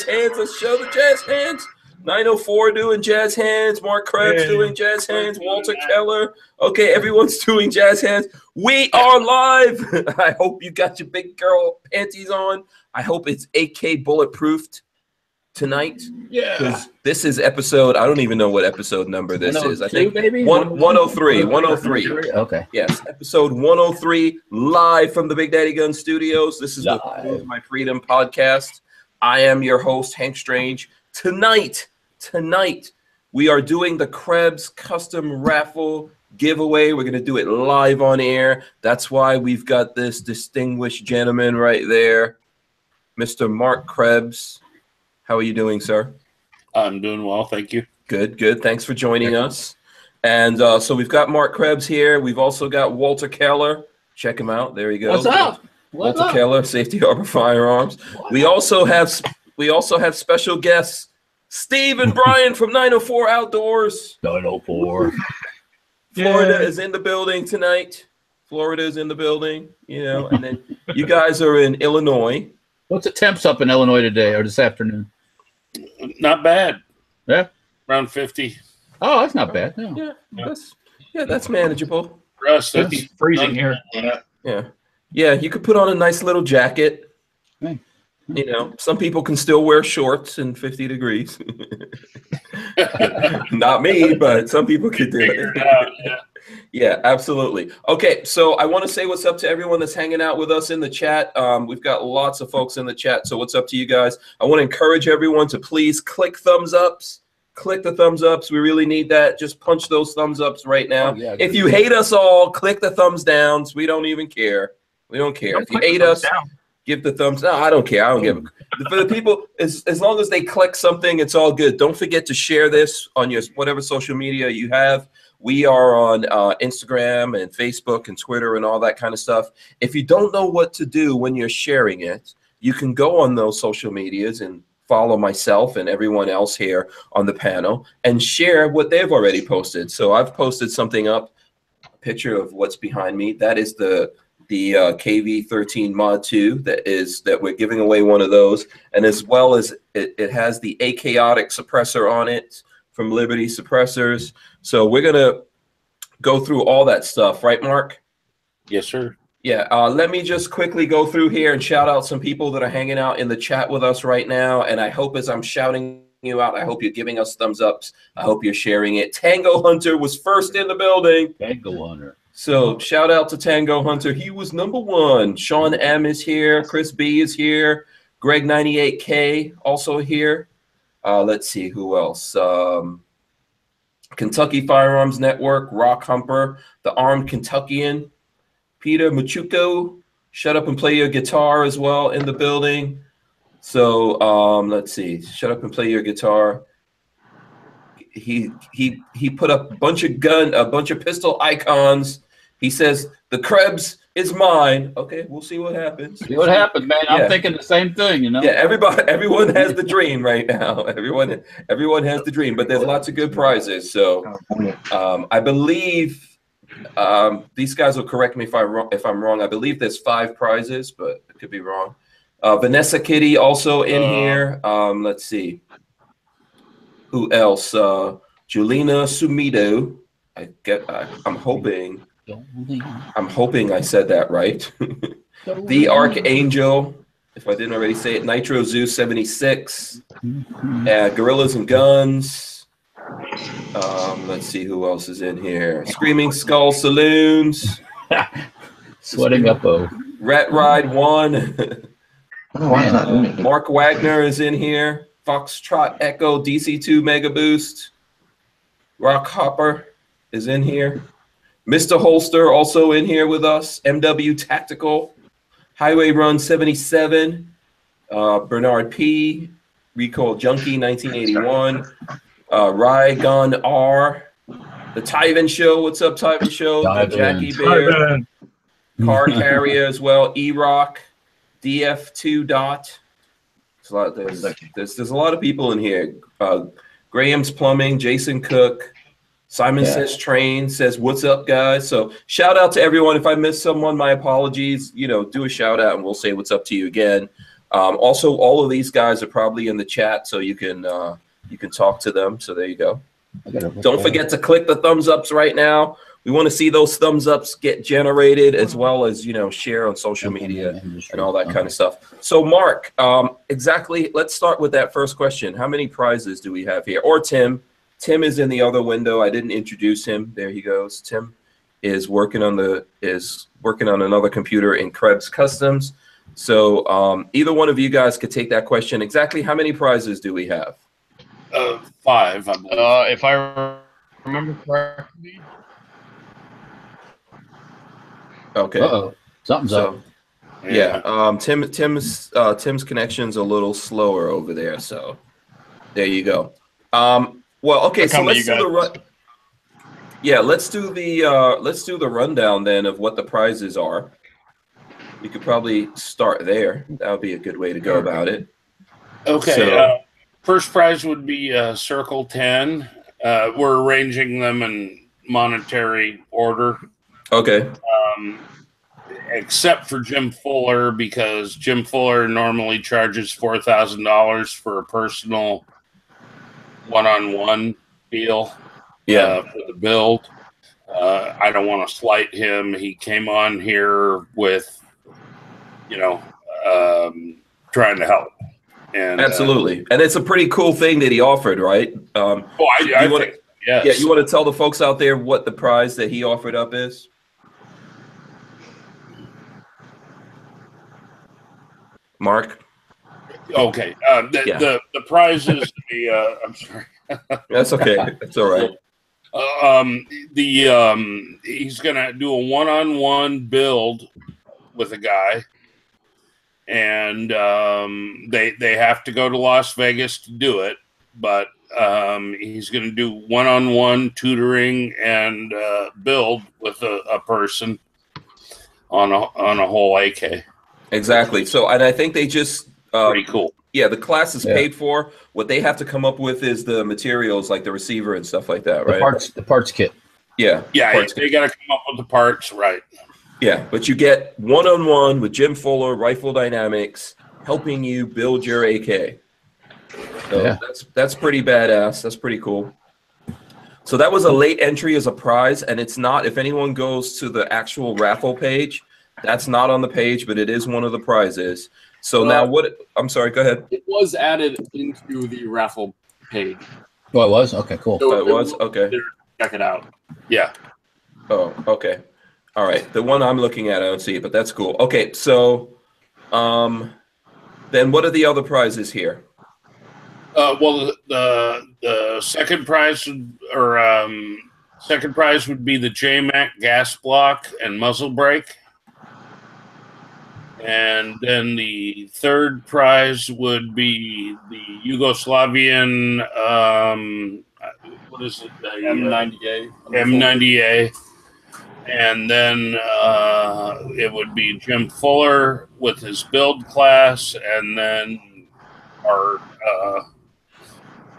hands. Let's show the jazz hands. 904 doing jazz hands. Mark Krebs Yeah. doing jazz hands. Walter Keller. Okay, everyone's doing jazz hands. We are live. I hope you got your big girl panties on. I hope it's AK bulletproofed tonight. Yeah. This is episode, I don't even know what episode number this is. I think oh maybe one- 103, 103. Okay. Yes, episode 103, live from the Big Daddy Gun Studios. This is the Live. Prove My Freedom podcast. I am your host, Hank Strange. Tonight, tonight, we are doing the Krebs custom raffle giveaway. We're going to do it live on air. That's why we've got this distinguished gentleman right there, Mr. Mark Krebs. How are you doing, sir? I'm doing well, thank you. Good, good. Thanks for joining us. And uh, so we've got Mark Krebs here. We've also got Walter Keller. Check him out. There he goes. What's up? What's Walter up? Keller, Safety Harbor Firearms. We also have we also have special guests, Steve and Brian from 904 Outdoors. 904. Florida is in the building tonight. Florida is in the building, you know, and then you guys are in Illinois. What's the temps up in Illinois today or this afternoon? Not bad. Yeah. Around 50. Oh, that's not bad. No. Yeah, that's yeah, that's manageable. For us, that's It's freezing here. Yeah. Yeah, you could put on a nice little jacket. Hey. You know, some people can still wear shorts in 50 degrees. Not me, but some people could do it. it out, yeah. Yeah, absolutely. Okay, so I want to say what's up to everyone that's hanging out with us in the chat. Um, we've got lots of folks in the chat, so what's up to you guys? I want to encourage everyone to please click thumbs ups. Click the thumbs ups. We really need that. Just punch those thumbs ups right now. Oh, yeah, if you hate us all, click the thumbs downs. We don't even care. We don't care. if you hate us, give the thumbs. No, I don't care. I don't give. a For the people, as as long as they click something, it's all good. Don't forget to share this on your whatever social media you have. We are on uh, Instagram and Facebook and Twitter and all that kind of stuff. If you don't know what to do when you're sharing it, you can go on those social medias and follow myself and everyone else here on the panel and share what they've already posted. So I've posted something up, a picture of what's behind me. That is the the uh, KV13 Mod 2 that is that we're giving away one of those, and as well as it, it has the a Kodiak suppressor on it from Liberty Suppressors. So we're gonna go through all that stuff, right, Mark? Yes, sir. Yeah, uh, let me just quickly go through here and shout out some people that are hanging out in the chat with us right now. And I hope as I'm shouting you out, I hope you're giving us thumbs ups. I hope you're sharing it. Tango Hunter was first in the building. Tango Hunter. So shout out to Tango Hunter. He was number one. Sean M is here. Chris B is here. Greg 98K also here. Uh, let's see who else. Um, Kentucky Firearms Network, Rock Humper, the Armed Kentuckian, Peter Machuco, Shut Up and Play Your Guitar as well in the building. So um, let's see. Shut Up and Play Your Guitar. He he he put up a bunch of gun, a bunch of pistol icons. He says the Krebs is mine. Okay, we'll see what happens. See what happens, man. Yeah. I'm thinking the same thing, you know? Yeah, everybody, everyone has the dream right now. Everyone, everyone has the dream, but there's lots of good prizes. So, um, I believe um, these guys will correct me if I wrong, if I'm wrong. I believe there's five prizes, but I could be wrong. Uh, Vanessa Kitty also in Uh. here. Um, let's see, who else? Uh, Julina Sumido. I get. I, I'm hoping. I'm hoping I said that right. the Archangel, if I didn't already say it, Nitro Zoo 76, uh, Gorillas and Guns. Um, let's see who else is in here. Screaming Skull Saloons, Sweating up, oh. Rat Ride 1, Why is not doing it? Mark Wagner is in here, Foxtrot Echo DC2 Mega Boost, Rock Hopper is in here, Mr. Holster also in here with us, MW Tactical, Highway Run 77, uh, Bernard P, Recall Junkie 1981, uh, Rygon R, the Tyven Show. What's up, Tyven Show? The Tyven. Jackie Bear, Car Carrier as well, E Rock, DF2 Dot. There's a lot. There's, there's, there's a lot of people in here. Uh, Graham's Plumbing, Jason Cook, Simon Yeah. says train says what's up guys. So shout out to everyone. If I missed someone, my apologies. You know, do a shout out and we'll say what's up to you again. Um, also, all of these guys are probably in the chat, so you can uh, you can talk to them. So there you go. I gotta look Don't forget to click the thumbs ups right now. We want to see those thumbs ups get generated as well as you know share on social up. media Industry. and all that Okay. kind of stuff. So, Mark, um, exactly. Let's start with that first question. How many prizes do we have here? Or Tim? Tim is in the other window. I didn't introduce him. There he goes. Tim is working on the is working on another computer in Krebs Customs. So, um, either one of you guys could take that question. Exactly how many prizes do we have? Uh, five, I believe. Uh, if I remember correctly, Okay. Uh-oh, something's up. So, yeah. Um, Tim Tim's uh, Tim's connection's a little slower over there. So, there you go. Um, well, okay. So let's do the run. Yeah, let's do the uh, let's do the rundown then of what the prizes are. We could probably start there. That would be a good way to go about it. Okay. So- uh, first prize would be uh, Circle 10. Uh, we're arranging them in monetary order, Okay. um, except for Jim Fuller, because Jim Fuller normally charges $4,000 for a personal one on one deal Yeah. uh, for the build. Uh, I don't want to slight him. He came on here with, you know, um, trying to help. And uh, Absolutely. And it's a pretty cool thing that he offered, right? Um, oh, I, I wanna- think, yes. yeah. You want to tell the folks out there what the prize that he offered up is? Mark. Okay. Uh, the, Yeah. the the prize is the. Uh, I'm sorry. That's okay. That's all right. Uh, um, the um, he's gonna do a one-on-one build with a guy, and um, they they have to go to Las Vegas to do it. But um, he's gonna do one-on-one tutoring and uh, build with a, a person on a on a whole AK. Exactly. So, and I think they just, uh, Pretty cool. yeah, the class is Yeah. paid for. What they have to come up with is the materials, like the receiver and stuff like that, The right? parts, the parts kit. Yeah. Yeah, parts. they got to come up with the parts, right? Yeah. But you get one on one with Jim Fuller, Rifle Dynamics, helping you build your AK. So Yeah. that's that's pretty badass. That's pretty cool. So that was a late entry as a prize, and it's not. If anyone goes to the actual raffle page, that's not on the page, but it is one of the prizes. So now Uh, what? I'm sorry. Go ahead. It was added into the raffle page. Oh, it was? Okay, cool. So Oh, it was okay. Check it out. Yeah. Oh, okay. All right. The one I'm looking at, I don't see it, but that's cool. Okay, so um then what are the other prizes here? Uh, well, the, the the second prize or um, second prize would be the JMac gas block and muzzle brake, and then the third prize would be the Yugoslavian um, what is it? The, uh, M90A. M90A. And then uh, it would be Jim Fuller with his build class, and then our uh,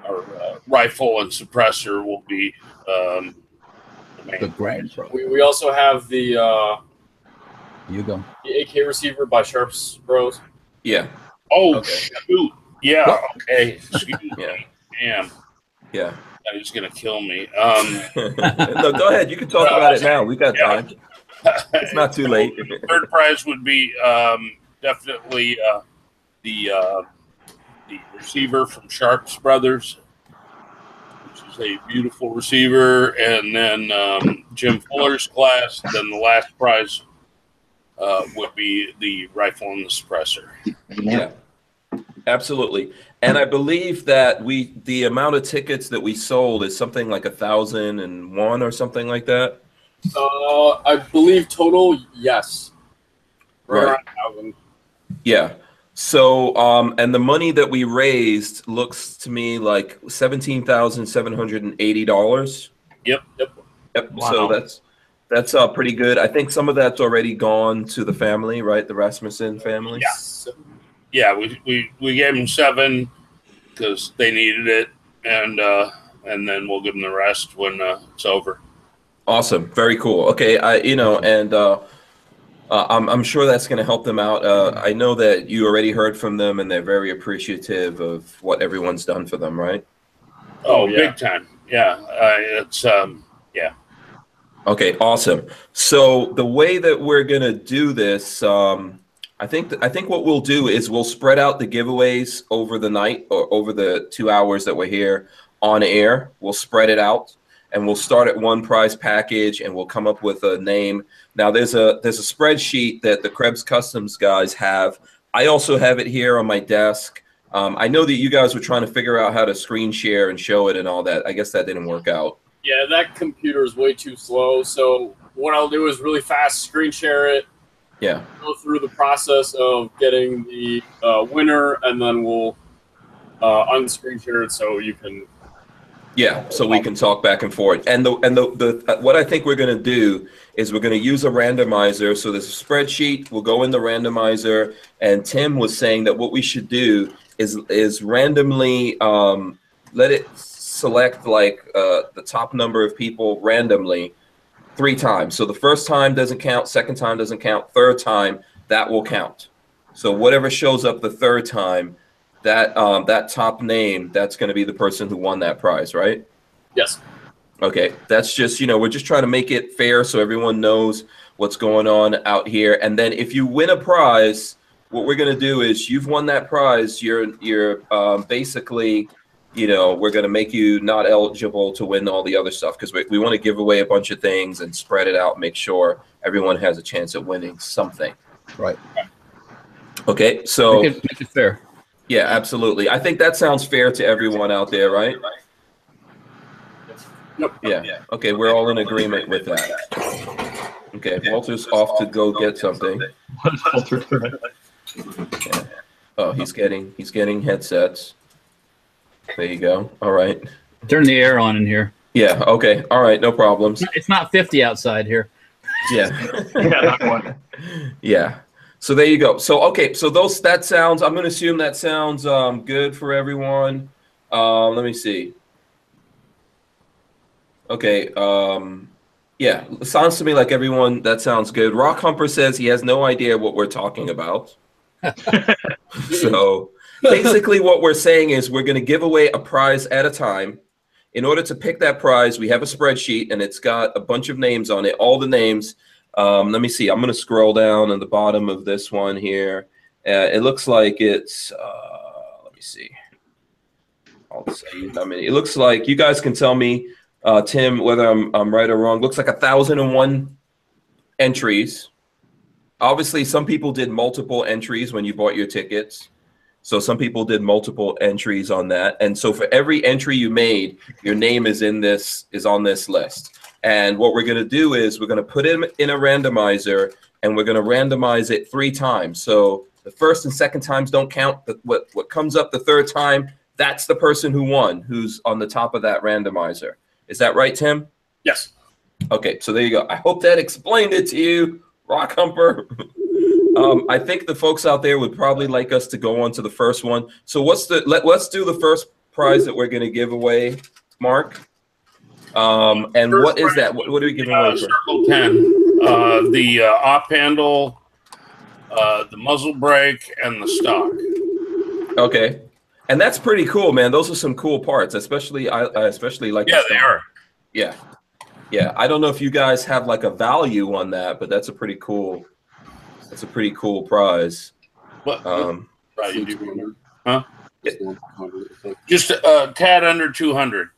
our uh, rifle and suppressor will be um, the The grand pro. We, we also have the, uh, You go. the AK receiver by Sharps Bros. Yeah. Oh Okay. shoot! Yeah. Okay. Excuse Yeah. me. Damn, Yeah. he's gonna kill me. Um, no, go ahead. You can talk about it now. We got Yeah. time. It's not too late. third prize would be um, definitely uh, the uh, the receiver from Sharps Brothers, which is a beautiful receiver, and then um, Jim Fuller's class. Then the last prize uh, would be the rifle and the suppressor. Yeah. Absolutely. And I believe that we the amount of tickets that we sold is something like a thousand and one or something like that. Uh, I believe total, yes. Right. around. Yeah. So, um, and the money that we raised looks to me like seventeen thousand seven hundred and eighty dollars. Yep. Yep. Yep. So that's that's uh, pretty good. I think some of that's already gone to the family, right? The Rasmussen family. Yeah. Yeah, we we, we gave them seven because they needed it, and uh, and then we'll give them the rest when uh, it's over. Awesome. Very cool. Okay. I, you know, and uh, Uh, I'm, I'm sure that's going to help them out. Uh, I know that you already heard from them and they're very appreciative of what everyone's done for them, right? Oh, yeah. big time. Yeah. Uh, it's um. Yeah. Okay, awesome. So the way that we're gonna do this, um, I think I think what we'll do is we'll spread out the giveaways over the night or over the two hours that we're here on air. We'll spread it out, and we'll start at one prize package, and we'll come up with a name. Now there's a there's a spreadsheet that the Krebs Customs guys have. I also have it here on my desk. Um, I know that you guys were trying to figure out how to screen share and show it and all that. I guess that didn't work out. Yeah, that computer is way too slow. So what I'll do is really fast screen share it, Yeah. go through the process of getting the uh, winner, and then we'll uh, unscreen share it so you can. Yeah, so we can talk back and forth. And the and the, the what I think we're going to do is we're going to use a randomizer. So there's a spreadsheet. We'll go in the randomizer. And Tim was saying that what we should do is is randomly um, let it select like uh, the top number of people randomly three times. So the first time doesn't count. Second time doesn't count. Third time that will count. So whatever shows up the third time, that um, that top name, that's going to be the person who won that prize, right? Yes. Okay, that's just you know we're just trying to make it fair so everyone knows what's going on out here. And then if you win a prize, what we're going to do is you've won that prize. You're you're um, basically you know we're going to make you not eligible to win all the other stuff because we, we want to give away a bunch of things and spread it out, make sure everyone has a chance at winning something. Right. Okay, so. Make it, make it fair. Yeah, absolutely. I think that sounds fair to everyone out there, right? Yep. Yeah. Okay, we're all in agreement with that. Okay, Walter's off to go get something. Oh, he's getting he's getting headsets. There you go. All right. Turn the air on in here. Yeah. Okay. All right. No problems. It's not 50 outside here. Yeah. Yeah. Yeah. So there you go. So okay, so those that sounds I'm gonna assume that sounds um good for everyone. Um let me see. Okay, um yeah, sounds to me like everyone that sounds good. Rock Humper says he has no idea what we're talking about. so basically what we're saying is we're gonna give away a prize at a time. In order to pick that prize, we have a spreadsheet and it's got a bunch of names on it, all the names. Um, let me see. I'm going to scroll down on the bottom of this one here. Uh, it looks like it's. Uh, let me see. I'll say how many. It looks like you guys can tell me, uh, Tim, whether I'm I'm right or wrong. Looks like a thousand and one entries. Obviously, some people did multiple entries when you bought your tickets. So some people did multiple entries on that, and so for every entry you made, your name is in this is on this list. And what we're going to do is we're going to put it in a randomizer and we're going to randomize it three times. So the first and second times don't count. But what, what comes up the third time, that's the person who won, who's on the top of that randomizer. Is that right, Tim? Yes. Okay, so there you go. I hope that explained it to you, Rock Humper. um, I think the folks out there would probably like us to go on to the first one. So what's the let, let's do the first prize that we're going to give away, Mark. Um, and First what is that? What, what are we giving Uh, away for? circle 10. Uh, the uh, op handle, uh, the muzzle brake, and the stock. Okay, and that's pretty cool, man. Those are some cool parts, especially I, I especially like. the Yeah, they are. Yeah, yeah. I don't know if you guys have like a value on that, but that's a pretty cool. That's a pretty cool prize. What? Um, Right, you do. Huh? Just a tad under 200.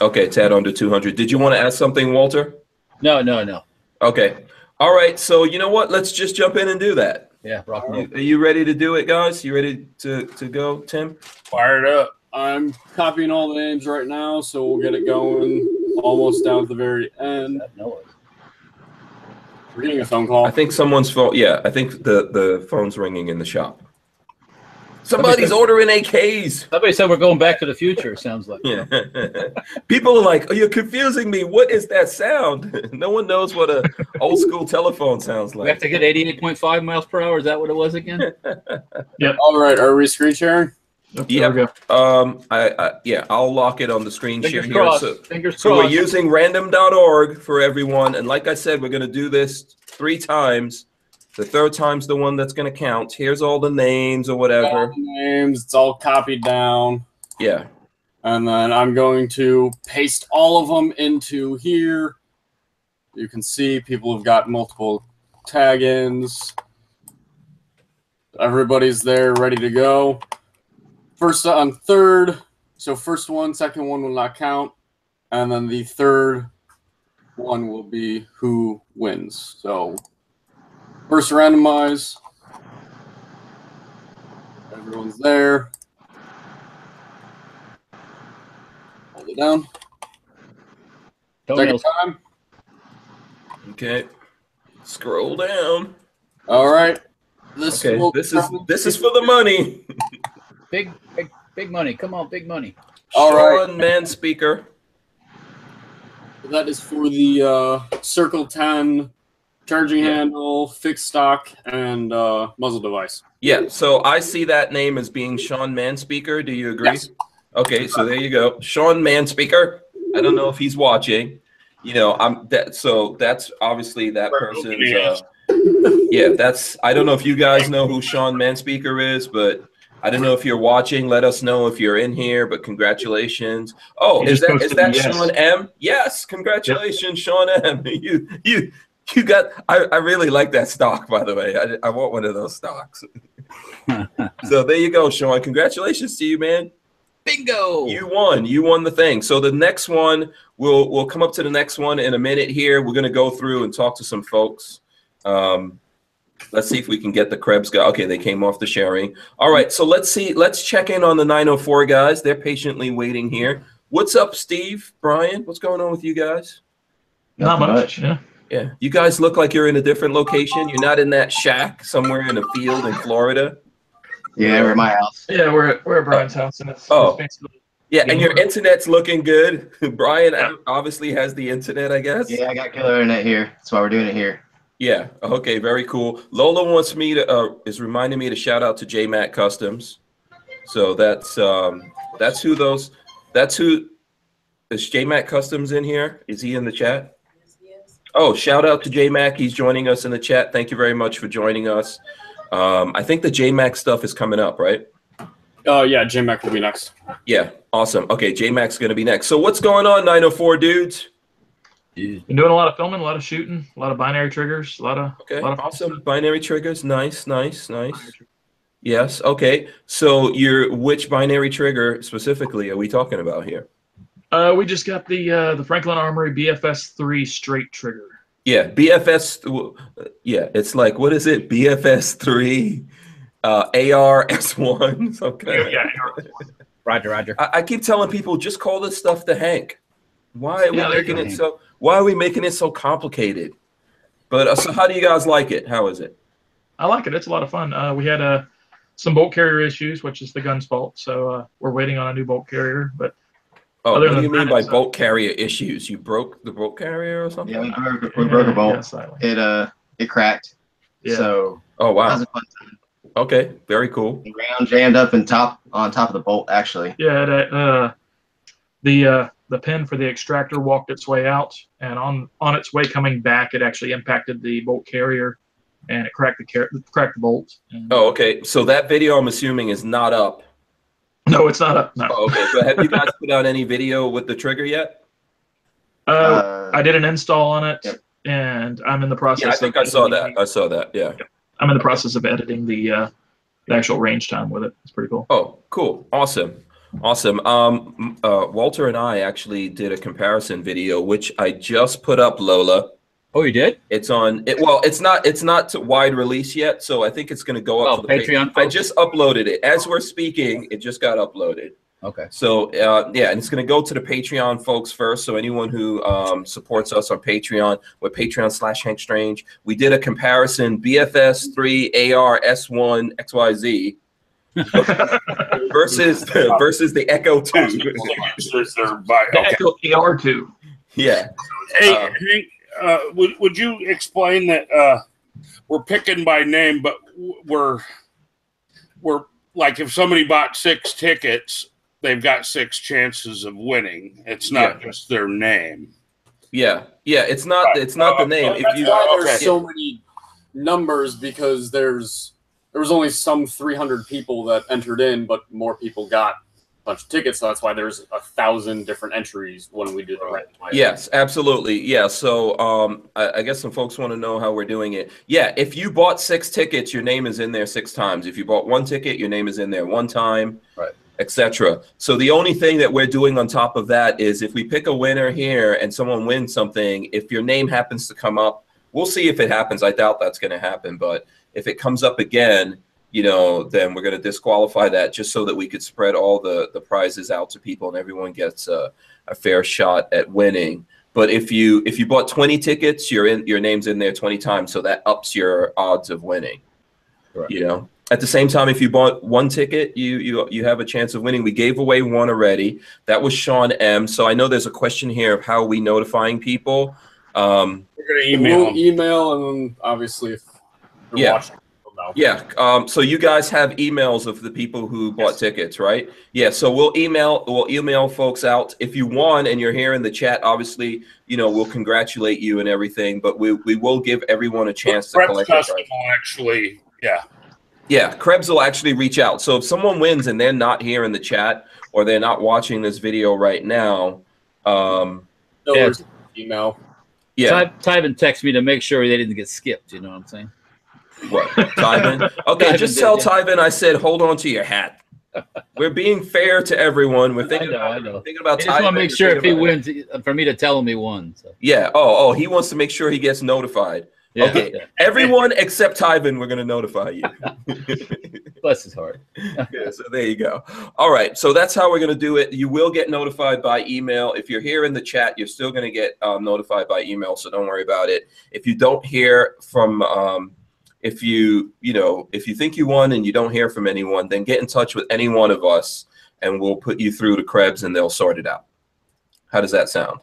okay, Tad under two hundred. Did you want to ask something, Walter? No, no, no. Okay. All right. So you know what? Let's just jump in and do that. Yeah, rock and roll. You- Are you ready to do it, guys? You ready to to go, Tim? Fired up. I'm copying all the names right now, so we'll get it going almost down to the very end. No, We're getting a phone call. I think someone's phone. Yeah, I think the the phone's ringing in the shop. Somebody's ordering AKs. Somebody said we're going back to the future. Sounds like. Yeah. People are like, oh, "You're confusing me. What is that sound?" no one knows what a old school telephone sounds like." We have like. to get 88.5 miles per hour. Is that what it was again? All right, are we screen sharing? Yeah. Um. I, I. Yeah. I'll lock it on the screen share Fingers here. crossed. So, Fingers so we're crossed. using random.org for everyone, and like I said, we're going to do this three times. The third time's the one that's going to count. Here's all the names or whatever. names. It's all copied down. Yeah. And then I'm going to paste all of them into here. You can see people have got multiple tag ins. Everybody's there ready to go. First on third. So first one, second one will not count. And then the third one will be who wins. So first randomize. Everyone's there. Hold it down. Second time. Okay. Scroll down. All right. This Okay. will This is this is for the money. Big, big, big money. Come on, big money. All right. Sean Man speaker. that is for the uh, Circle 10 charging Yeah. handle, fixed stock, and uh, muzzle device. Yeah. So I see that name as being Sean Man speaker. Do you agree? Yes. Okay. So there you go. Sean Man speaker. I don't know if he's watching. You know, I'm that. So that's obviously that person's. Uh, yeah, that's. I don't know if you guys know who Sean Manspeaker is, but I don't know if you're watching. Let us know if you're in here. But congratulations. Oh, He is that is that yes. Sean M? Yes, congratulations, Sean M. You you you got. I I really like that stock, by the way. I I want one of those stocks. so there you go, Sean. Congratulations to you, man. Bingo. You won. You won the thing. So the next one, we'll we'll come up to the next one in a minute. Here, we're gonna go through and talk to some folks. Um, let's see if we can get the Krebs guy. Okay, they came off the sharing. All right, so let's see. Let's check in on the 904 guys. They're patiently waiting here. What's up, Steve? Brian? What's going on with you guys? Not much. Yeah. Yeah, you guys look like you're in a different location. You're not in that shack somewhere in a field in Florida. Yeah, we're at my house. Yeah, we're at, we're at Brian's house, and it's, Oh. it's basically Yeah, and your internet's looking good. Brian obviously has the internet, I guess. Yeah, I got killer internet here. That's why we're doing it here. Yeah. Okay. Very cool. Lola wants me to uh, is reminding me to shout out to JMac Customs. So that's um that's who those that's who is JMac Customs in here? Is he in the chat? Oh, shout out to JMac. He's joining us in the chat. Thank you very much for joining us. Um, I think the JMac stuff is coming up, right? Oh, yeah, JMac will be next. Yeah. Awesome. Okay, JMac's gonna be next. So what's going on, 904 dudes? Been doing a lot of filming, a lot of shooting, a lot of binary triggers, a lot of Okay. a lot of Awesome. Binary triggers. Nice, nice, nice. Yes. Okay. So your which binary trigger specifically are we talking about here? Uh, we just got the uh, the Franklin Armory BFS three straight trigger. Yeah, BFS. Yeah, it's like what is it? BFS three, uh, ARS one. Okay. kind of- Yeah, Roger, Roger. I, I keep telling people just call this stuff the Hank. Why are we Yeah, making it go. so? Why are we making it so complicated? But uh, so, how do you guys like it? How is it? I like it. It's a lot of fun. Uh, we had uh, some bolt carrier issues, which is the gun's fault. So uh, we're waiting on a new bolt carrier. But Oh, Other what do you mean that, by it's, uh, bolt carrier issues? You broke the bolt carrier or something? Yeah, we broke, we broke a bolt. Yeah. It uh, it cracked. Yeah. So Oh that wow. was a fun time. Okay, very cool. The ground jammed up and top on top of the bolt. Actually, Yeah, that, uh, the uh, the pin for the extractor walked its way out, and on on its way coming back, it actually impacted the bolt carrier, and it cracked the car- cracked the bolt. And- Oh, okay. So that video, I'm assuming, is not up. No, it's not up. No. Oh, okay. So have you guys put out any video with the trigger yet? Uh, uh, I did an install on it, Yep. and I'm in the process. Yeah, I think of I saw editing- that. I saw that. Yeah. I'm in the process of editing the uh, the actual range time with it. It's pretty cool. Oh, cool. Awesome. Awesome. Um, uh, Walter and I actually did a comparison video, which I just put up, Lola. Oh, you did? It's on it. Well, it's not. It's not to wide release yet, so I think it's going to go up Oh, to the pa- Patreon I just uploaded it as we're speaking. It just got uploaded. Okay. So uh, yeah, and it's going to go to the Patreon folks first. So anyone who um, supports us on Patreon, with Patreon slash Hank Strange, we did a comparison: BFS three AR S one XYZ versus versus the Echo two. Signatures are okay. Echo AR2. yeah. Hey, Uh, Hank, uh, would would you explain that uh, we're picking by name, but we're we're like if somebody bought six tickets, they've got six chances of winning. It's not just their name. Yeah, yeah. It's not. It's not the name. If you, why there's okay. so many numbers because there's there was only some 300 people that entered in, but more people got a bunch of tickets. So that's why there's a thousand different entries when we do the rent. Yes, absolutely. Yeah. So um, I, I guess some folks want to know how we're doing it. Yeah. If you bought six tickets, your name is in there six times. If you bought one ticket, your name is in there one time. Right. Etc. So the only thing that we're doing on top of that is if we pick a winner here and someone wins something, if your name happens to come up, we'll see if it happens. I doubt that's going to happen, but if it comes up again, you know, then we're going to disqualify that just so that we could spread all the the prizes out to people and everyone gets a, a fair shot at winning. But if you if you bought 20 tickets, your in your name's in there 20 times, so that ups your odds of winning. Correct. You know. At the same time, if you bought one ticket, you you you have a chance of winning. We gave away one already. That was Sean M. So I know there's a question here of how are we notifying people. Um, We're gonna email. We'll email, and obviously if they're Yeah. watching. Yeah. Um, so you guys have emails of the people who bought Yes. tickets, right? Yeah. So we'll email we'll email folks out. If you won and you're here in the chat, obviously, you know, we'll congratulate you and everything, but we, we will give everyone a chance to Brett's collect their custom prize. will actually, yeah. Yeah, Krebs will actually reach out. So if someone wins and they're not here in the chat or they're not watching this video right now, um, They'll Yeah. receive email. yeah, Ty, Tyven texted me to make sure they didn't get skipped. You know what I'm saying? What, Tyven? Okay, just did, tell yeah. Tyven I said hold on to your hat. We're being fair to everyone. We're thinking I know, about I know. thinking about I just want to make sure if he wins, for me to tell him he won. So, Yeah. Oh, oh, he wants to make sure he gets notified. yeah, Okay. yeah. Everyone except Tyven, we're going to notify you. Bless his heart. yeah, so there you go. All right. So that's how we're going to do it. You will get notified by email. If you're here in the chat, you're still going to get um, notified by email. So don't worry about it. If you don't hear from, um, if you, you know, if you think you won and you don't hear from anyone, then get in touch with any one of us and we'll put you through to Krebs and they'll sort it out. How does that sound?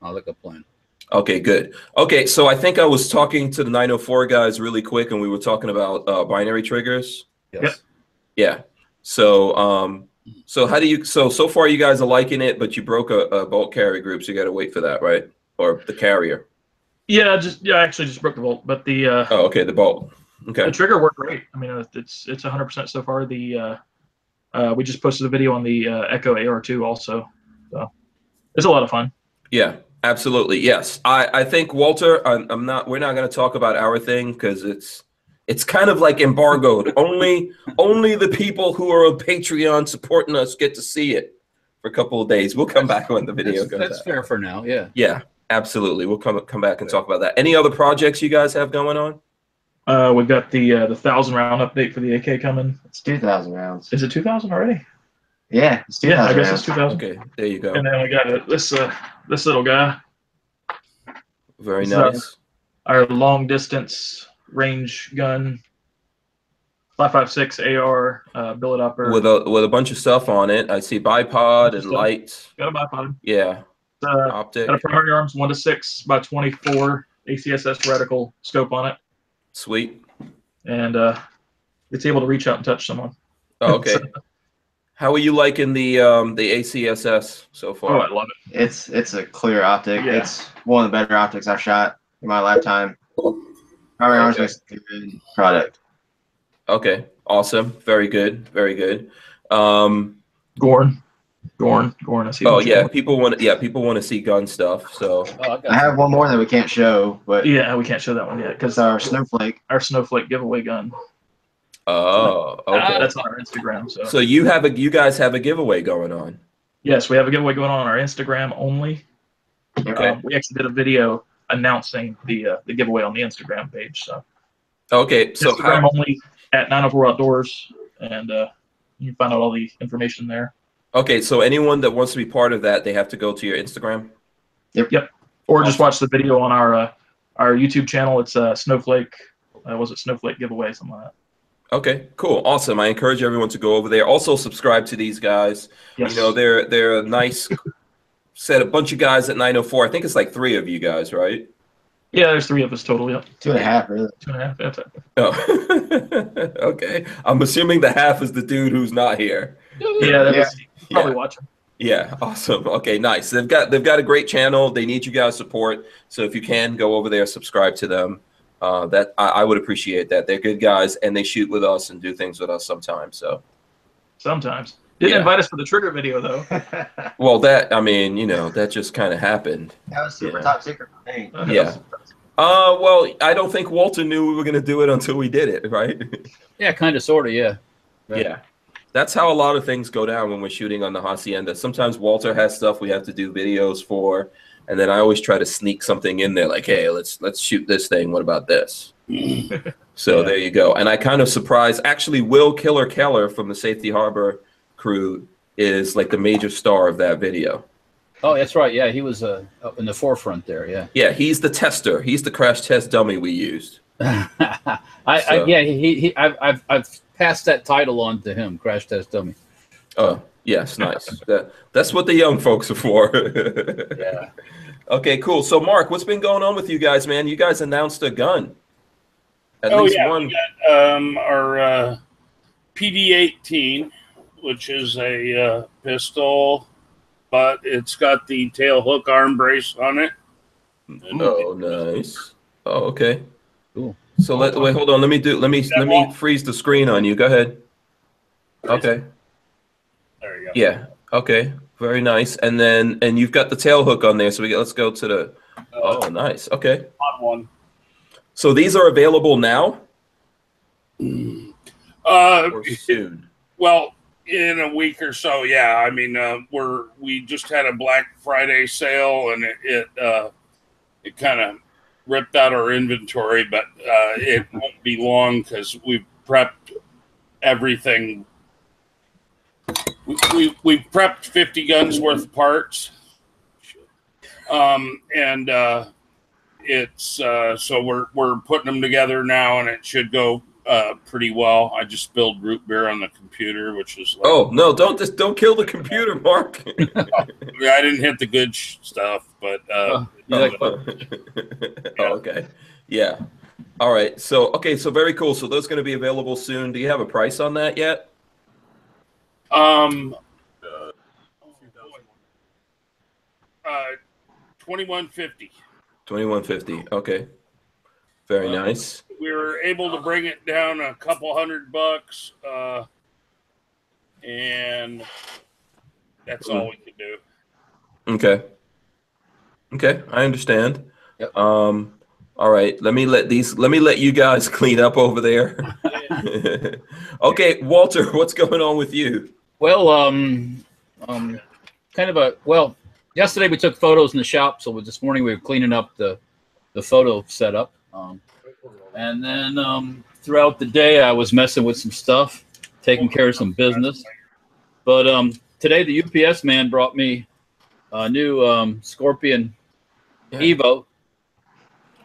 I'll look a plan. Okay, good. Okay, so I think I was talking to the 904 guys really quick, and we were talking about uh, binary triggers. Yes. Yep. Yeah. So, um, so how do you? So so far, you guys are liking it, but you broke a, a bolt carrier group, so you got to wait for that, right? Or the carrier. Yeah, just yeah, I actually just broke the bolt, but the uh, Oh, okay, the bolt. Okay. the trigger worked great. I mean, it's it's 100 percent so far. The uh, uh, we just posted a video on the uh, Echo AR2 also, so it's a lot of fun. Yeah, absolutely. Yes, I I think Walter. I'm, I'm not. We're not going to talk about our thing because it's it's kind of like embargoed. only only the people who are on Patreon supporting us get to see it for a couple of days. We'll come back when the video That's, goes that's out. fair for now. Yeah. Yeah, absolutely. We'll come come back and talk about that. Any other projects you guys have going on? Uh, we've got the uh, the thousand round update for the AK coming. It's 2,000 rounds. Is it 2,000 already? Yeah, it's 2,000 Yeah, I guess rounds. it's 2,000. Okay, there you go. And then we got uh, this uh, this little guy, Very So- nice. our long distance range gun, 556 AR uh, billet upper. With a with a bunch of stuff on it. I see bipod and Stuff. lights. got a bipod. Yeah, Uh, optic. got a primary arms one to six by 24 ACSS reticle scope on it, Sweet. and uh, it's able to reach out and touch someone. Oh, okay. How are you liking the um the ACSS so far? Oh. I love it. It's it's a clear optic. Yeah. It's one of the better optics I've shot in my lifetime. Primary arms makes a good product. Okay, awesome. Very good. Very good. Um, Gorn, Gorn, Gorn. I see. oh yeah, Gorn. people want yeah people want to see gun stuff. So Oh, I I have one more that we can't show, but Yeah, we can't show that one yet because our snowflake. our snowflake giveaway gun. oh okay. That's on our Instagram. So. So you have a you guys have a giveaway going on. yes, we have a giveaway going on on our Instagram only. Okay. Um, we actually did a video announcing the uh, the giveaway on the Instagram page. So Okay. So Instagram how, only at 904 Outdoors, and uh, you can find out all the information there. Okay. So anyone that wants to be part of that, they have to go to your Instagram. Yep. Yep. Or just watch the video on our uh, our YouTube channel. It's uh, Snowflake. Uh, was it Snowflake giveaway? Something like that. Okay, cool, awesome. I encourage everyone to go over there. Also, subscribe to these guys. Yes. You know, they're they're a nice set, a bunch of guys at 904. I think it's like three of you guys, right? yeah, there's three of us total. Yep, Two and a half, really. two and a half. That's it. Oh, okay. I'm assuming the half is the dude who's not here. Yeah, that Yeah. was probably watching. Yeah, awesome. Okay, nice. They've got they've got a great channel. They need you guys' support. So if you can go over there, subscribe to them. uh, that I, I would appreciate that. They're good guys and they shoot with us and do things with us sometimes. So, Sometimes. Didn't Yeah. invite us for the trigger video though. well, that I mean, you know, that just kind of happened. was super Yeah. top secret for me. Yeah. Uh, well, I don't think Walter knew we were going to do it until we did it, right? Yeah, kind of, sort of. Yeah. Right. Yeah. That's how a lot of things go down when we're shooting on the Hacienda. Sometimes Walter has stuff we have to do videos for, and then I always try to sneak something in there like, "Hey, let's let's shoot this thing. What about this?" so Yeah. there you go. And I kind of surprised actually Will Killer Keller from the Safety Harbor crew is like the major star of that video. Oh, that's right. Yeah, he was uh, up in the forefront there. Yeah. Yeah, he's the tester. He's the crash test dummy we used. I, I yeah he he I've, I've I've passed that title on to him, crash test dummy. Oh, yes, nice. that, that's what the young folks are for. Yeah. Okay, cool. So, Mark, what's been going on with you guys, man? You guys announced a gun. At oh least yeah, one. got um, our uh, PD-18, which is a uh, pistol, but it's got the tail hook arm brace on it. Oh, nice. Oh, okay. So let wait, hold on. Let me do. Let me let me freeze the screen on you. Go ahead. Okay. There you go. Yeah. Okay. Very nice. And then and you've got the tail hook on there. So we get, let's go to the. Oh, nice. Okay. on one. So these are available now Uh, or soon. Well, in a week or so, yeah. I mean, uh, we're we just had a Black Friday sale, and it it, uh, it kind of ripped out our inventory, but uh, it won't be long because we've prepped everything. We, we we prepped fifty guns worth of parts, um, and uh, it's uh, so we're we're putting them together now, and it should go uh, pretty well. I just spilled root beer on the computer, which is like, Oh no! Don't just don't kill the computer, Mark. I didn't hit the good sh- stuff, but uh, Oh, you like- oh, okay. Yeah. All right. So okay. So very cool. So those going to be available soon. Do you have a price on that yet? um, uh, twenty one fifty. Twenty one fifty. Okay. Very Uh, nice. We were able to bring it down a couple hundred bucks, uh, and that's all we could do. Okay. Okay. I understand. Yep. Um. All right. Let me let these. Let me let you guys clean up over there. okay, Walter. What's going on with you? Well, um, um, kind of a well. Yesterday we took photos in the shop, so this morning we were cleaning up the the photo setup. Um, and then um, throughout the day I was messing with some stuff, taking care of some business. But um, today the UPS man brought me a new um, Scorpion Yeah. Evo.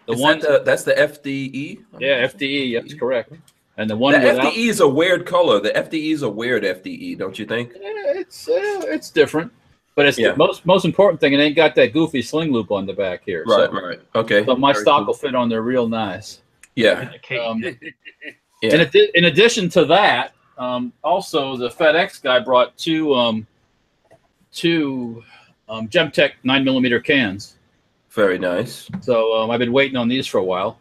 The Is one, that the, that's the FDE. yeah, FDE, that's correct. And the one The without, FDE is a weird color. The FDE is a weird FDE, don't you think? It's uh, it's different, but it's Yeah. the most most important thing. It ain't got that goofy sling loop on the back here. Right, so, right. Okay. so my Very stock cool. will fit on there real nice. Yeah. Um, Yeah. in, addi- in addition to that, um, also the FedEx guy brought two um, two um, Gemtech nine millimeter cans. Very nice. So um, I've been waiting on these for a while.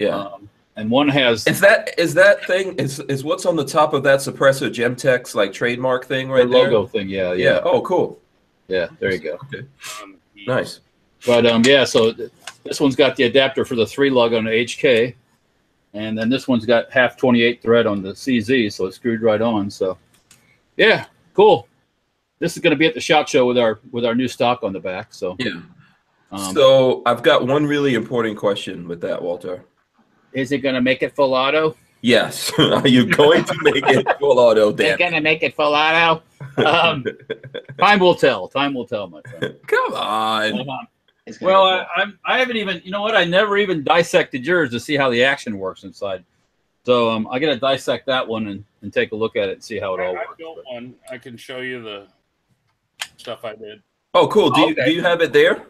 Yeah. Um, and one has Is that is that thing is is what's on the top of that suppressor Gemtech's like trademark thing the right there? logo thing. Yeah, Yeah. yeah, Oh, cool. yeah. There you go. Okay. Um, Nice. But um, yeah, so th- this one's got the adapter for the three lug on the HK, and then this one's got half 28 thread on the CZ, so it's screwed right on. So yeah, cool. This is going to be at the shot show with our with our new stock on the back. So Yeah. um, so I've got one really important question with that, Walter. is it going to make it full auto? Yes. Are you going to make it full auto, They're Dan? going to make it full auto. Um, time will tell. Time will tell, my friend. Come on. It's gonna Well, be I, I'm, I haven't even, you know what? I never even dissected yours to see how the action works inside. So um, I got to dissect that one and, and take a look at it and see how it all I works. built one. I can show you the stuff I did. Oh, cool. Do you Okay. do you have it there?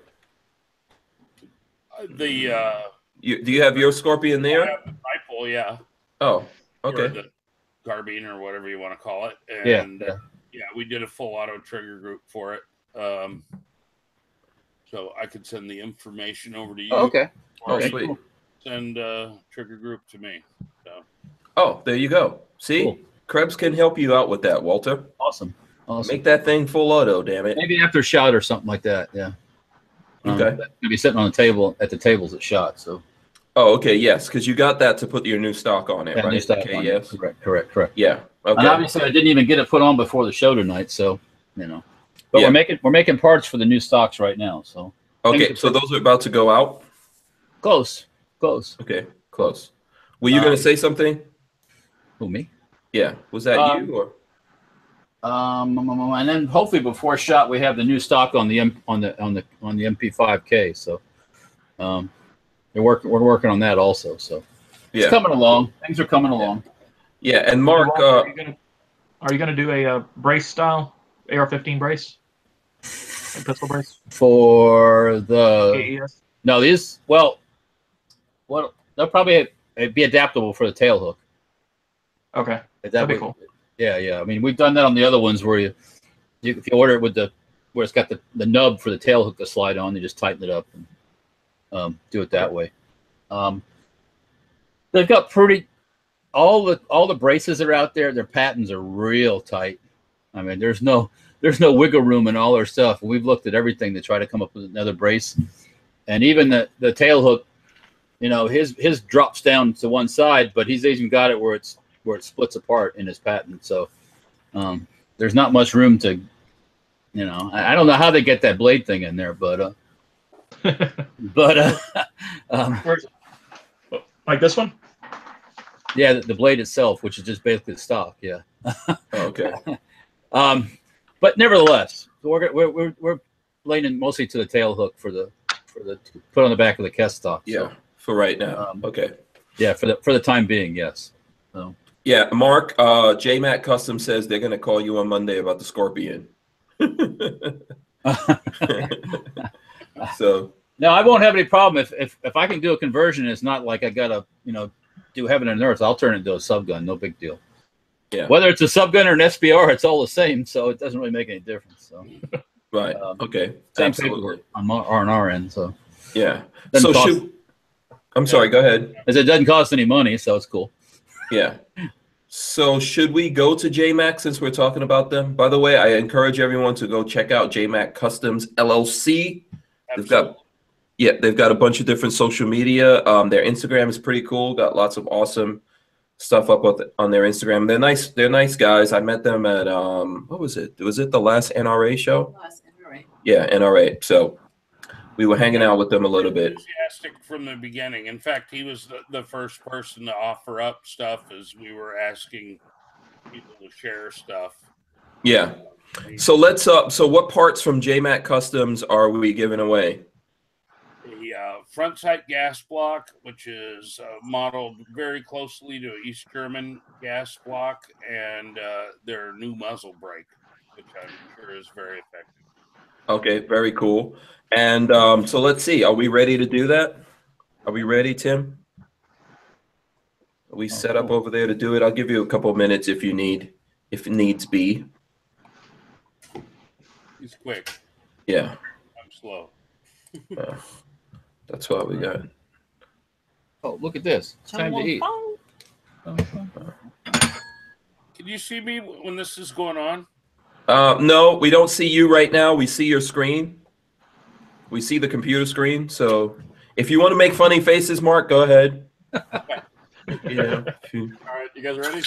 Uh, The uh, You do you have your Scorpion I there? have the rifle, yeah. Oh, or okay. the carbine or whatever you want to call it. Yeah, And yeah. yeah, we did a full auto trigger group for it. Um, so I could send the information over to you. Oh, okay. Oh, Okay, sweet. send uh, Trigger Group to me. So Oh, there you go. See, Cool. Krebs can help you out with that, Walter. Awesome. Awesome. Make that thing full auto, damn it. Maybe after shot or something like that. Yeah. Um, Okay. Gonna be sitting on the table at the tables at shot. So Oh, okay, yes, because you got that to put your new stock on it, yeah, right? new stuff okay, on it. yes. Correct. Correct. Correct. Yeah. And Okay. obviously, I didn't even get it put on before the show tonight. So you know, but Yeah. we're making we're making parts for the new stocks right now. So Okay, so those are about to go out. close, close. Okay, close. Were you Um, going to say something? Who me? Yeah. Was that um, you or? Um, and then hopefully before shot we have the new stock on the M, on the on the on the MP5K. So, um, they're working. We're working on that also. So it's Yeah. coming along. Things are coming along. Yeah, and Mark. Walter, Uh, are you gonna are you gonna do a uh, brace style AR-15 brace, a pistol brace? For the AES. no these well, well they'll probably be adaptable for the tail hook. Okay. That That'd be cool. Yeah, yeah. I mean, we've done that on the other ones where you, you if you order it with the where it's got the, the nub for the tail hook to slide on, you just tighten it up and um, do it that way. Um, they've got pretty all the all the braces that are out there. Their patents are real tight. I mean, there's no there's no wiggle room in all their stuff. We've looked at everything to try to come up with another brace, and even the the tail hook, you know, his his drops down to one side, but he's even got it where it's where it splits apart in his patent. So um, there's not much room to, you know, I, I don't know how they get that blade thing in there, but uh, but uh, um, like this one? yeah, the, the blade itself, which is just basically the stock, yeah. oh, okay. Um, but nevertheless, we're we're we're, we're leaning mostly to the tail hook for the for the put on the back of the Kest stock. So, Yeah, for right now. Um, okay. yeah, for the for the time being, yes. So Yeah, Mark. Uh, JMac Custom says they're going to call you on Monday about the Scorpion. so No, I won't have any problem if, if if I can do a conversion. It's not like I gotta you know do heaven and earth. I'll turn it into a sub gun. No big deal. Yeah. Whether it's a subgun or an SBR, it's all the same. So it doesn't really make any difference. So right. Um, okay. same Absolutely. on our, on our end. So Yeah. Doesn't so cost- should. I'm sorry. Go ahead. as it doesn't cost any money, so it's cool. Yeah. So should we go to JMac since we're talking about them? By the way, I encourage everyone to go check out JMac Customs LLC. They've got- Yeah, they've got a bunch of different social media. Um, their Instagram is pretty cool. Got lots of awesome stuff up with, on their Instagram. They're nice. They're nice guys. I met them at um, what was it? Was it the last NRA show? Last NRA. Yeah, NRA. So we were hanging out with them a little bit. enthusiastic from the beginning. In fact, he was the, the first person to offer up stuff as we were asking people to share stuff. Yeah. So let's uh. So what parts from JMac Customs are we giving away? Front sight gas block, which is uh, modeled very closely to an East German gas block, and uh, their new muzzle brake, which I'm sure is very effective. Okay, very cool. And um, so let's see. Are we ready to do that? Are we ready, Tim? Are we set up over there to do it? I'll give you a couple minutes if you need, if needs be. He's quick. Yeah, I'm slow. That's what we got. Oh, look at this! It's time to eat. Can you see me when this is going on? Uh, no, we don't see you right now. We see your screen. We see the computer screen. So if you want to make funny faces, Mark, go ahead. yeah. All right, you guys ready?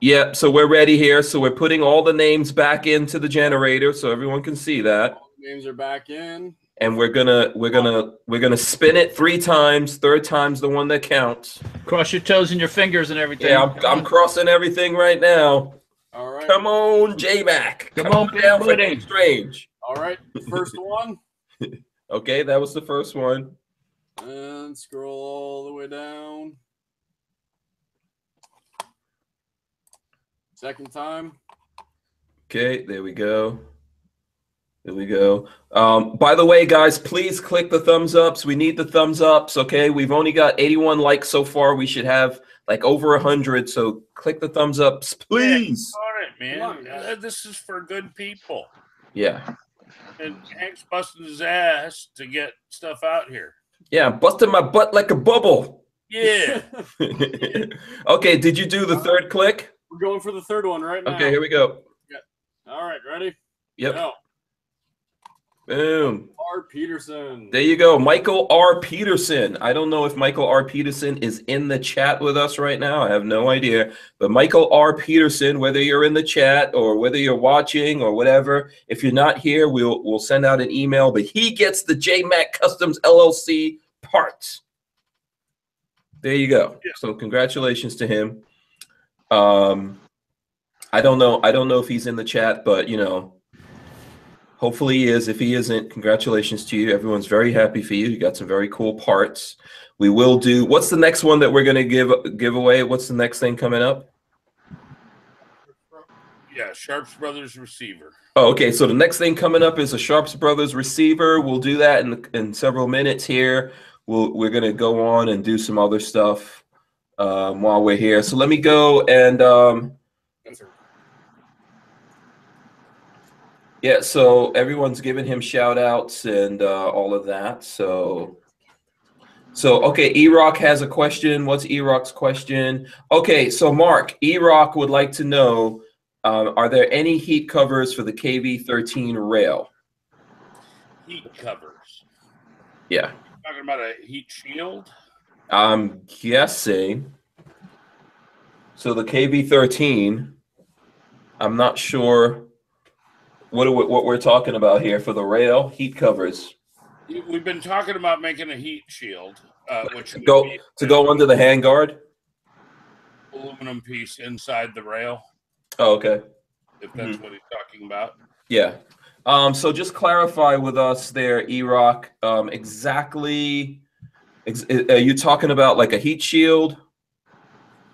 Yeah, so we're ready here. So we're putting all the names back into the generator so everyone can see that. All the names are back in. And we're gonna we're gonna we're gonna spin it three times. Third time's the one that counts. Cross your toes and your fingers and everything. Yeah, I'm, I'm crossing everything right now. All right. Come on, J-Mac. Come on, down for buddy. Dave Strange. All right. First one. Okay, that was the first one. And scroll all the way down. Second time. Okay, there we go. There we go. Um, by the way, guys, please click the thumbs ups. We need the thumbs ups. Okay, we've only got 81 likes so far. We should have like over 100. So click the thumbs ups, please. All right, man. On, guys. Uh, this is for good people. Yeah, And Hank's busting his ass to get stuff out here. yeah, I'm busting my butt like a bubble. Yeah. okay, did you do the third click? We're going for the third one right now. Okay, here we go. Yeah. All right, ready? Yep. Go. Boom. R. Peterson. There you go. Michael R. Peterson. I don't know if Michael R. Peterson is in the chat with us right now. I have no idea. But Michael R. Peterson, whether you're in the chat or whether you're watching or whatever, if you're not here, we'll we'll send out an email. But he gets the JMac Customs LLC parts. There you go. So congratulations to him. Um, I don't know. I don't know if he's in the chat, but you know, Hopefully he is. If he isn't, congratulations to you. Everyone's very happy for you. You got some very cool parts. We will do. What's the next one that we're going to give give away? What's the next thing coming up? Yeah, Sharps Brothers receiver. Oh, okay. So the next thing coming up is a Sharps Brothers receiver. We'll do that in in several minutes here. We'll we're going to go on and do some other stuff um, while we're here. So let me go and. Um, Yeah, so everyone's giving him shout outs and uh, all of that. So, so okay, E-Rock has a question. What's E-Rock's question? Okay, so Mark, E-Rock would like to know, um, are there any heat covers for the KV13 rail? Heat covers. Yeah. Talking about a heat shield? I'm guessing. So the KV13, I'm not sure what, we, what we're talking about here for the rail heat covers. We've been talking about making a heat shield, uh, which to go to go under the handguard. Aluminum piece inside the rail. Oh, okay. If that's mm-hmm. what he's talking about. Yeah. Um, so just clarify with us there, E-Rock, um, exactly. Ex- are you talking about like a heat shield?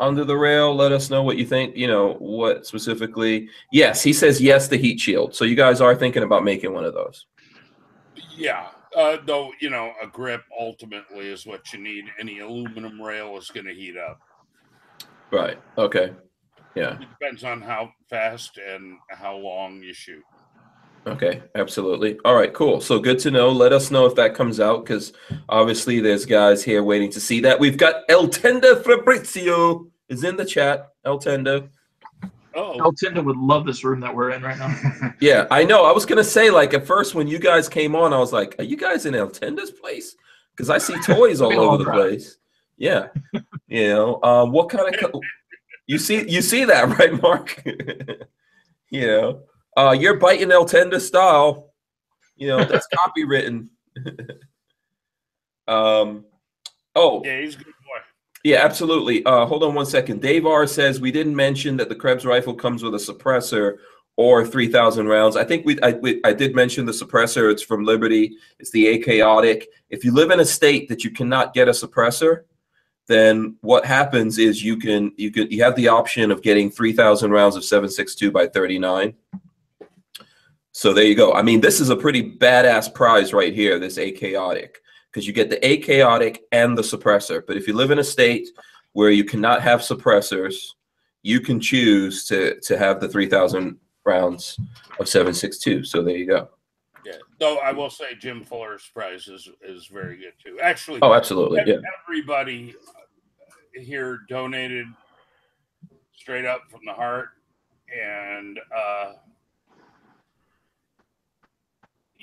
Under the rail. Let us know what you think. You know what specifically. Yes, he says yes. The heat shield. So you guys are thinking about making one of those. Yeah, uh, though you know a grip ultimately is what you need. Any aluminum rail is going to heat up. Right. Okay. Yeah. It depends on how fast and how long you shoot. Okay, absolutely. All right, cool. So good to know. Let us know if that comes out because obviously there's guys here waiting to see that. We've got El Tenda Fabrizio is in the chat. El Tenda. Oh, El Tenda would love this room that we're in right now. yeah, I know. I was gonna say like at first when you guys came on, I was like, "Are you guys in El Tenda's place?" Because I see toys all over the place. Yeah, you know, um, what kind of co- you see you see that right, Mark? you know. Uh, you're biting El Tenda style. You know, that's copywritten. um, oh. Yeah, he's good boy. Yeah, absolutely. Uh, hold on one second. Dave R says we didn't mention that the Krebs rifle comes with a suppressor or 3,000 rounds. I think we I, we I, did mention the suppressor. It's from Liberty. It's the Kodiak. If you live in a state that you cannot get a suppressor, then what happens is you can you can you have the option of getting 3,000 rounds of 7.62 by 39. So there you go. I mean, this is a pretty badass prize right here, this Kodiak, because you get the Kodiak and the suppressor. But if you live in a state where you cannot have suppressors, you can choose to to have the 3,000 rounds of 7.62. So there you go. Yeah. Though I will say Jim Fuller's prize is, is very good too. Actually, oh, absolutely. Yeah. Everybody here donated straight up from the heart. And uh,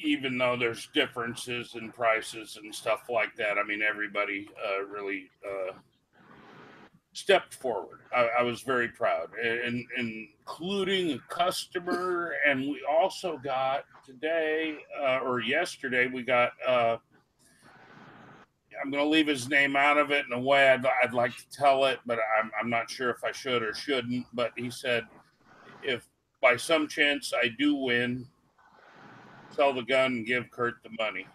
even though there's differences in prices and stuff like that, I mean, everybody uh, really uh, stepped forward. I, I, was very proud, and, and, including a customer. And we also got today uh, or yesterday, we got. Uh, I'm going to leave his name out of it in a way I'd, I'd like to tell it, but I'm, I'm not sure if I should or shouldn't. But he said, if by some chance I do win, sell the gun and give Kurt the money.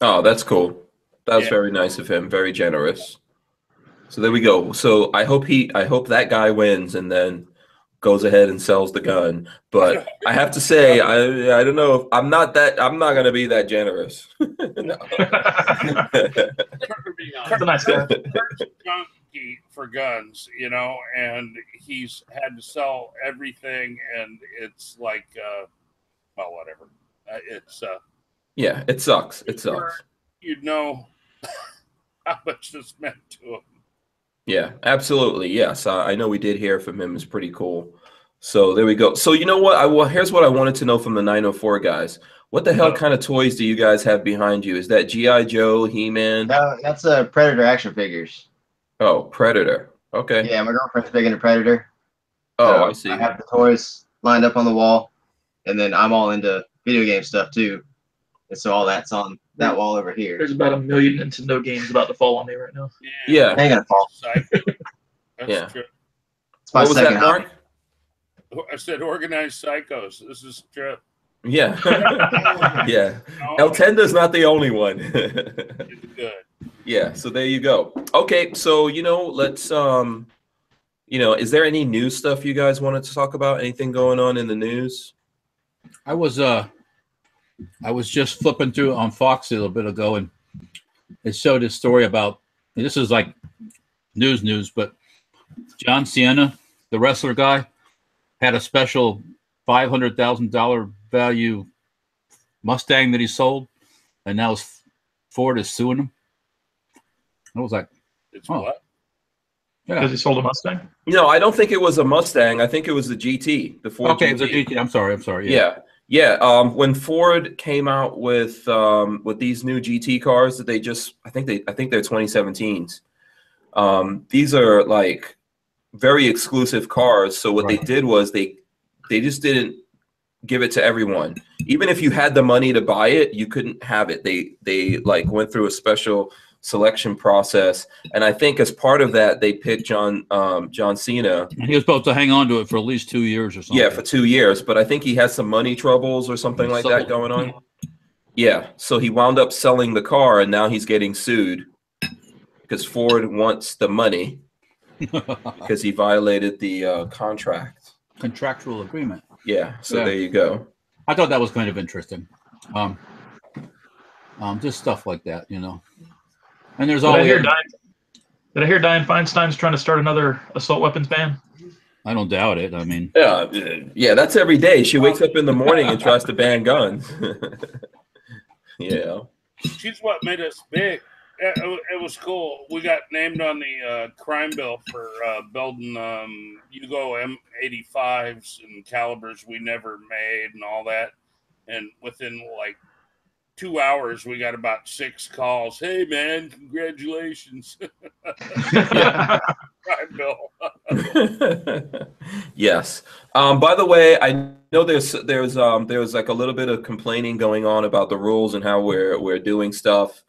Oh, that's cool. That's yeah. very nice of him. Very generous. So there we go. So I hope he, I hope that guy wins and then goes ahead and sells the gun. But I have to say, I, I don't know. If, I'm not that. I'm not gonna be that generous. Kurt's a nice guy. for guns, you know, and he's had to sell everything, and it's like, uh, well, whatever. Uh, it's uh, yeah, it sucks. It sucks. You'd know how much this meant to him. Yeah, absolutely. Yes, I, I know we did hear from him. It's pretty cool. So there we go. So you know what? I well, here's what I wanted to know from the 904 guys. What the hell Oh. kind of toys do you guys have behind you? Is that GI Joe, He Man? No, that's a Predator action figures. Oh, Predator. Okay. Yeah, my girlfriend's big into Predator. Oh, so I see. I have the toys lined up on the wall, and then I'm all into video game stuff too, and so all that's on that wall over here. There's about a million Nintendo games about to fall on me right now. Yeah. I ain't gonna fall. Psycho. That's Yeah. true. It's my What was that, hobby. I said organized psychos. This is true. Yeah. yeah. No, Eltenda's not the only one. it's good. yeah. So there you go. Okay. So you know, let's um, you know, is there any new stuff you guys wanted to talk about? Anything going on in the news? I was uh I was just flipping through on Fox a little bit ago and it showed a story about and this is like news news, but John Cena, the wrestler guy, had a special five hundred thousand dollar value Mustang that he sold, and now Ford is suing him. I was like, It's Oh. what? yeah, Because he sold a Mustang. No, I don't think it was a Mustang. I think it was the GT, the Ford okay, GT. the GT. I'm sorry, I'm sorry. Yeah. Yeah. Yeah, um, when Ford came out with um, with these new GT cars that they just, I think they, I think they're 2017s. Um, these are like very exclusive cars. So what they did was they, they just didn't give it to everyone. Even if you had the money to buy it, you couldn't have it. They, they like went through a special selection process, and I think as part of that, they picked John, um, John Cena. And he was supposed to hang on to it for at least two years or something. Yeah, for two years, but I think he has some money troubles or something like that going on. Yeah, so he wound up selling the car, and now he's getting sued because Ford wants the money because he violated the uh, contract. Contractual agreement. Yeah, so Yeah. there you go. I thought that was kind of interesting. Um, um, just stuff like that, you know. And there's Did I all hear Diane, did I hear Dianne Feinstein's trying to start another assault weapons ban? I don't doubt it. I mean, Yeah, uh, yeah, that's every day. She wakes up in the morning and tries to ban guns. yeah. She's what made us big. It, it- it was cool. We got named on the uh, crime bill for uh, building um, Yugo M85s and calibers we never made and all that. And within like two hours, we got about six calls. Hey, man, congratulations. crime bill. yes. Um, by the way, I know there's there's um there's like a little bit of complaining going on about the rules and how we're we're doing stuff.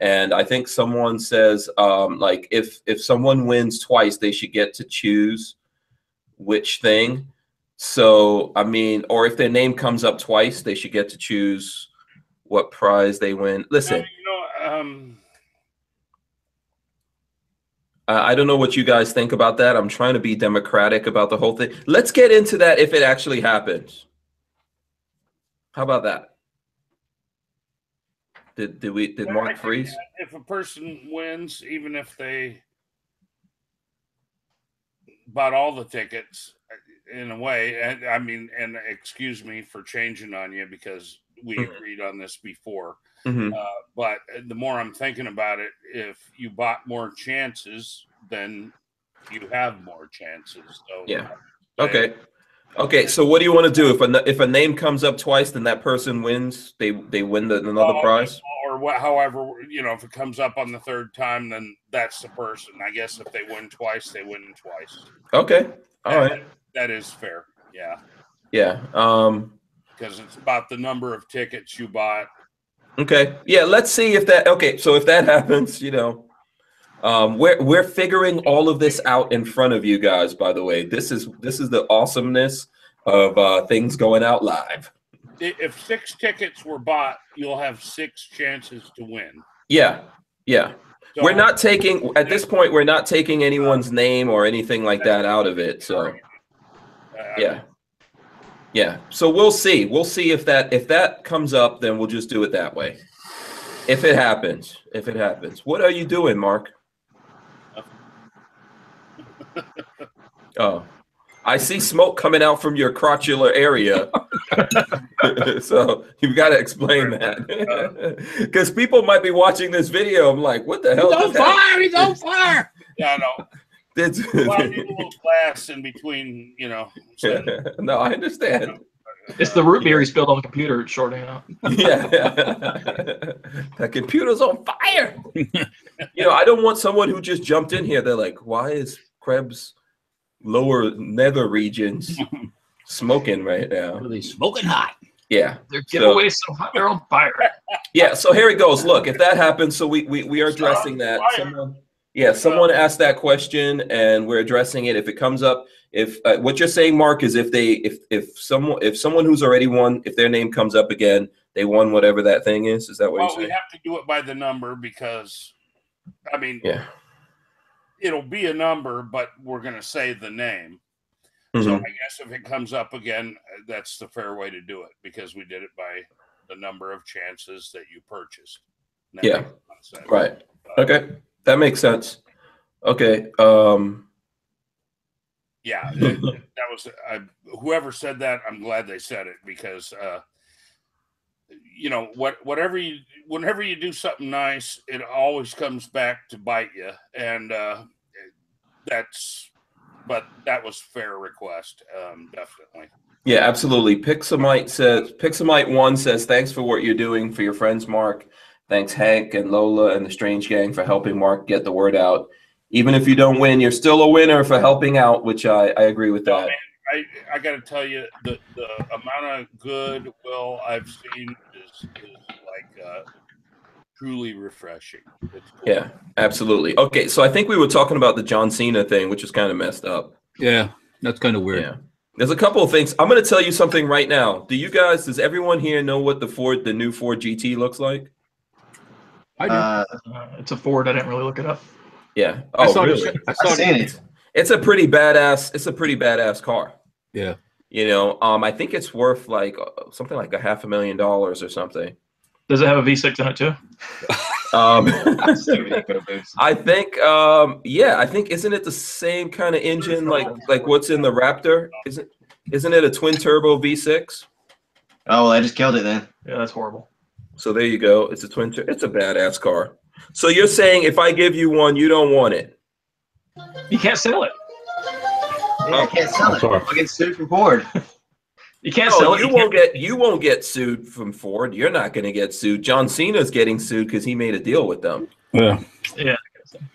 And I think someone says um like if if someone wins twice, they should get to choose which thing. So I mean, or if their name comes up twice, they should get to choose what prize they win. Listen, No, you know, um, I don't know what you guys think about that. I'm trying to be democratic about the whole thing. Let's get into that if it actually happens. How about that? Did did we did Well, Mark freeze? If a person wins, even if they bought all the tickets, uh, in a way, and I mean, and excuse me for changing on you because we Mhm. agreed on this before. Mhm. Uh, but the more I'm thinking about it, if you bought more chances, then you have more chances. So Yeah. Okay. Okay. So what do you want to do if a if a name comes up twice, then that person wins? They they win the, another Oh, prize. or what, however, you know, if it comes up on the third time, then that's the person. I guess if they win twice, they win twice. Okay. All right. That is fair. Yeah. Yeah. Um. Because it's about the number of tickets you bought. Okay. Yeah, let's see if that okay, so if that happens, you know, um we're we're figuring all of this out in front of you guys, by the way. This is this is the awesomeness of uh things going out live. If six tickets were bought, you'll have six chances to win. Yeah. Yeah. So, We're not taking at this point we're not taking anyone's name or anything like that out of it. So uh, yeah. Yeah. So we'll see. We'll see if that if that comes up, then we'll just do it that way. If it happens. If it happens. What are you doing, Mark? Oh. I see smoke coming out from your crotchular area. so you've got to explain that. Because people might be watching this video. I'm like, what the hell? he's on fire! He's on fire! Yeah, I It's, Well, I need a little class in between, you know. saying, no, I understand. It's the root beer he spilled on the computer. It's shorting out. Yeah, the computer's on fire. you know, I don't want someone who just jumped in here. They're like, "Why is Krebs lower nether regions smoking right now?" Really smoking hot. Yeah, Their So- giveaways so hot they're on fire. yeah. So here it goes. Look, if that happens, so we we, we are addressing that. Fire. Someone, yeah, someone asked that question, and we're addressing it. If it comes up, if uh, what you're saying, Mark, is if they if if someone if someone who's already won, if their name comes up again, they won whatever that thing is. Is that what Well, you're we saying? have to do it by the number because, I mean, Yeah. it'll be a number, but we're going to say the name. So Mhm. I guess if it comes up again, uh, that's the fair way to do it because we did it by the number of chances that you purchased. That Yeah. makes a lot of sense. Right. Okay. That makes sense. Okay. Um Yeah, that, that was I, whoever said that. I'm glad they said it because uh, you know what. Whatever you, whenever you do something nice, it always comes back to bite you, and uh, that's. But that was fair request, um, definitely. yeah, absolutely. Pixamite says Pixamite one says thanks for what you're doing for your friends, Mark. Thanks Hank and Lola and the Strange Gang for helping Mark get the word out. Even if you don't win, you're still a winner for helping out, which I, I agree with No, that. man, I I got to tell you the the amount of goodwill I've seen is is like uh, truly refreshing. It's cool. Yeah, absolutely. Okay, so I think we were talking about the John Cena thing, which is kind of messed up. Yeah, that's kind of weird. Yeah. There's a couple of things. I'm going to tell you something right now. Do you guys, does everyone here know what the Ford, the new Ford GT looks like? I do. Uh, it's a Ford. I didn't really look it up. Yeah. I Oh, saw really? it. I I've saw it. seen it. It's a pretty badass. It's a pretty badass car. Yeah. You know, um, I think it's worth like uh, something like a half a million dollars or something. Does it have a V6 in it too? Um, Stupid eco boost. I think, um, yeah, I think isn't it the same kind of engine like like what's in the Raptor? Isn't isn't it a twin turbo V6? Oh, well, I just killed it then. Yeah, that's horrible. So there you go. It's a twin. Tur- it's a badass car. So you're saying if I give you one, you don't want it? You can't sell it. Yeah, I can't sell I'm it. sorry. I'll get sued from Ford. You can't No, sell it. you You won't can't- get you won't get sued from Ford. You're not going to get sued. John Cena's getting sued because he made a deal with them. Yeah. Yeah.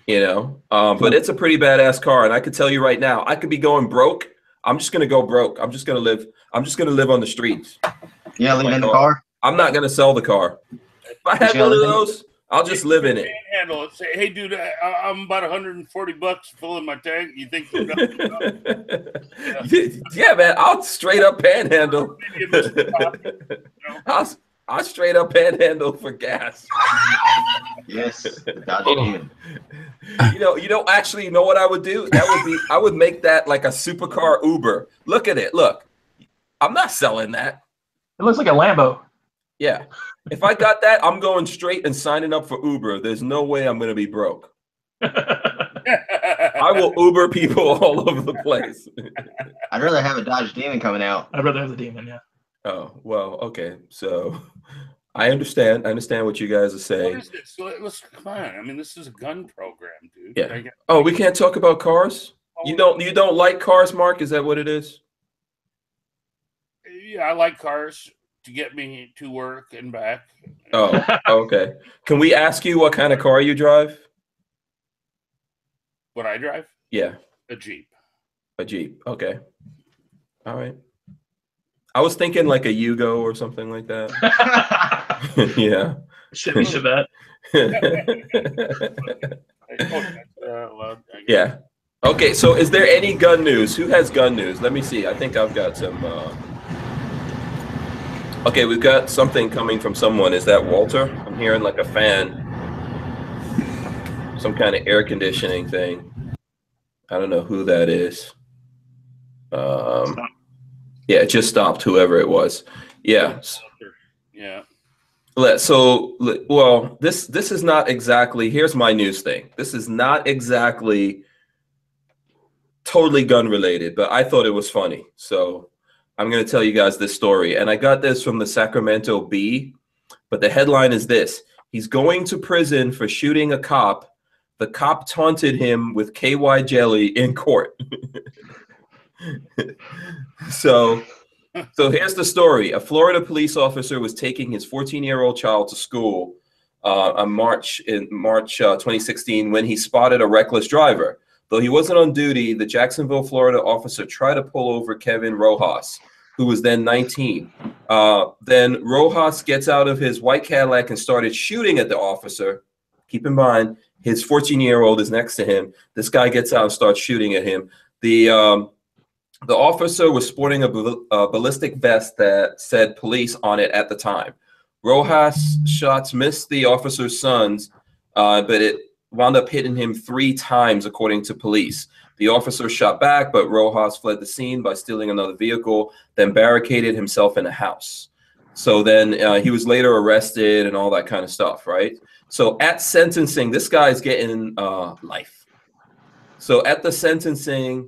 You know, um, but it's a pretty badass car, and I could tell you right now, I could be going broke. I'm just going to go broke. I'm just going to live. I'm just going to live on the streets. Yeah, leave my in the God. car. I'm not going to sell the car. If I had one of those, I'll just live in it. Handle it. Say, hey, dude, I, I'm about 140 bucks filling my tank. You think you're yeah, man, I'll straight up panhandle. I'll, I'll straight up panhandle for gas. Yes, the You know, you know, actually, you know what I would do? That would be, I would make that like a supercar Uber. Look at it. Look, I'm not selling that. It looks like a Lambo. Yeah. If I got that, I'm going straight and signing up for Uber. There's no way I'm going to be broke. I will Uber people all over the place. I'd rather have a Dodge Demon coming out. I'd rather have the demon. Yeah. Oh, well, okay. So I understand. I understand what you guys are saying. is this? So let's come on. I mean, this is a gun program, dude. Yeah. I got- Oh, we can't talk about cars? You don't you don't like cars, Mark? Is that what it is? Yeah, I like cars to get me to work and back. Oh, okay. Can we ask you what kind of car you drive? What I drive? Yeah, A Jeep. a Jeep. Okay. All right. I was thinking like a Yugo or something like that. yeah. Chevy Chevette. I- that's, well, I guess- yeah. Okay, so is there any gun news? Who has gun news? Let me see. I think I've got some uh Okay, we've got something coming from someone. Is that Walter? I'm hearing like a fan. Some kind of air conditioning thing. I don't know who that is. Um Yeah, it just stopped whoever it was. Yeah. Yeah. Let so well, this this is not exactly. Here's my news thing. This is not exactly totally gun related, but I thought it was funny. So I'm going to tell you guys this story, and I got this from the Sacramento Bee. But the headline is this: He's going to prison for shooting a cop the cop taunted him with KY jelly in court. so, so here's the story: a Florida police officer was taking his 14-year-old child to school uh, on March in March uh, 2016 when he spotted a reckless driver. Though he wasn't on duty, the Jacksonville, Florida officer tried to pull over Kevin Rojas, who was then 19. Uh, then Rojas gets out of his white Cadillac and started shooting at the officer. Keep in mind, his 14 year old is next to him. This guy gets out and starts shooting at him. The um, the officer was sporting a, a ballistic vest that said police on it at the time. Rojas shots missed the officer's sons, uh, but it wound up hitting him three times, according to police. The officer shot back, but Rojas fled the scene by stealing another vehicle, then barricaded himself in a house. So then uh, he was later arrested and all that kind of stuff, right? So at sentencing, this guy's getting uh, life. So at the sentencing,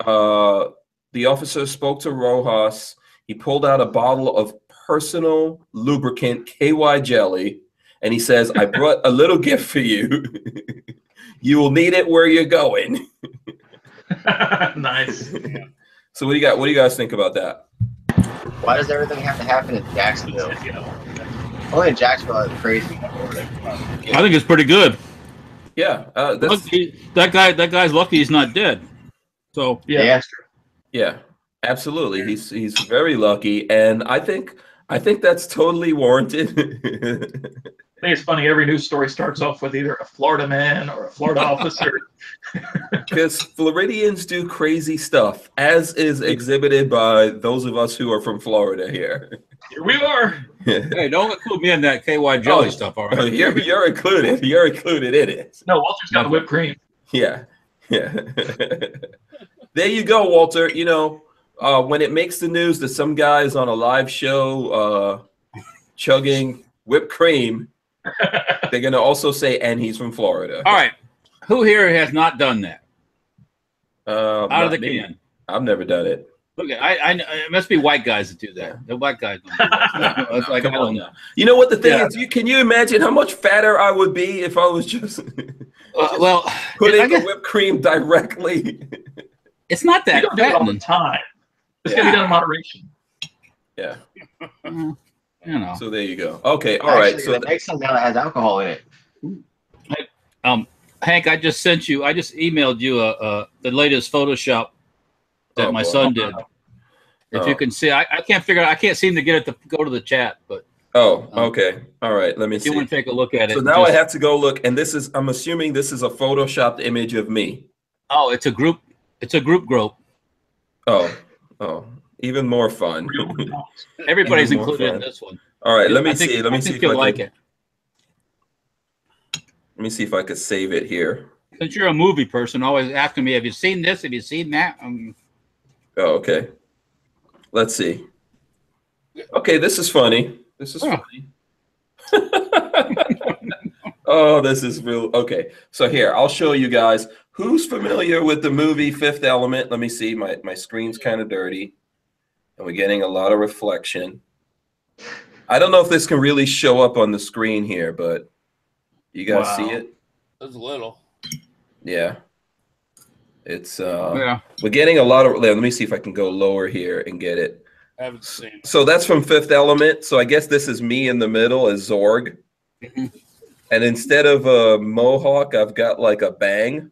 uh, the officer spoke to Rojas. He pulled out a bottle of personal lubricant KY jelly, and he says, "I brought a little gift for you. you will need it where you're going." nice. So what do you got? What do you guys think about that? Why does everything have to happen in Jacksonville? Only in Jacksonville is crazy. I think it's pretty good. Yeah, uh, Look, that's he, that guy, that guy's lucky he's not dead. So Yeah. Yeah, yeah, absolutely. He's he's very lucky, and I think I think that's totally warranted. I think it's funny. Every news story starts off with either a Florida man or a Florida officer. Because Floridians do crazy stuff, as is exhibited by those of us who are from Florida here. Here we are. hey, don't include me in that KY jelly Oh, stuff. All right. you're, you're included. You're included in it. No, Walter's got the whipped cream. Yeah. Yeah. there you go, Walter. You know, uh, when it makes the news that some guy is on a live show uh, chugging whipped cream, they're going to also say, and he's from Florida. All right. Who here has not done that? Uh, Out of the me. can. I've never done it. Look, I, I, it must be white guys that do that. The white guys don't do that. No, It's like, I come on now. You know what the thing Yeah. is? You can you imagine how much fatter I would be if I was just Uh, well, putting I the whipped cream directly? it's not You that don't do it all the time. It's got to be done in moderation. yeah. You know. So there you go. Okay. All right. Actually, So the th- next one now that has alcohol in it. Um, Hank, I just sent you. I just emailed you a, uh the latest Photoshop that Oh, my boy. son did. If Oh. you can see, I, I can't figure. out I can't seem to get it to go to the chat. But oh, Um, okay. All right. Let me if you want to take a look at it, So now I have to go look, and this is I'm assuming this is a photoshopped image of me. Oh, it's a group. It's a group group. Oh, oh, even more fun. Everybody's Even more included in this one. All right, let me I think- see. Let me I see think if you'll I like can, it. Let me see if I could save it here. Since you're a movie person, always asking me, "Have you seen this? Have you seen that?" Um, Oh, okay. Let's see. Okay, this is funny. This is Oh. funny. oh, this is real. Okay, so here I'll show you guys who's familiar with the movie Fifth Element. Let me see. My my screen's kind of dirty, and we're getting a lot of reflection. I don't know if this can really show up on the screen here, but you guys Wow. see it? That's a little. Yeah. It's uh yeah. we're getting a lot of let me see if I can go lower here and get it. I Haven't seen. it. So that's from Fifth Element. So I guess this is me in the middle as Zorg. And instead of a mohawk, I've got like a bang.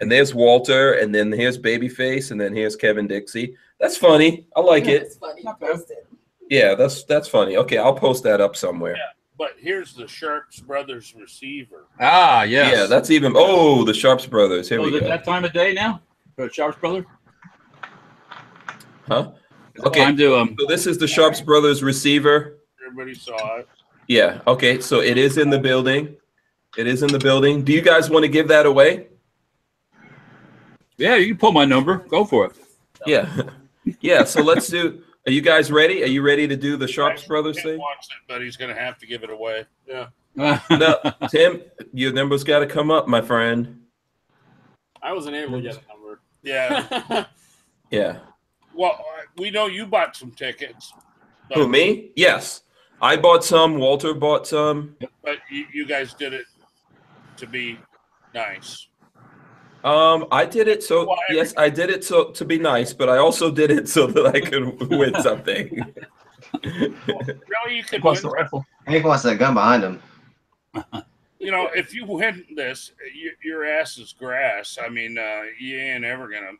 And there's Walter, and then here's Babyface, and then here's Kevin Dixie. That's funny. I like it. Funny. Yeah, that's that's funny. Okay, I'll post that up somewhere. But here's the Sharps Brothers receiver. Ah, yes. Yeah, that's even. Oh, the Sharps brothers. Here Oh, we is it that time of day now for Sharps brother? Huh? Okay. Time to um. So this is the Sharps brothers receiver. Everybody saw it. Yeah. Okay. So it is in the building. It is in the building. Do you guys want to give that away? Yeah, you can pull my number. Go for it. Yeah. Yeah. So let's do. Are you guys ready? Are you ready to do the Sharps brothers thing? wants it, but he's going to have to give it away. Yeah. No, Tim, your number's got to come up, my friend. I wasn't able to get a number. Yeah. Yeah. well, uh, we know you bought some tickets. Who me? Yes. I bought some. Walter bought some. But you, you guys did it to be Nice. Um, I did it so Why? yes, I did it so to be nice, but I also did it so that I could win something. Really, you could Plus win. the rifle. Hank wants that gun behind him. You know, if you win this, you, your ass is grass. I mean, uh, you ain't ever gonna.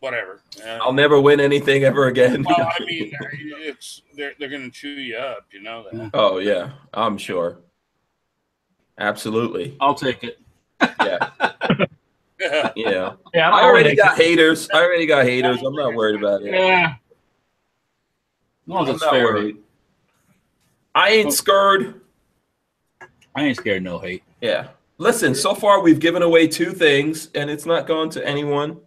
Whatever. Uh, I'll never win anything ever again. well, I mean, it's they're they're gonna chew you up. You know that. oh yeah, I'm sure. Absolutely. I'll take it. Yeah. Yeah. Yeah, I already got haters. I already got haters. I'm not worried about it. Yeah. As long as I'm it's not fair. worried. I ain't scared. I ain't scared no hate. Yeah. Listen, so far we've given away two things and it's not gone to anyone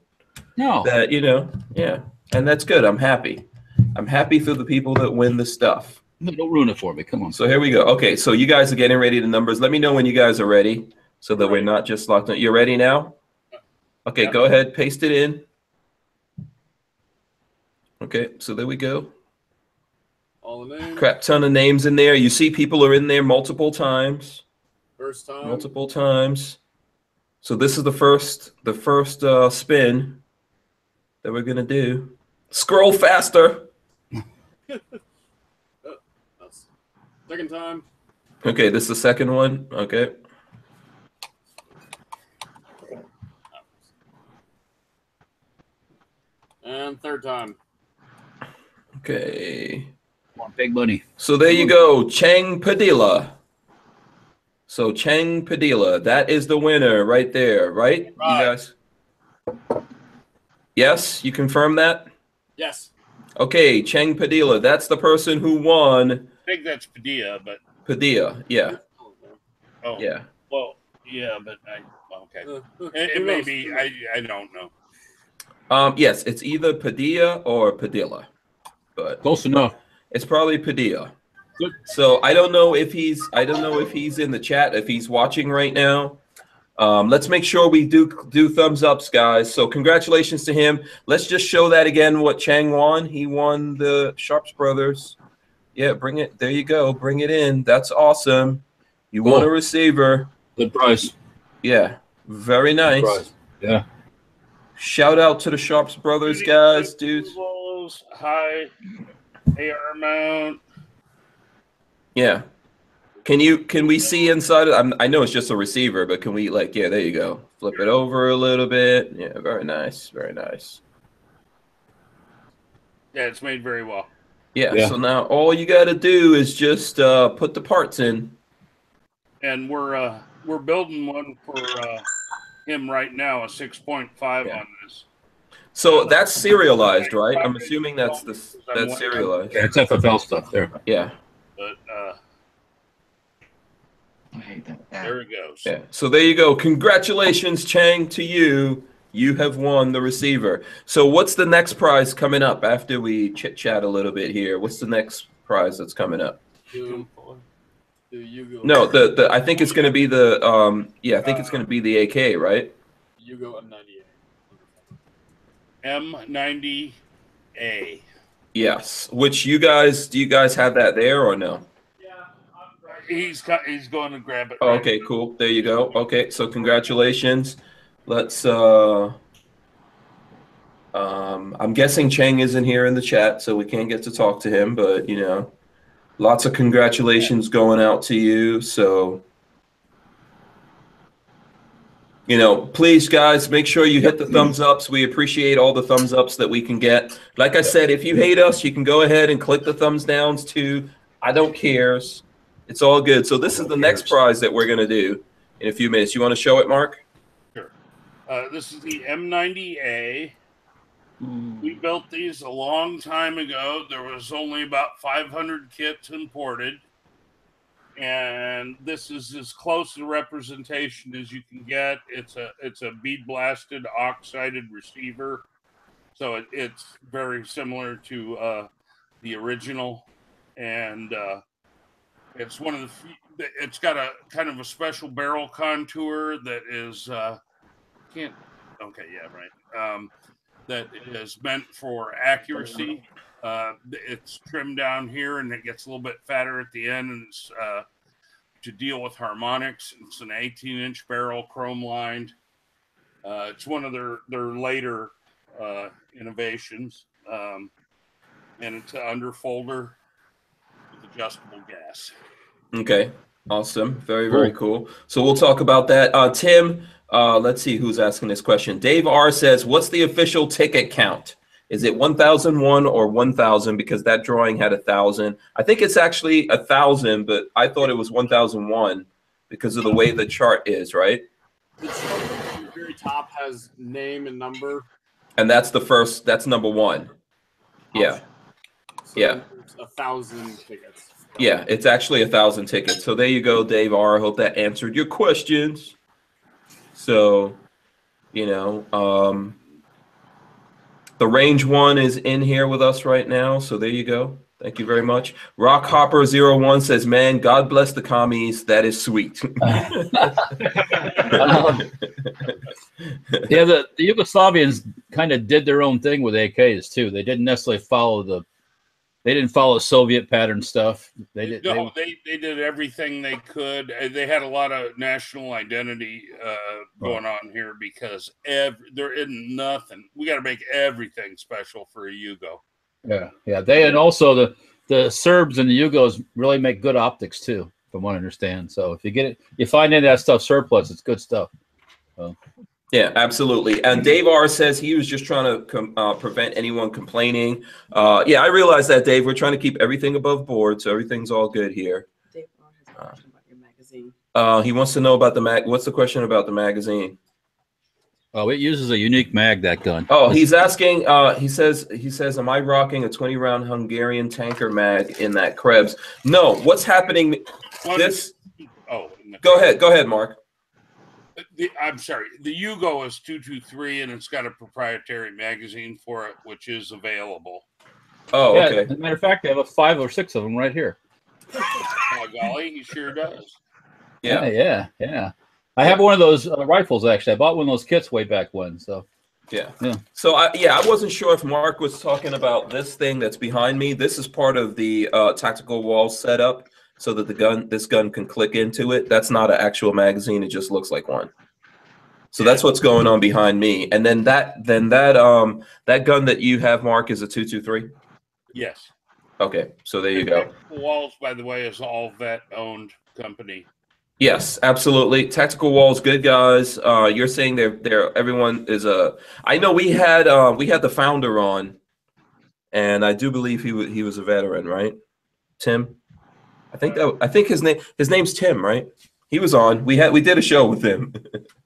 No. that, you know, yeah. And that's good. I'm happy. I'm happy for the people that win the stuff. No, Don't ruin it for me. Come on. So here we go. Okay, so you guys are getting ready to numbers. Let me know when you guys are ready so that we're not just locked on. You're ready now? Okay, go ahead, paste it in. Okay, so there we go. All the names. Crap ton of names in there. You see people are in there multiple times. First time. multiple times. So this is the first the first uh, spin that we're gonna do. Scroll faster. Second time. Okay, this is the second one. Okay. And third time. Okay. Come on, big money. So there you go, Chang Padilla. So Chang Padilla, that is the winner right there, right? You Right. guys. Yes, you confirm that? Yes. Okay, Chang Padilla, that's the person who won I think that's Padilla, but Padilla. Yeah, oh yeah. Well, yeah, but I okay. Uh, It, it may be. I I don't know. Um, yes, it's either Padilla or Padilla, but Close enough. it's probably Padilla. Good. So I don't know if he's I don't know if he's in the chat if he's watching right now. Um, let's make sure we do do thumbs ups, guys. So congratulations to him. Let's just show that again. What Chang won? He won the Sharps Brothers. Yeah, bring it. There you go. Bring it in. That's awesome. You want a receiver. Good price. Yeah, very nice. Yeah. Shout out to the Sharps Brothers, guys, dudes. Hi, AR mount. Yeah. Can you can we see inside of I'm, I know it's just a receiver, but can we like yeah, there you go. Flip it over a little bit. Yeah, very nice. Very nice. Yeah, it's made very well. Yeah, Yeah. so now all you got to do is just uh put the parts in. and we're uh we're building one for uh him right now, a six point five Yeah. on this. So that's serialized, right? I'm assuming that's the that's serialized. Yeah, it's FFL stuff there. Yeah. But uh I hate that. there it goes. Yeah. So there you go. Congratulations, Chang, to you. You have won the receiver. So what's the next prize coming up after we chit chat a little bit here? What's the next prize that's coming up? Do, you? No, the, the I think it's going to be the um yeah, I think it's going to be the AK, right? Yugo M90A. M ninety A. Yes. Which you guys do you guys have that there or no? He's got, he's going to grab it. Oh, okay, cool. There you go. Okay, so congratulations. Let's uh um I'm guessing Chang isn't here in the chat, so we can't get to talk to him, but you know, lots of congratulations going out to you. So you know, please guys, make sure you hit the thumbs ups. We appreciate all the thumbs ups that we can get. Like I said, if you hate us, you can go ahead and click the thumbs downs too. I don't cares. It's all good. So this is the next prize that we're gonna do in a few minutes. You want to show it, Mark? Uh, this is the M90A. We built these a long time ago. There was only about 500 kits imported. And this is as close a representation as you can get. It's a it's a bead blasted oxided receiver, so it, it's very similar to uh, the original, and uh, it's one of the. It's got a kind of a special barrel contour that is uh, can't okay yeah right um that is meant for accuracy uh it's trimmed down here and it gets a little bit fatter at the end and it's uh to deal with harmonics. It's an 18 inch barrel, chrome lined. Uh, it's one of their their later uh, innovations, um, and it's an underfolder with adjustable gas. Okay, awesome, very very cool. So we'll talk about that. Uh, Tim, uh, let's see who's asking this question. Dave R says, "What's the official ticket count? Is it 1,001 or 1,000? Because that drawing had a thousand. I think it's actually a thousand, but I thought it was 1,001 because of the way the chart is, right? The chart the very top has name and number. And that's the first. That's number one. Yeah, So Yeah. a thousand tickets. yeah. It's actually a thousand tickets. So there you go, Dave R. I hope that answered your questions. So, you know, um, the range one is in here with us right now. So there you go. Thank you very much. Rock Hopper 01 says, Man, God bless the commies. That is sweet. Um, yeah, the, the Yugoslavians kind of did their own thing with AKs too. They didn't necessarily follow the, they didn't follow Soviet pattern stuff. They did. No, they- they, they did everything they could. Uh, They had a lot of national identity uh, going on here because there isn't nothing. We got to make everything special for a Yugo. Yeah, yeah. They and also the the Serbs and the Yugos really make good optics too, from what I understand. So if you get it, you find any of that stuff surplus, it's good stuff. Yeah, absolutely. And Dave R says he was just trying to com- uh, prevent anyone complaining. Uh, yeah, I realize that, Dave. We're trying to keep everything above board, so everything's all good here. Dave Brown has a question about your magazine. Uh, he wants to know about the mag. What's the question about the magazine? Oh, it uses a unique mag that gun. Oh, he's asking. Uh, he says. He says, "Am I rocking a 20 round Hungarian tanker mag in that Krebs?" No. What's happening? Well, This. Oh, Go ahead. Go ahead, Mark. The, I'm sorry. The Yugo is 223 and it's got a proprietary magazine for it, which is available. Oh, yeah, okay. as a matter of fact, I have a five or six of them right here. Oh, golly, he sure does. Yeah. yeah, yeah. yeah. I have one of those uh, rifles actually. I bought one of those kits way back when. So Yeah. Yeah. So I yeah, I wasn't sure if Mark was talking about this thing that's behind me. This is part of the uh, tactical wall setup, so that the gun this gun can click into it. That's not an actual magazine. It just looks like one. So that's what's going on behind me. And then that then that um that gun that you have, Mark, is a two two three. Yes. Okay. So there you go. Walls, by the way, is all vet owned company. Yes, absolutely. Tactical Walls, good guys. Uh, you're saying they're they're everyone is a. I know we had uh, we had the founder on, and I do believe he was he was a veteran, right? Tim, I think that I think his name his name's Tim, right? He was on. We had we did a show with him.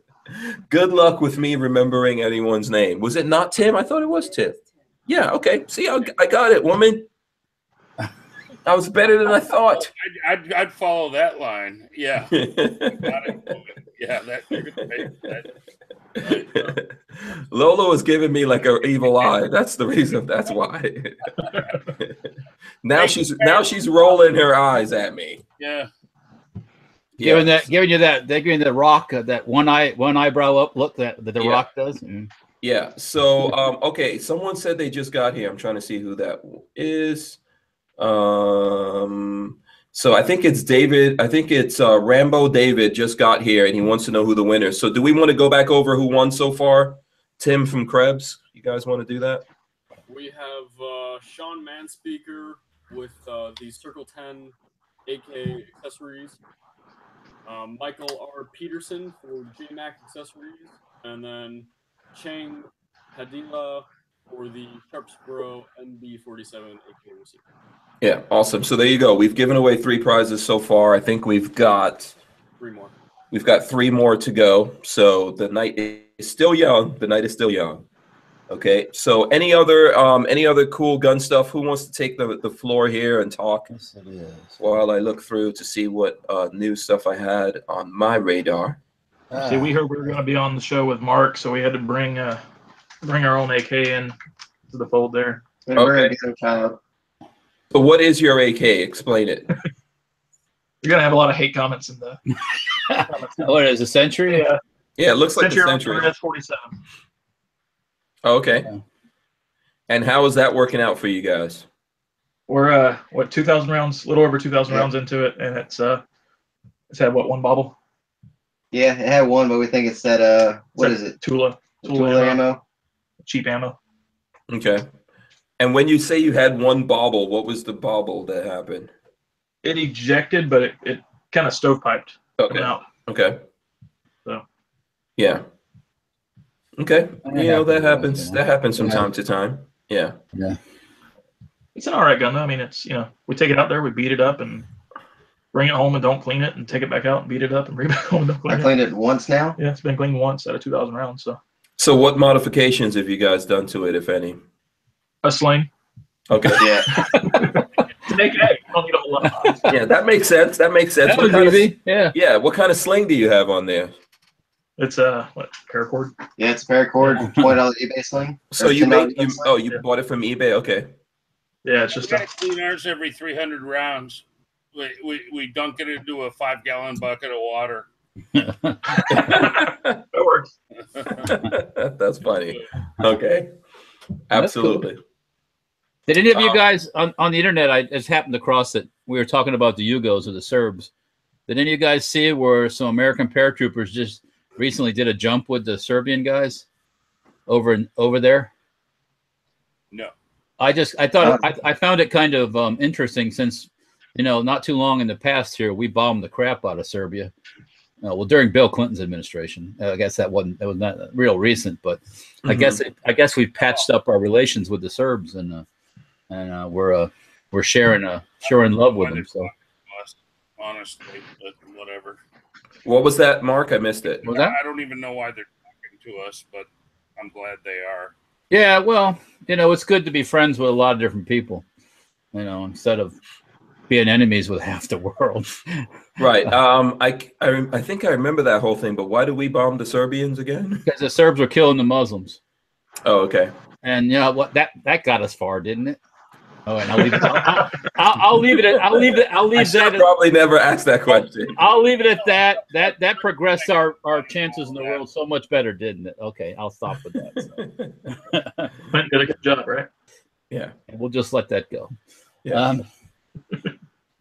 good luck with me remembering anyone's name. Was it not Tim? I thought it was Tim. Yeah. Okay. See, I, I got it, woman. I was better than I thought. I'd, I'd, I'd follow that line. Yeah. Got it. Yeah. That, you're gonna make that. Lola was giving me like an evil eye. That's the reason. That's why. now she's now she's rolling her eyes at me. Yeah. giving that, giving you that, they're giving the rock uh, that one eye, one eyebrow up look that that the Yeah. rock does. Mm. Yeah. So um, okay, someone said they just got here. I'm trying to see who that is. Um, so I think it's David. I think it's uh, Rambo David just got here, and he wants to know who the winner. So do we want to go back over who won so far? Tim from Krebs. You guys want to do that? We have uh, Sean Manspeaker with uh, the Circle 10 AK accessories. Um, Michael R. Peterson for JMac accessories. And then Chang Padilla for the Sharpsboro NB47 AK receiver. Yeah, awesome. So there you go. We've given away three prizes so far. I think we've got Three more. we've got three more to go. So the night is still young. The night is still young. Okay. So any other um any other cool gun stuff? Who wants to take the the floor here and talk Yes, while I look through to see what uh, new stuff I had on my radar? See, we heard we were going to be on the show with Mark, so we had to bring uh bring our own AK in to the fold there. And we're Okay. gonna some child. So what is your AK? Explain it. You're going to have a lot of hate comments in the what is a century? yeah, Yeah, it looks like Century a on century. RAS 47. Oh, okay. Yeah. And how is that working out for you guys? We're uh what 2,000 rounds, a little over 2,000 Yeah. rounds into it, and it's uh It's had what one bobble? Yeah, it had one, but we think it's that uh, what It's is it? Tula. Tula, Tula ammo. ammo. Cheap ammo. Okay. And when you say you had one bobble, what was the bobble that happened? It ejected, but it, it kind of stovepiped Okay. out. Okay. So. Yeah. Okay. That You know that happens, happens. yeah. That happens from Yeah. time to time. Yeah. Yeah. It's an all right gun though. I mean, it's you know we take it out there, we beat it up, and bring it home and don't clean it, and take it back out and beat it up and bring it back home and don't I clean it. cleaned it once now. Yeah, it's been cleaned once out of two thousand rounds. So So what modifications have you guys done to it, if any? A sling. Okay. Yeah, It's an AK. You don't need a whole lot. yeah, that makes sense. That makes sense. That What was kind of- easy. Yeah. yeah. What kind of sling do you have on there? It's a what paracord. yeah, it's a paracord, twenty dollar uh, eBay sling. So Or you made you oh you Yeah. bought it from eBay? Okay. Yeah, it's just gotta a, clean ours every 300 rounds. We, we, we dunk it into a five gallon bucket of water. it works. That's funny. Okay. Absolutely. Did any of you Um, guys on, on the internet? I just happened across it. We were talking about the Yugos or the Serbs. Did any of you guys see where some American paratroopers just recently did a jump with the Serbian guys over in, over there? No. I just I thought I, I found it kind of um, interesting since you know not too long in the past here we bombed the crap out of Serbia. Uh, well, during Bill Clinton's administration, Uh, I guess that wasn't that was not real recent, but I guess it, I guess we've patched up our relations with the Serbs and uh, and uh, we're uh, we're sharing uh, sharing love with them. So honestly, but whatever. What was that, Mark? I missed it. was that? I don't even know why they're talking to us, but I'm glad they are. Yeah, well, you know, it's good to be friends with a lot of different people. You know, instead of being enemies with half the world. Right. Um. I, I I think I remember that whole thing. But why did we bomb the Serbians again? because the Serbs were killing the Muslims. Oh, okay. And you know what? That that got us far, didn't it? Oh, and I'll leave it. I'll, I'll, I'll, I'll leave it. At, I'll leave it. I'll leave should that. have At, probably never asked that question. I'll leave it at that. That that progressed our our chances in the world so much better, didn't it? Okay, I'll stop with that. So. Did a good job, right? yeah. we'll just let that go. Yeah. Um,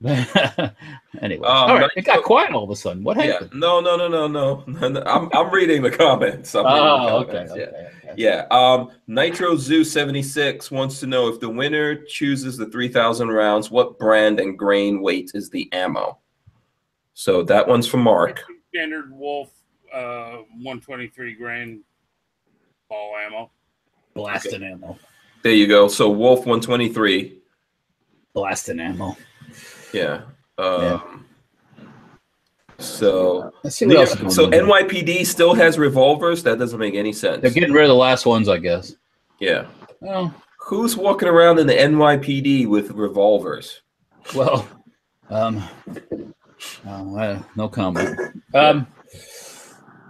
anyway, Um, all right. It got quiet all of a sudden. What happened? No. No. No. No. No. no, no. I'm I'm reading the comments. I'm reading the Oh, okay. comments, okay, Yeah. okay. Yeah. Um, Nitro Zoo 76 wants to know if the winner chooses the 3,000 rounds, what brand and grain weight is the ammo? So that one's for Mark. Standard Wolf uh, 123 grain ball ammo. Blasting ammo. There you go. So Wolf 123. Blasting ammo. Yeah. Um, So, Let's see what else. is going so on here. NYPD still has revolvers? That doesn't make any sense. They're getting rid of the last ones, I guess. Yeah. Well, Who's walking around in the NYPD with revolvers? well, um, oh, uh, no comment. Um,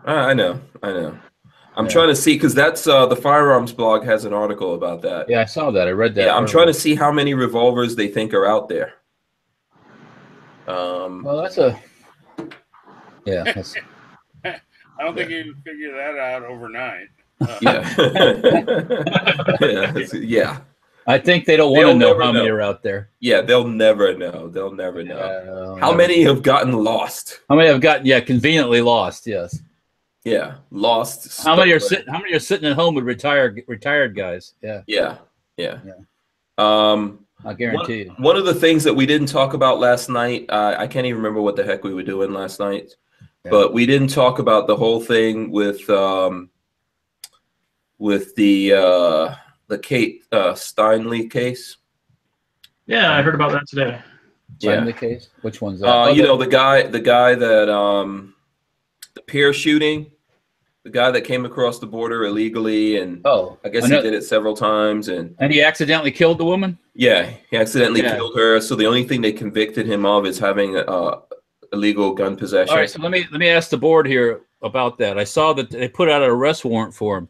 I I know. I know. I'm Yeah. trying to see because that's uh, the firearms blog has an article about that. yeah, I saw that. I read that. Yeah, I'm earlier. trying to see how many revolvers they think are out there. Um, Well, that's a. Yeah, that's, I don't think you can figure that out overnight. Uh, yeah, yeah, yeah, I think they don't want to They'll know how many are out there. yeah. They'll never know. They'll never know. Uh, How many have gotten lost? How many have gotten yeah conveniently lost? Yes. Yeah, lost. How many are sitting? How many are sitting at home with retired retired guys? Yeah, Yeah, yeah. Yeah. Um, I guarantee you. One of the things that we didn't talk about last night, uh, I can't even remember what the heck we were doing last night, Yeah. but we didn't talk about the whole thing with um, with the uh, the Kate uh, Steinle case. Yeah, I heard about that today. Yeah. Yeah. case. Which one's that? Uh, Oh, you the- know the guy, the guy that um, the pier shooting, the guy that came across the border illegally, and Oh, I guess he did it several times, and and he accidentally killed the woman. yeah, he accidentally Yeah. killed her. So the only thing they convicted him of is having uh, illegal gun possession. All right, so let me let me ask the board here about that. I saw that they put out an arrest warrant for him.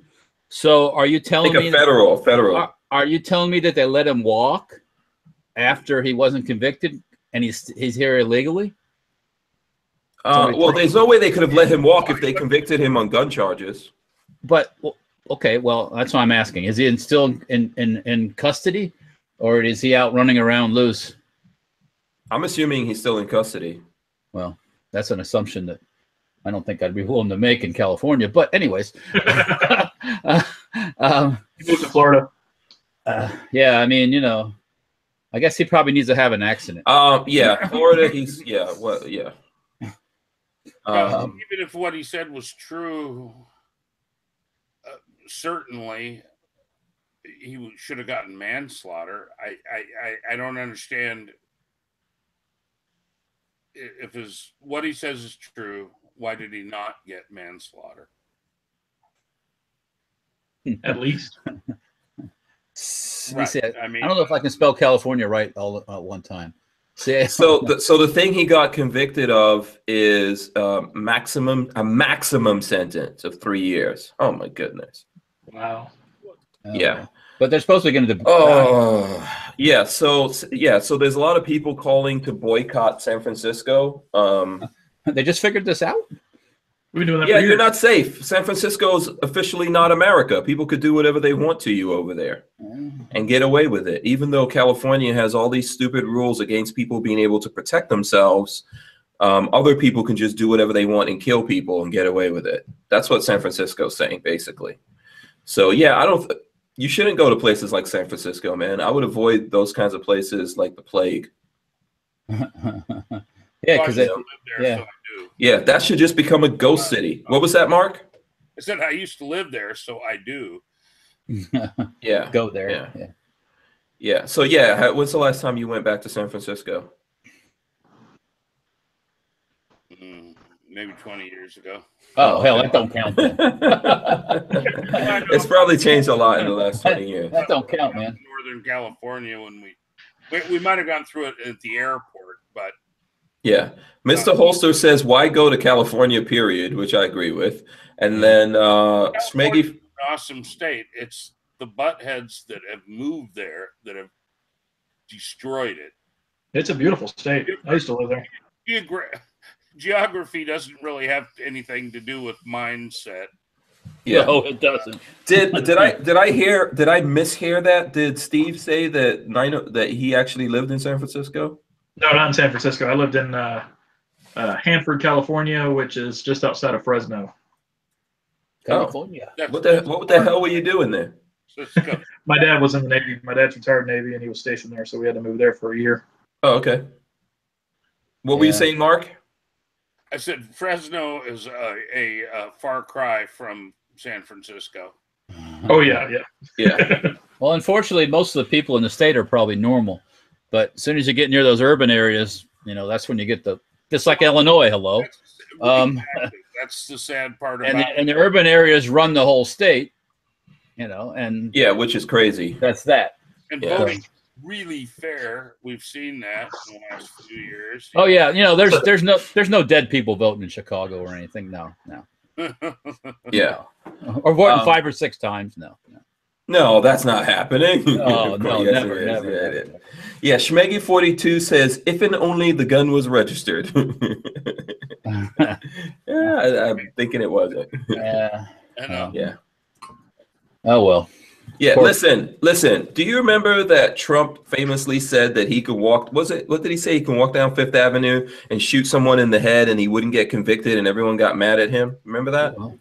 So are you telling me a federal, federal. Are, are you telling me that they let him walk after he wasn't convicted and he's he's here illegally? Uh, well, there's no way they could have let him walk if they convicted him on gun charges. But well, okay, well that's what I'm asking. Is he in, still in, in in custody, or is he out running around loose? I'm assuming he's still in custody. Well, that's an assumption that I don't think I'd be willing to make in California. But anyways, uh, um, He moved to Florida. uh, yeah, I mean, you know, I guess he probably needs to have an accident. Um, yeah, Florida. He's yeah. well, Yeah. Well, Um, even if what he said was true, uh, certainly he should have gotten manslaughter. I, I, I, I don't understand if his what he says is true. Why did he not get manslaughter? At least. Right, see. I, I mean- I don't know if I can spell California right all at one time. See, so the, so the thing he got convicted of is uh, maximum a maximum sentence of three years. Oh my goodness. Wow. Uh, yeah. but they're supposed to be going to. Oh yeah. So yeah. So there's a lot of people calling to boycott San Francisco. Um, they just figured this out. We've been doing that yeah, for you're not safe. San Francisco's officially not America. People could do whatever they want to you over there and get away with it. Even though California has all these stupid rules against people being able to protect themselves, um, other people can just do whatever they want and kill people and get away with it. That's what San Francisco's saying, basically. So yeah, I don't. Th- you shouldn't go to places like San Francisco, man. I would avoid those kinds of places like the plague. yeah, because I used to live there, yeah. so I do. Yeah, that should just become a ghost city. What was that, Mark? I said I used to live there, so I do. Yeah, go there. Yeah. yeah. yeah. So yeah, ha- when's the last time you went back to San Francisco? Mm, maybe twenty years ago. Oh hell, that don't count. It's probably changed a lot in the last 20 years. That don't count, man. Northern California when we we, we might have gone through it at the airport, but Yeah. Mr. Holster says, why go to California, period, which I agree with. And then uh Schmeggy, an awesome state. It's the buttheads that have moved there that have destroyed it. It's a beautiful state. I used to live there. Geogra- geography doesn't really have anything to do with mindset. yeah. No, it doesn't. Did did I did I hear did I mishear that? Did Steve say that Nino that he actually lived in San Francisco? No, not in San Francisco. I lived in uh, uh, Hanford, California, which is just outside of Fresno. California. That's, What the what the hell were you doing there? My dad was in the Navy. My dad's retired Navy, and he was stationed there, so we had to move there for a year. Oh, okay. What were you saying, Mark? I said Fresno is a, a, a far cry from San Francisco. Oh yeah, yeah. Yeah. Well, unfortunately, most of the people in the state are probably normal, but as soon as you get near those urban areas, you know that's when you get the just like Illinois. Hello, Um, Exactly. That's the sad part about and the, it. and the urban areas run the whole state. You know, and Yeah, which is crazy. that's that. And Yeah. voting really fair. We've seen that in the last few years. Oh yeah, you know, there's there's no there's no dead people voting in Chicago or anything. No, no, Yeah. or voting Um, five or six times. No, no. No, that's not happening. Oh, no, yes, never, never, Yeah, it never. Yeah, Schmeggy42 says, if and only the gun was registered. yeah, I, I'm thinking it wasn't. yeah. I know. Yeah. Oh well. Yeah, listen, listen. Do you remember that Trump famously said that he could walk? Was it what did he say? He can walk down Fifth Avenue and shoot someone in the head, and he wouldn't get convicted, and everyone got mad at him. Remember that? Do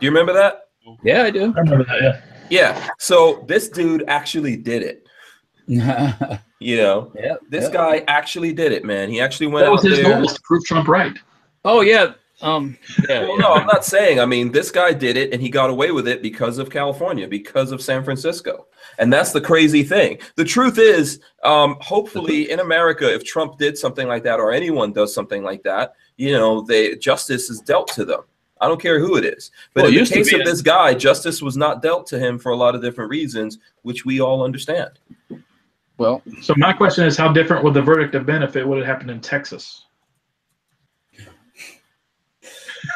you remember that? Yeah, I do. I remember that. Yeah. Yeah. So this dude actually did it. yeah, You know, this yeah. guy actually did it, man. He actually went That was out his there. goal was to prove Trump right. Oh yeah. Um. Yeah. Well, no, I'm not saying. I mean, this guy did it, and he got away with it because of California, because of San Francisco, and that's the crazy thing. The truth is, um, hopefully, in America, if Trump did something like that, or anyone does something like that, you know, they justice is dealt to them. I don't care who it is. But Well, in the case of a- this guy, justice was not dealt to him for a lot of different reasons, which we all understand. Well, So my question is, how different would the verdict have been if it would have happened in Texas?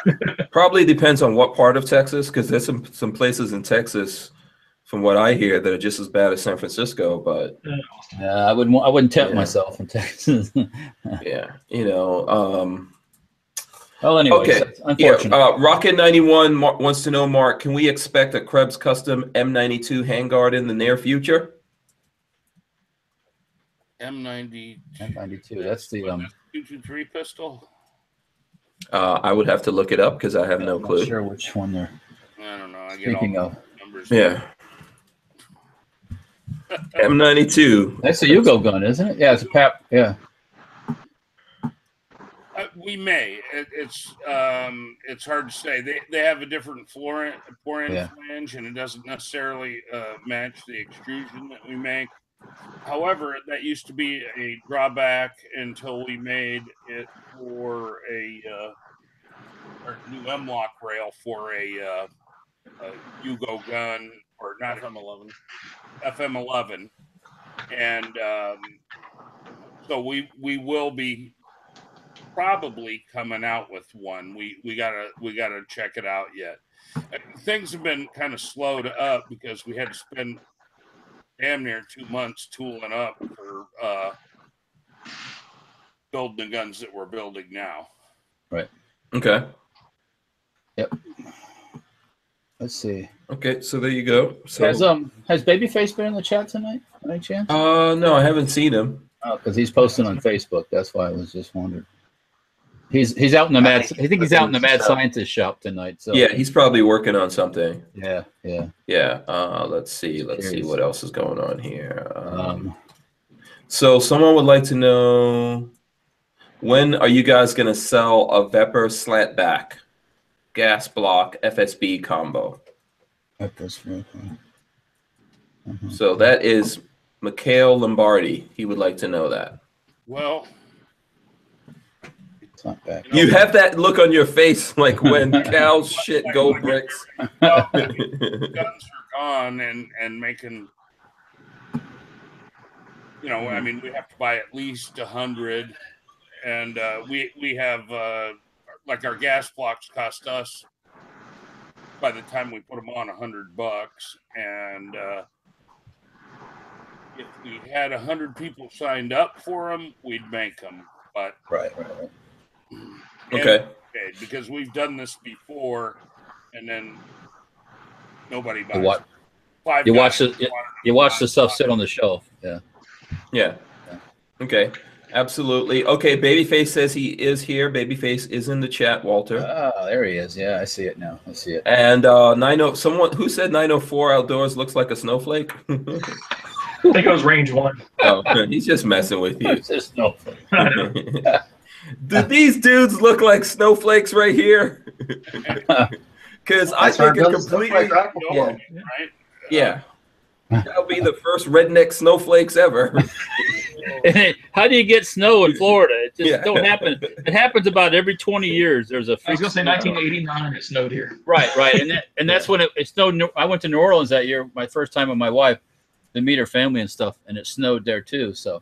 Probably depends on what part of Texas, because there's some some places in Texas, from what I hear, that are just as bad as San Francisco. But uh, I wouldn't. I wouldn't tempt Yeah. myself in Texas. yeah, you know. Um, well, anyway, Okay. that's yeah, uh, Rocket ninety one wants to know, Mark, can we expect a Krebs custom M ninety two handguard in the near future? M90 Ninety-two. That's the um. 223 pistol. Uh, I would have to look it up because I have no I'm not clue. sure which one they're I don't know. I get all speaking of. numbers. Yeah. M92. That's a Yugo gun, isn't it? Yeah, it's a pap. Yeah. Uh, we may. It, it's um, it's hard to say. They they have a different floor pour in Yeah. flange, and it doesn't necessarily uh, match the extrusion that we make. However, that used to be a drawback until we made it for a uh, our new M-LOK rail for a, uh, a Yugo gun or not FM11, FM11, and um, so we we will be probably coming out with one. We we gotta we gotta check it out yet. Things have been kind of slowed up because we had to spend damn near two months tooling up for uh, building the guns that we're building now. Right. Okay. Yep. Let's see. Okay. So there you go. So, Has um has Babyface been in the chat tonight? Any chance? uh, no, I haven't seen him. Oh, because he's posting on Facebook. That's why I was just wondering. He's he's out in the I mad. think I think he's out in the mad scientist shop tonight. So Yeah, he's probably working on something. yeah, yeah. Yeah. Uh, let's see. Let's see what else is going on here. Um, Um, so someone would like to know when are you guys going to sell a Vepr slant back gas block FSB combo? that does. Mhm. So that is Mikhail Lombardi. He would like to know that. Well, It's not bad. You have that look on your face like when cows shit gold bricks. well, guns are gone and and making you know i mean we have to buy at least a hundred and uh we we have uh like our gas blocks cost us by the time we put them on a hundred bucks and uh if we had a hundred people signed up for them we'd make them but Right, right, right. Okay. okay, because we've done this before and then nobody buys What? Five you watch guys the you, you watch the stuff sit on the shelf. Yeah. Yeah. Okay. Absolutely. Okay. Babyface says he is here. Babyface is in the chat, Walter. Ah, there he is. Yeah, I see it now. I see it. And uh, 90, someone who said 904 outdoors looks like a snowflake. I think it was range one. oh, he's just messing with you. It's just no. Do these dudes look like snowflakes right here? Because I think it completely. Snowflake rifle Yeah. right? Yeah. That'll be the first redneck snowflakes ever. How do you get snow in Florida? It just Yeah. don't happen. It happens about every 20 years. There's a I was gonna say 1989. It snowed here. Right, right, and that, and that's when it, it snowed. I went to New Orleans that year, my first time with my wife, to meet her family and stuff, and it snowed there too. So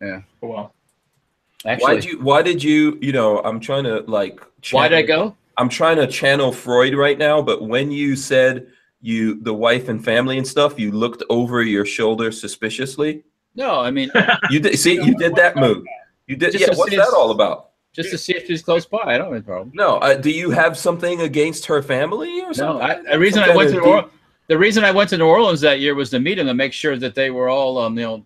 yeah. Oh, well, actually, Why'd you? Why did you? You know, I'm trying to like. why'd I go? I'm trying to channel Freud right now, but when you said you the wife and family and stuff, you looked over your shoulder suspiciously. No, I mean You did see you did that move. You did. Just Yeah. What's that all about? just to see if she's close by. I don't have a problem. No. Uh, do you have something against her family or No, something? I, the reason Some I went to New Orleans, the reason I went to New Orleans that year was to meet them and make sure that they were all, um, you know,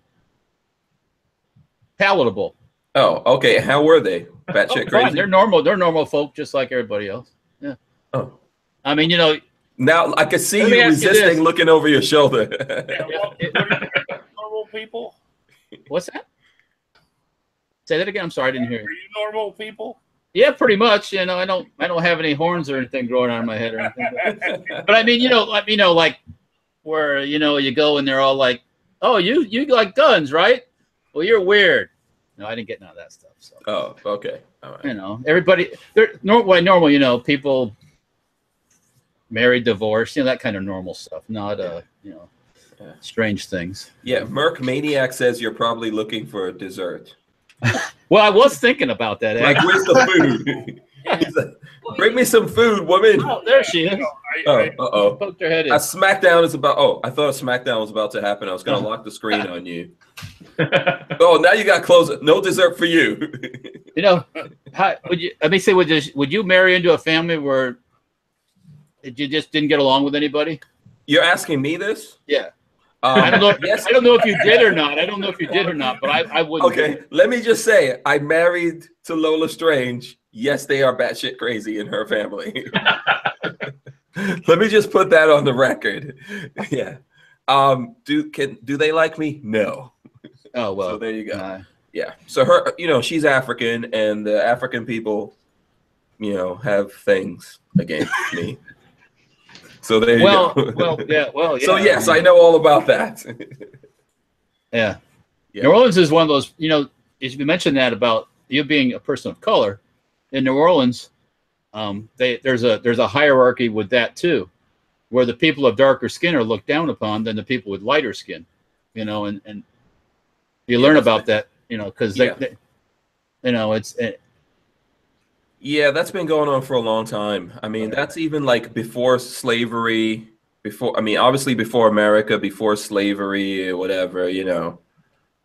palatable. Oh, okay. How were they? Oh, Batshit fine. crazy. They're normal. They're normal folk, just like everybody else. Yeah. Oh. I mean, you know, Now I can see you ask you resisting looking over your shoulder. Yeah, well, what normal people? what's that? Say that again. I'm sorry, I didn't hear Are you. you normal people? Yeah, pretty much. You know, I don't, I don't have any horns or anything growing out of my head or anything. But, but I mean, you know, like you know, like where you know you go and they're all like, "Oh, you you like guns, right? Well, you're weird." No, I didn't get none of that stuff. So oh, okay. All right. you know, everybody, they're nor, well, normal. You know, people married, divorced, you know, that kind of normal stuff. Not uh, you know, Yeah. strange things. Yeah, Merc Maniac says you're probably looking for a dessert. Well, I was thinking about that. Like, where's the food? He's like, Bring me some food, woman. Oh, there she is. Oh, uh oh. Poked her head in. A SmackDown is about. Oh, I thought a SmackDown was about to happen. I was gonna lock the screen on you. Oh, now you got close. No dessert for you. You know, how would you? Let me say, would you would you marry into a family where you just didn't get along with anybody? You're asking me this? Yeah. Um, I don't know. yes, I don't know if you did or not. I don't know if you did or not, but I, I wouldn't. Okay, let me just say, I married to Lola Strange. Yes, they are batshit crazy in her family. let me just put that on the record. Yeah. Um. Do can do they like me? No. Oh well. So there you go. uh, Yeah. So her, you know, she's African, and the African people, you know, have things against me. So there you well, go. well, yeah, well, yeah. so yes, I know all about that. Yeah. Yeah. New Orleans is one of those, you know, as you mentioned that about you being a person of color in New Orleans, um, they, there's a there's a hierarchy with that too, where the people of darker skin are looked down upon than the people with lighter skin, you know, and and you Yeah, learn about that, you know, because they, Yeah. they- you know, it's it, Yeah, that's been going on for a long time. I mean, that's even like before slavery, before I mean, obviously before America, before slavery whatever, you know.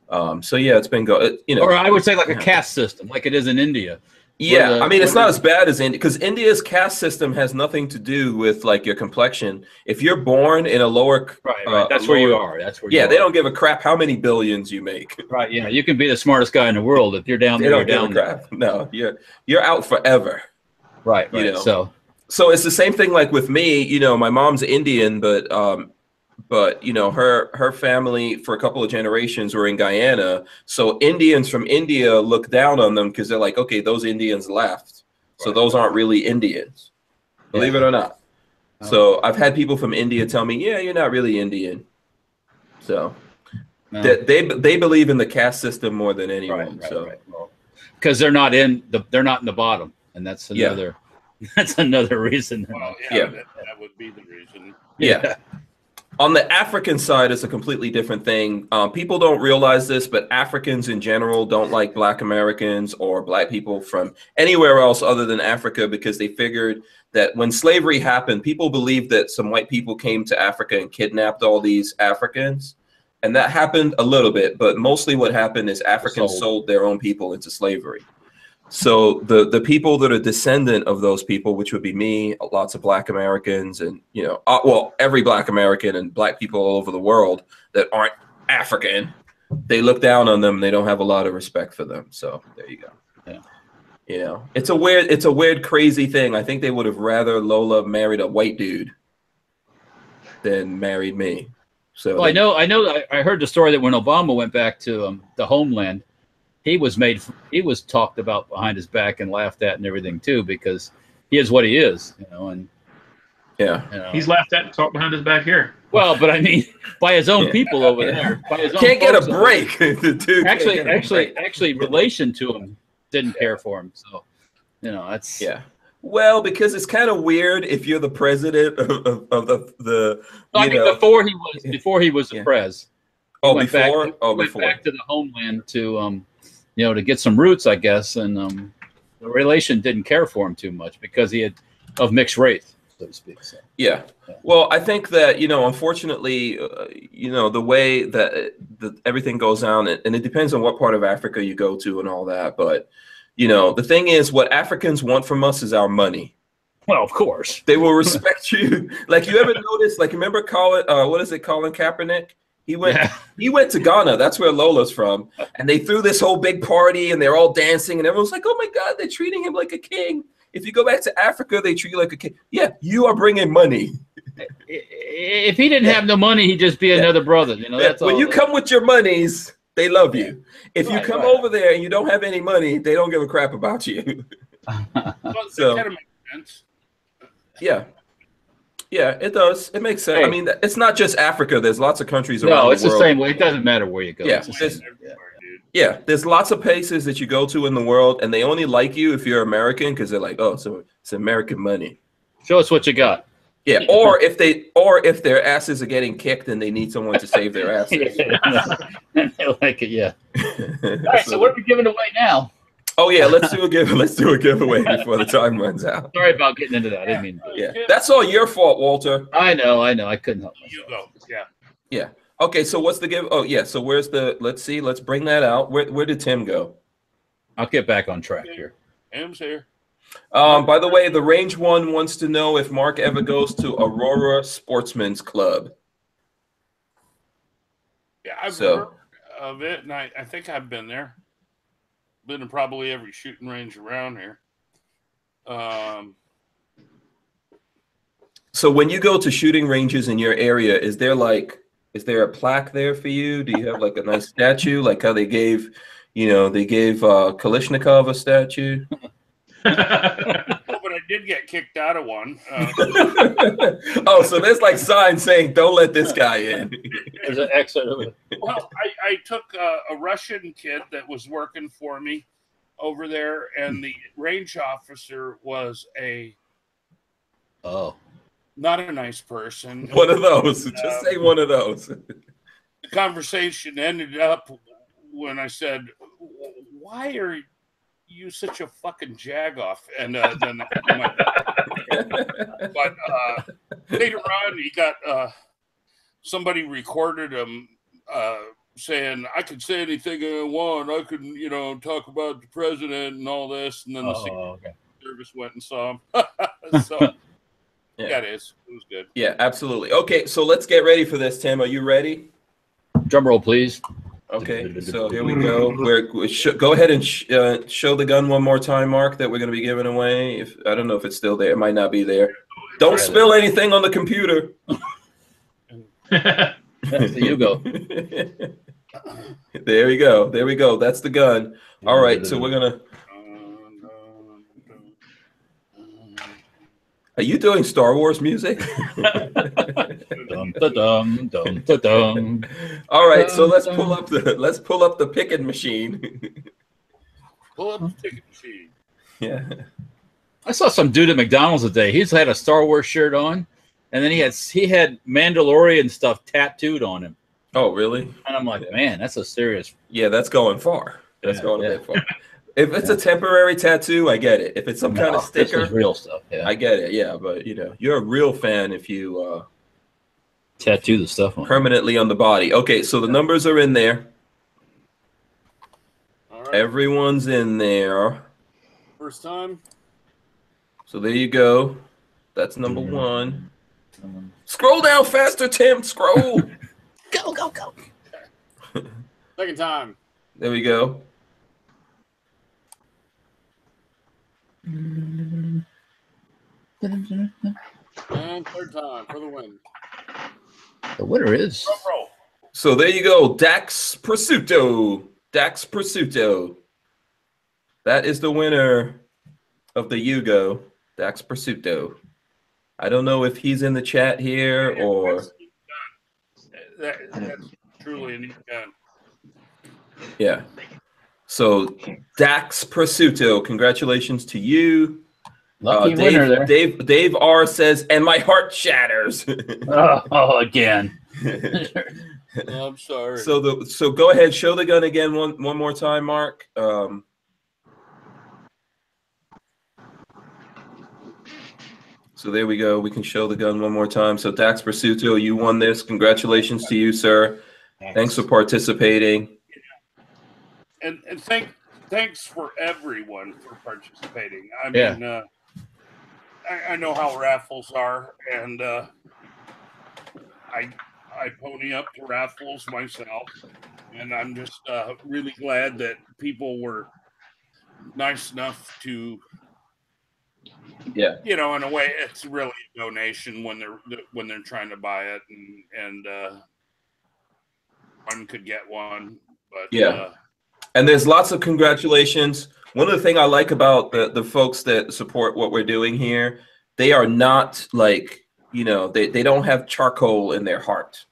Um, so yeah, it's been going, you know. or I would say like a caste system, like it is in India. Yeah, the- I mean, it's where not as bad as India because India's caste system has nothing to do with like your complexion. If you're born in a lower, Right, Uh, right. That's where you are. That's where. yeah, you they don't give a crap how many billions you make. Right. Yeah, you can be the smartest guy in the world if you're down They there. You're don't give a down there. crap. No, you're you're out forever. Right. You Right. know. So so it's the same thing like with me you know my mom's indian but um but you know her her family for a couple of generations were in guyana so indians from india look down on them because they're like okay those indians left so Right. those aren't really indians believe it or not Oh. so i've had people from india tell me yeah you're not really indian so no. they, they they believe in the caste system more than anyone right, right, so right. Because they're not in the they're not in the bottom, and that's Yeah. another that's another reason. Well, Yeah. yeah, That, that would be the reason. yeah. On the African side, it's a completely different thing. Um, people don't realize this, but Africans in general don't like Black Americans or Black people from anywhere else other than Africa because they figured that when slavery happened, people believed that some white people came to Africa and kidnapped all these Africans. And that happened a little bit, but mostly what happened is Africans Sold. sold their own people into slavery. So the the people that are descendant of those people, which would be me, lots of Black Americans, and you know, uh, well, every Black American and Black people all over the world that aren't African, they look down on them. They don't have a lot of respect for them. So there you go. Yeah. You know, it's a weird, it's a weird, crazy thing. I think they would have rather Lola married a white dude than married me. So Well, I know I know I, I heard the story that when Obama went back to um, the homeland, he was made he was talked about behind his back and laughed at and everything too because he is what he is, you know, and yeah. you know, He's laughed at and talked behind his back here. well, but I mean, by his own Yeah. people over there, by his Can't get a break. The dude Actually, actually, break. actually, relation to him didn't care for him. So, you know, that's Yeah. Well, because it's kind of weird if you're the president of, of, of the the. I you mean, know- before he was before he was the Yeah. prez. He oh, went back- before. he oh, went before. back to the homeland to um, you know, to get some roots, I guess, and um, the relation didn't care for him too much because he had of mixed race, so to speak. So. Yeah. Well, I think that you know, unfortunately, uh, you know, the way that the, everything goes down, and and it depends on what part of Africa you go to and all that. But you know, the thing is, what Africans want from us is our money. Well, of course. They will respect you. Like you ever notice? Like remember Colin? Uh, what is it? Colin Kaepernick. He went. Yeah. He went to Ghana. That's where Lola's from. And they threw this whole big party, and they're all dancing, and everyone's like, "Oh my God, they're treating him like a king." If you go back to Africa, they treat you like a king. Yeah, you are bringing money. If he didn't Yeah. have no money, he'd just be Yeah. another brother. You know, Yeah, that's when all. you come with your monies, they love you. If you come right. over there and you don't have any money, they don't give a crap about you. Well, So- that kind of makes sense. yeah. Yeah, it does. It makes sense. I mean, it's not just Africa. There's lots of countries around no, it's the same way. It doesn't matter where you go. Yeah, It's the. Yeah. Yeah, there's lots of places that you go to in the world, and they only like you if you're American because they're like, oh, so it's American money. Show us what you got. Yeah, or if they, or if their asses are getting kicked and they need someone to save their asses. I like it. Yeah. All right. So what are we giving away now? Oh yeah, let's do a give, let's do a giveaway before the time runs out. Sorry about getting into that. I didn't mean. Yeah, that's all your fault, Walter. I know. I know. I couldn't help You go. Yeah. Yeah. Okay, so what's the give? Oh yeah, so where's the? Let's see. Let's bring that out. Where where did Tim go? I'll get back on track here. Ham's here. Um, by the way, the range one wants to know if Mark ever goes to Aurora Sportsman's Club. Yeah, I've So- heard of it, and I, I think I've been there. Been to probably every shooting range around here. Um, So when you go to shooting ranges in your area, is there like is there a plaque there for you? Do you have like a nice statue, like how they gave, you know, they gave uh, Kalashnikov a statue? but I did get kicked out of one. Uh, oh, so there's like signs saying, "Don't let this guy in." There's an exit of it. well, I, I took a, a Russian kid that was working for me over there, and the range officer was a Oh. not a nice person. one of those. Just say one of those. the conversation ended up when I said, "Why are you such a fucking jagoff?" And uh, then, my, but uh, later on, he got uh, somebody recorded him uh, saying, "I could say anything I want. I could, you know, talk about the president and all this." And then the Secret Oh, okay. Service went and saw him. so Yeah. yeah, it is. It was good. Yeah, absolutely. Okay, so let's get ready for this, Tim. Are you ready? Drum roll, please. Okay, so here we go. We're, we sh- go ahead and sh- uh, show the gun one more time, Mark, that we're going to be giving away. If I don't know if it's still there, it might not be there. Don't spill anything on the computer. That's the Yugo. there we go. There we go. That's the gun. All right, so we're gonna. Are you doing Star Wars music? Dum, da, dum, dum, da, dum. All right, so let's pull up the let's pull up the picking machine. Pull up the ticket machine. yeah. I saw some dude at McDonald's today. He's had a Star Wars shirt on, and then he had he had Mandalorian stuff tattooed on him. Oh, really? And I'm like, man, that's a serious. Yeah, that's going far. That's Yeah, going a yeah. bit far. If it's a temporary tattoo, I get it. If it's some kind No, of this sticker, is real stuff. Yeah, I get it. Yeah, but you know, you're a real fan if you uh tattoo the stuff on. permanently on the body. Okay, so the numbers are in there. All right. Everyone's in there. First time. So there you go. That's number one. Scroll down faster, Tim. Scroll. Go go go. Second time. there we go. And third time for the win. The winner is So there you go. Dax Prosciutto. Dax Prosciutto. That is the winner of the Yugo. Dax Prosciutto. I don't know if he's in the chat here or That's a neat gun. That, that's truly a neat gun. yeah. So Dax Prosciutto, congratulations to you. lucky Uh, winner there. Dave, Dave Dave R says, and my heart shatters. Oh, oh, again. I'm sorry. so the so go ahead, show the gun again one one more time, Mark. Um, so there we go. We can show the gun one more time. So Dax Prosciutto, you won this. Congratulations to you, sir. Thanks for participating. And and thank thanks for everyone for participating. I Yeah. mean, uh, I, I know how raffles are, and uh, I I pony up to raffles myself, and I'm just uh, really glad that people were nice enough to. Yeah. You know, in a way, it's really a donation when they're when they're trying to buy it, and and uh, one could get one, but Yeah. And there's lots of congratulations. One of the things I like about the, the folks that support what we're doing here, they are not like, you know, they, they don't have charcoal in their heart.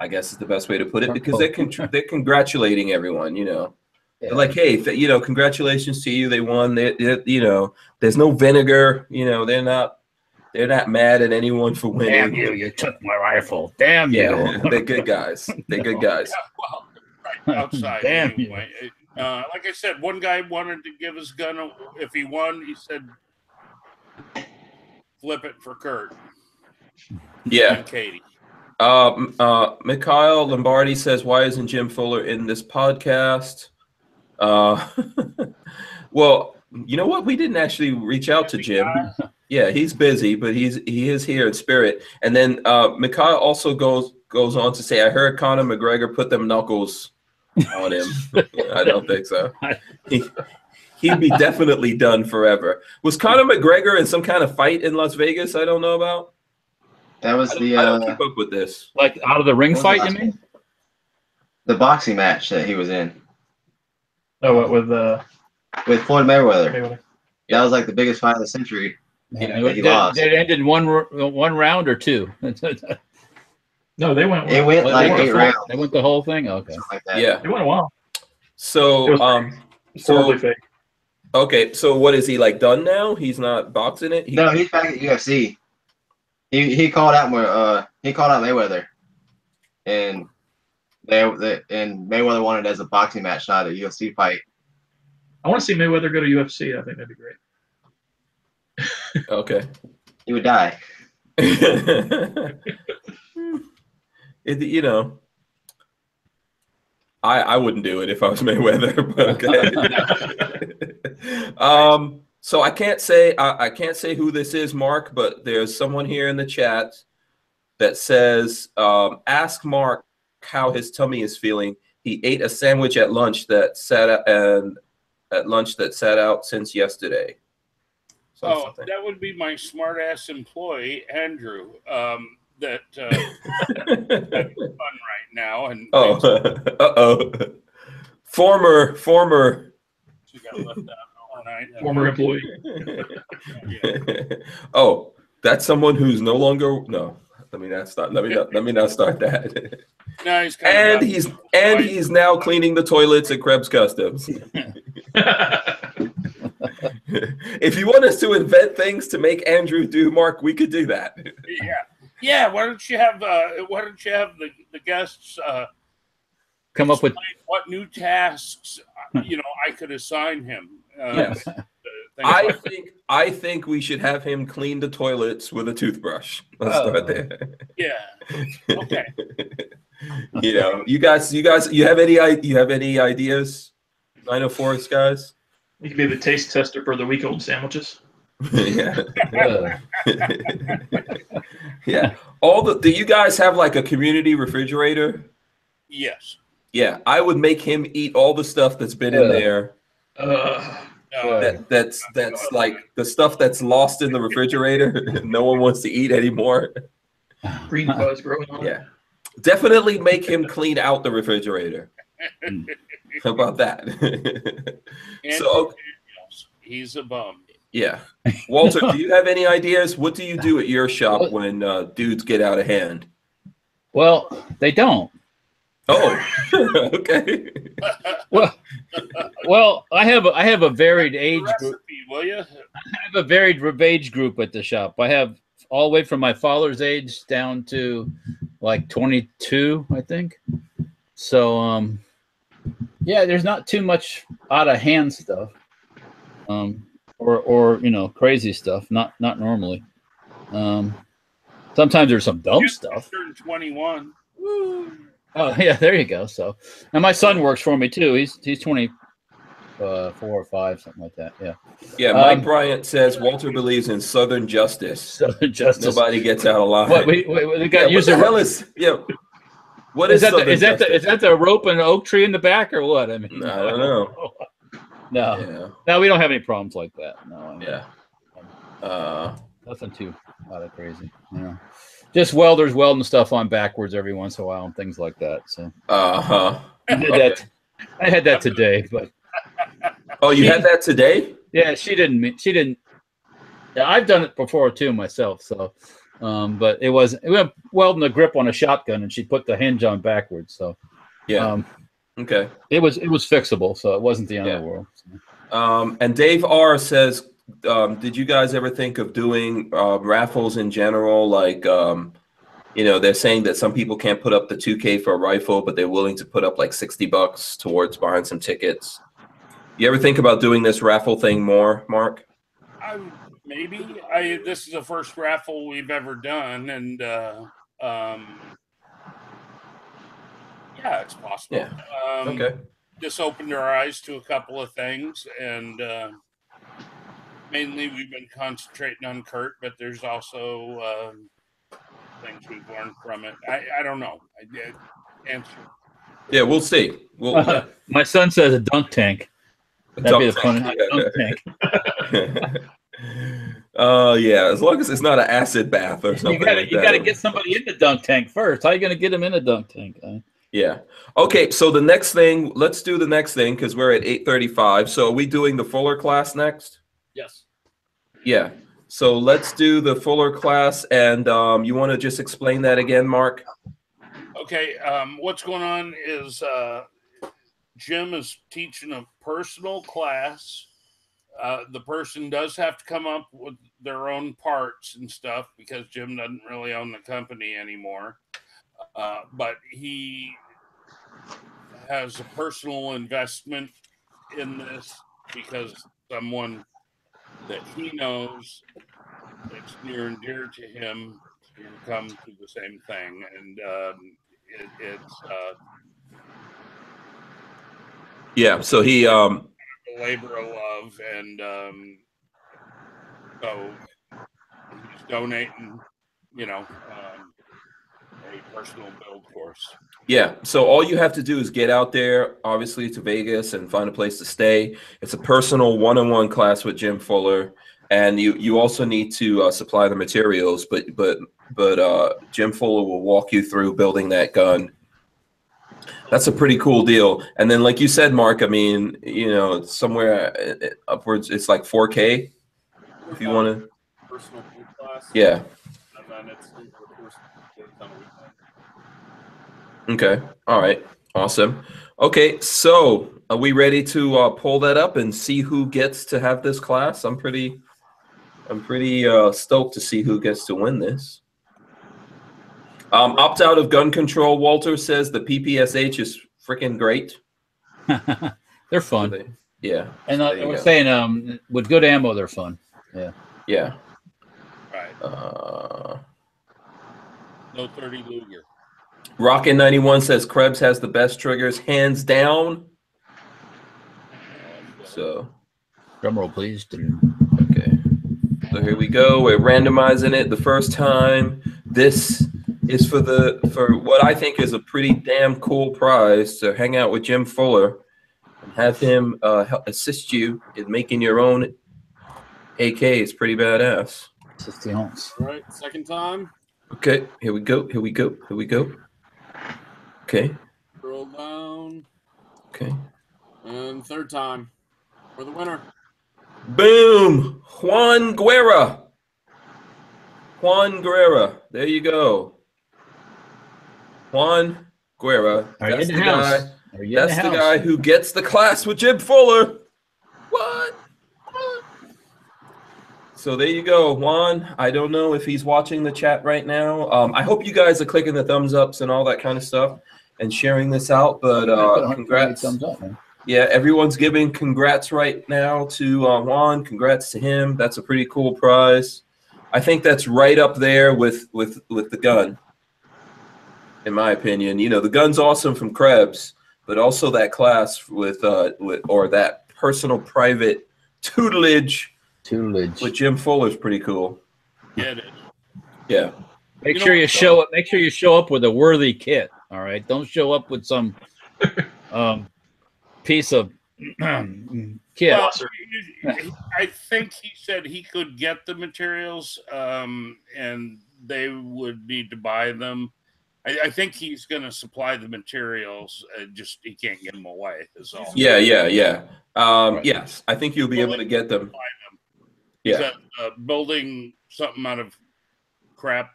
I guess is the best way to put it because they're con- they're congratulating everyone, you know. They're like, hey, th- you know, congratulations to you. They won. They, they, you know, there's no vinegar. You know, they're not they're not mad at anyone for winning. Damn you! You took my rifle. Damn you! Yeah, they're good guys. They're good guys. Yeah, well, outside. Damn you. anyway. Uh, like I said, one guy wanted to give his gun. If he won, he said, "Flip it for Kurt Yeah. and Katie." Um, uh, Mikhail Lombardi says, "Why isn't Jim Fuller in this podcast?" Uh, well, you know what? We didn't actually reach out to Jim. Yeah, he's busy, but he's he is here in spirit. And then uh, Mikhail also goes goes on to say, "I heard Conor McGregor put them knuckles on him." I don't think so. He, he'd be definitely done forever. Was Conor McGregor in some kind of fight in Las Vegas? I don't know about. That was I don't, the I don't uh, keep up with this. Like out of the ring fight, the you mean? the boxing match that he was in Oh, what with uh, with Floyd Mayweather. Mayweather. That was like the biggest fight of the century. Yeah, that he did, lost. it ended in one one round or two? they No, they went. It went Well, like they went eight the full- rounds, went the whole thing. Okay. like that. Yeah. They went a while. It So, was um, so fake. okay. So, what is he like done now? He's not boxing it. He, No, he's back at UFC. He he called out May- uh he called out Mayweather, and they, they and Mayweather wanted it as a boxing match, not a UFC fight. I want to see Mayweather go to UFC. I think that'd be great. Okay. He would die. it, you know, I I wouldn't do it if I was Mayweather, but okay. um, so I can't say I, I can't say who this is, Mark, but there's someone here in the chat that says, um, "Ask Mark how his tummy is feeling. He ate a sandwich at lunch that sat out, and at lunch that sat out since yesterday." So Oh, that would be my smart ass employee, Andrew. Um, that uh, having fun right now, and Oh, uh oh. Former, former. she got left out all night. Former employee. Yeah. oh, that's someone who's no longer. No, let me not start. Let me not. Let me not start that. No, he's and he's and he's now cleaning the toilets at Krebs Customs. if you want us to invent things to make Andrew do, Mark, we could do that. yeah, yeah. Why don't you have uh, Why don't you have the the guests uh, Come up with what new tasks uh, you know I could assign him? Uh, Yes. I like- think I think we should have him clean the toilets with a toothbrush. Let's Oh. start there. yeah. Okay. you know, you guys, you guys, you have any you have any ideas? 904s guys? You could be the taste tester for the week old sandwiches. Yeah. yeah. All the do you guys have like a community refrigerator? Yes. Yeah, I would make him eat all the stuff that's been in there. Uh, That that's that's like the stuff that's lost in the refrigerator. no one wants to eat anymore. green fuzz growing on. Yeah. Definitely make him clean out the refrigerator. How about that? So Daniels, he's a bum. Yeah. Walter, do you have any ideas? What do you do at your shop when uh, dudes get out of hand? well, they don't. Oh, okay. Well, well, I have a, I have a varied age group. Will you? I have a varied r- age group at the shop. I have all the way from my father's age down to like 22, I think. So, um, yeah, there's not too much out of hand stuff, um, or or you know crazy stuff. Not not normally. Um, sometimes there's some dumb stuff. Turned 21. Oh yeah, there you go. So, and my son works for me too. He's he's 20, uh, four or five, something like that. Yeah. Yeah, Mike Um, Bryant says Walter believes in Southern justice. So justice. Nobody gets out alive. What we, we, we yeah, got what use the hell is yeah? What is is, that? The, Southern is that the, is that the rope and oak tree in the back or what? I mean, I don't know. No, Yeah, no, we don't have any problems like that. No, I mean, yeah. Uh, nothing too out of crazy. Yeah, just welders welding stuff on backwards every once in a while and things like that. So uh huh. I did that. I had that today, but Oh, you had that today? yeah, she didn't. mean- She didn't. Yeah, I've done it before too myself. So, um, but it was it went welding the grip on a shotgun, and she put the hinge on backwards. So, Yeah. um, okay. it was it was fixable. So it wasn't the end of the world. So. Um, and Dave R says, um, did you guys ever think of doing uh, raffles in general? Like, um, you know, they're saying that some people can't put up the 2K for a rifle, but they're willing to put up like 60 bucks towards buying some tickets. You ever think about doing this raffle thing more, Mark? I maybe I this is the first raffle we've ever done, and uh, um, yeah, it's possible. Yeah. Um, Okay. This opened our eyes to a couple of things, and uh, mainly we've been concentrating on Kurt, but there's also um, things we've learned from it. I, I don't know. I did answer. Yeah, we'll see. We'll My son says a dunk tank. That'd be the Dunk fun tank. dunk tank. uh yeah, as long as it's not an acid bath or You something. gotta like you gotta get somebody in the dunk tank first. How are you gonna get him in the dunk tank? Uh, Yeah. Okay, so the next thing, let's do the next thing because we're at 8:35. So are we doing the Fuller class next? Yes. Yeah. So let's do the Fuller class and um you want to just explain that again, Mark? Okay, um, what's going on is uh, Jim is teaching a personal class. Uh, the person does have to come up with their own parts and stuff because Jim doesn't really own the company anymore. Uh, but he has a personal investment in this because someone that he knows that's near and dear to him can come to the same thing. And um, it, it's uh, Yeah, so he um a labor of love, and um, so he's donating, you know, um, a personal build course. Yeah. So all you have to do is get out there, obviously, to Vegas and find a place to stay. It's a personal one-on-one class with Jim Fuller, and you you also need to uh, supply the materials. But but but uh, Jim Fuller will walk you through building that gun. That's a pretty cool deal. And then, like you said, Mark, I mean, you know, somewhere uh, uh, upwards. It's like 4K if you want to. Personal class. Yeah. And then it's over the course of the days on a weekend. Okay. All right. Awesome. Okay. So are we ready to uh, pull that up and see who gets to have this class? I'm pretty, I'm pretty uh, stoked to see who gets to win this. Um, opt out of gun control. Walter says the PPSH is freaking great. they're fun. Yeah. And I, I was go. saying, um, with good ammo, they're fun. Yeah. Yeah. Right. Uh, No 30 Luger. Rockin' 91 says Krebs has the best triggers, hands down. So. Drum roll, please. Okay. So here we go. We're randomizing it the first time. This is for the for what I think is a pretty damn cool prize to hang out with Jim Fuller and have him uh, help assist you in making your own AK. It's pretty badass. 60 ounce. All right, second time. Okay, here we go. Here we go. Here we go. Okay. Scroll down. Okay. And third time. For the winner. Boom! Juan Guerra. Juan Guerra. There you go. Juan Guerra. Are you That's in the the house? guy. Are you in That's the the house? guy who gets the class with Jim Fuller. What? What? So there you go, Juan. I don't know if he's watching the chat right now. Um, I hope you guys are clicking the thumbs ups and all that kind of stuff and sharing this out. But uh, congrats. Up. Yeah, everyone's giving congrats right now to uh, Juan. Congrats to him. That's a pretty cool prize. I think that's right up there with with with the gun. In my opinion, you know, the gun's awesome from Krebs, but also that class with uh with or that personal private tutelage Tutelage. with Jim Fuller's pretty cool. Yeah, it is. Yeah. Make You sure you show up. Make sure you show up with a worthy kit. All right. Don't show up with some um, piece of kit. Well, I think he said he could get the materials, um, and they would need to buy them. I, I think he's going to supply the materials. Uh, just he can't get them away. Is all. Yeah, yeah, yeah. Um, Right. yes, I think you'll be able to get them. Them. Yeah. That, uh, building something out of crap.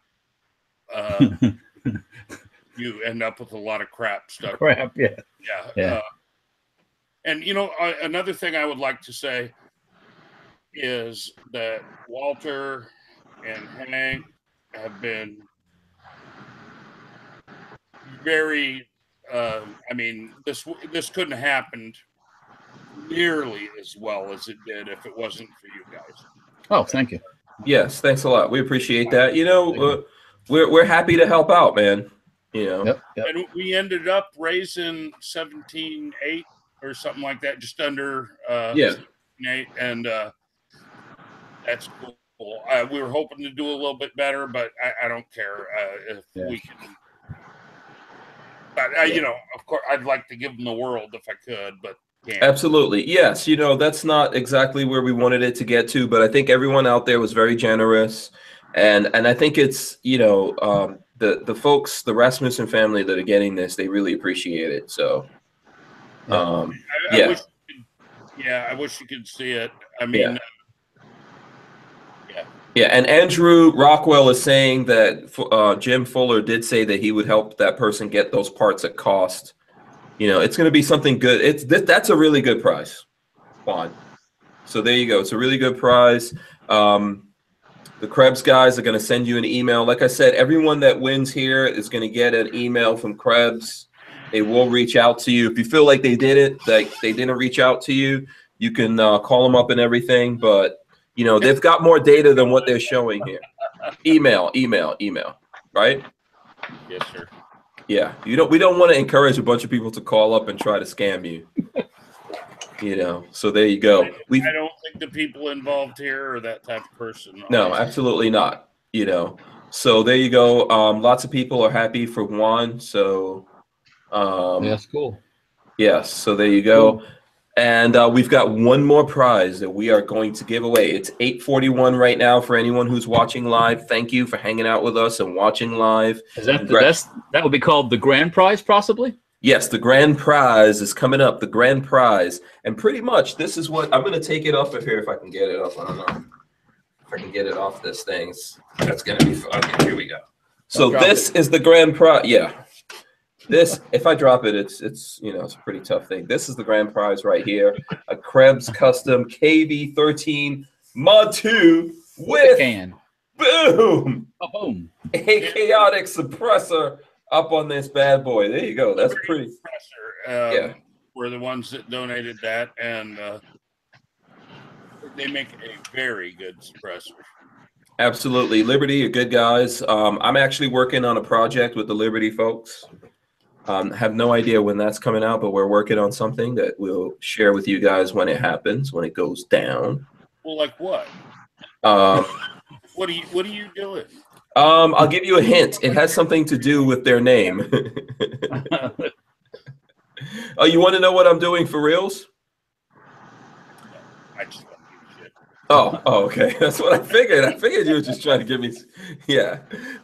Uh, you end up with a lot of crap stuff. Crap. Yeah. Yeah. Yeah. Uh, and you know, uh, another thing I would like to say is that Walter and Hank have been very. Um, I mean, this this couldn't have happened nearly as well as it did if it wasn't for you guys. Oh, thank you. Yes, thanks a lot. We appreciate that. You know, uh, we're we're happy to help out, man. You know. Yep. Yep. And we ended up raising seventeen eight or something like that, just under uh, Yeah. eight, and uh, that's cool. Uh, we were hoping to do a little bit better, but I, I don't care uh, if Yeah. we can. But uh, you know, of course, I'd like to give them the world if I could, but can't. Absolutely. Yes. You know, that's not exactly where we wanted it to get to, but I think everyone out there was very generous. And and I think it's, you know, um, the the folks, the Rasmussen family that are getting this, they really appreciate it. So um I, I yeah. wish could, yeah, I wish you could see it. I mean, yeah, Yeah, and Andrew Rockwell is saying that uh, Jim Fuller did say that he would help that person get those parts at cost. You know, it's going to be something good. It's th- that's a really good price, Juan. So there you go. It's a really good prize. Um, the Krebs guys are going to send you an email. Like I said, everyone that wins here is going to get an email from Krebs. They will reach out to you if you feel like they did it, like they didn't reach out to you. You can uh, call them up and everything, but you know they've got more data than what they're showing here. Email, email, email. Right? yes, sir. Yeah. You don't. We don't want to encourage a bunch of people to call up and try to scam you. You know. So there you go. We I don't think the people involved here are that type of person. No, absolutely not. You know, so there you go. Um, lots of people are happy for Juan. So, um, Yeah, that's cool. yes. So there you go. And uh, we've got one more prize that we are going to give away. It's 841 right now for anyone who's watching live. Thank you for hanging out with us and watching live. Is that the, Congrats. that's that would be called the grand prize, possibly? Yes, the grand prize is coming up. The grand prize, and pretty much this is what I'm going to take it off of here if I can get it off. I don't know if I can get it off this thing. That's going to be fun. Okay, here we go. So this is the grand prize. Yeah, this if I drop it, it's it's you know it's a pretty tough thing. This is the grand prize right here. A Krebs custom KV13 Mod 2 with Can. boom Oh, boom. a Kodiak suppressor up on this bad boy. There you go. That's pretty. Professor, um, Yeah. were the ones that donated that, and uh, they make a very good suppressor. Absolutely. Liberty, you're good guys. Um, I'm actually working on a project with the Liberty folks. Um, have no idea when that's coming out, but we're working on something that we'll share with you guys when it happens, when it goes down. Well, like what? Um, What are you What are you doing? Um, I'll give you a hint. It has something to do with their name. oh, you want to know what I'm doing for reals? I just don't give a shit. Oh, oh, okay. That's what I figured. I figured you were just trying to give me. Yeah,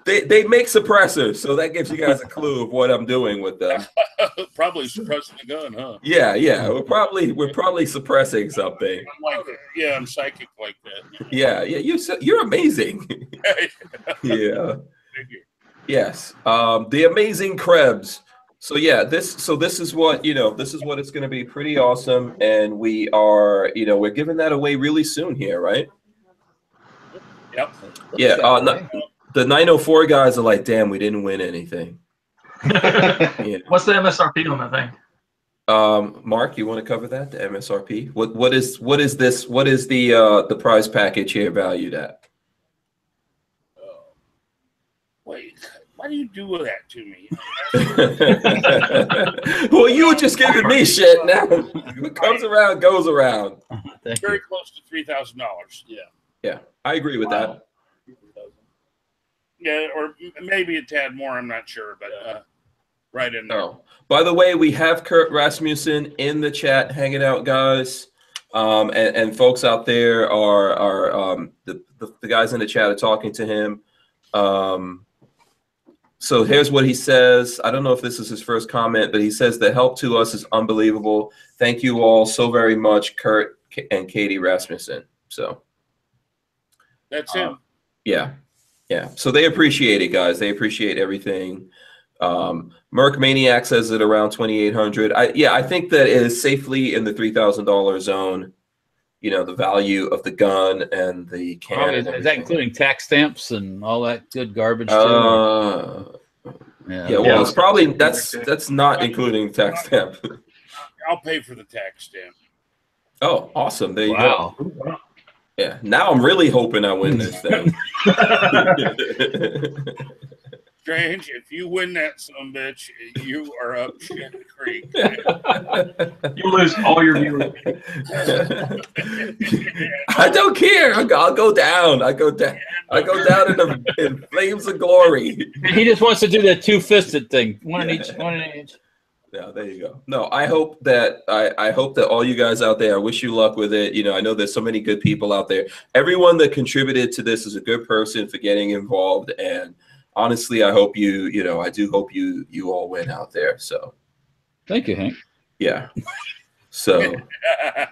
they they make suppressors, so that gives you guys a clue of what I'm doing with them. Probably suppressing the gun, huh? Yeah, yeah. We're probably we're probably suppressing something. I'm like, yeah, I'm psychic like that. Yeah, yeah. You you're amazing. yeah. Thank you. Yes. Um, the amazing Krebs. So yeah, this so this is what you know. This is what it's going to be. Pretty awesome, and we are you know we're giving that away really soon here, right? Yep. Yeah. Uh, no- the 904 guys are like, damn, we didn't win anything. Yeah. What's the MSRP on that thing? Um, Mark, you want to cover that? The MSRP. What what is what is this? What is the uh the prize package here valued at? Wait, why do you do that to me? well, you were just giving me shit. Now, what comes around goes around. Thank Very you. close to three thousand dollars. Yeah. Yeah, I agree with that. Yeah, or maybe a tad more. I'm not sure, but uh, right in there. Oh, by the way, we have Kurt Rasmussen in the chat, hanging out, guys. Um, and, and folks out there are are um, the, the the guys in the chat are talking to him. Um, so here's what he says. I don't know if this is his first comment, but he says the help to us is unbelievable. Thank you all so very much, Kurt and Katie Rasmussen. So. That's Uh, him. Yeah, yeah. So they appreciate it, guys. They appreciate everything. Um, Merc Maniac says it around twenty eight hundred. I yeah, I think that is safely in the three thousand dollar zone. You know, the value of the gun and the can. Probably, and is that including tax stamps and all that good garbage too? Uh, yeah. yeah, well, it's probably that's that's not including tax stamp. I'll pay for the tax stamp. Oh, awesome! There you Wow. go. Yeah, now I'm really hoping I win this thing. Strange, if you win that some bitch, you are up shit creek. You lose all your viewers. I don't care. I'll go, I'll go down. I go down. I go down in, the, in flames of glory. He just wants to do that two fisted thing, one in each, one in each. Yeah, there you go. No, I hope that I, I hope that all you guys out there, I wish you luck with it. You know, I know there's so many good people out there. Everyone that contributed to this is a good person for getting involved. And honestly, I hope you, you know, I do hope you you all win out there. So Thank you, Hank. yeah. So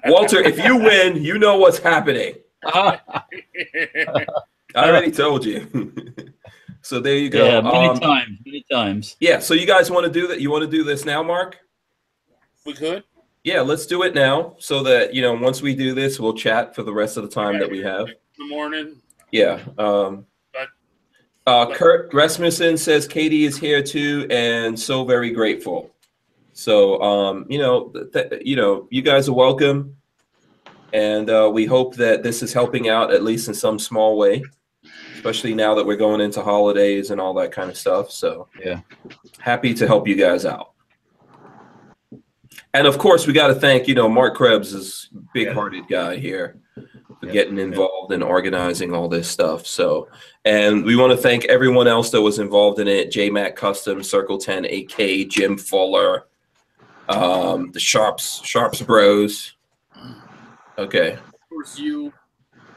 Walter, if you win, you know what's happening. I already told you. so there you go. yeah, many Um, times, many times. yeah. So you guys want to do that? You want to do this now, Mark? we could. Yeah, let's do it now so that, you know, once we do this, we'll chat for the rest of the time that we have. In the morning. Yeah. Um, But- uh, Kurt Rasmussen says Katie is here too, and so very grateful. So, um, you know, you know, you guys are welcome, and uh, we hope that this is helping out at least in some small way, especially now that we're going into holidays and all that kind of stuff. So, Yeah. happy to help you guys out. And of course, we got to thank you know Mark Krebs is big-hearted guy here for Yeah. getting involved and organizing all this stuff. So, and we want to thank everyone else that was involved in it: JMac Custom, Circle Ten, AK, Jim Fuller, um, the Sharps, Sharps Bros. Okay, Of course, you,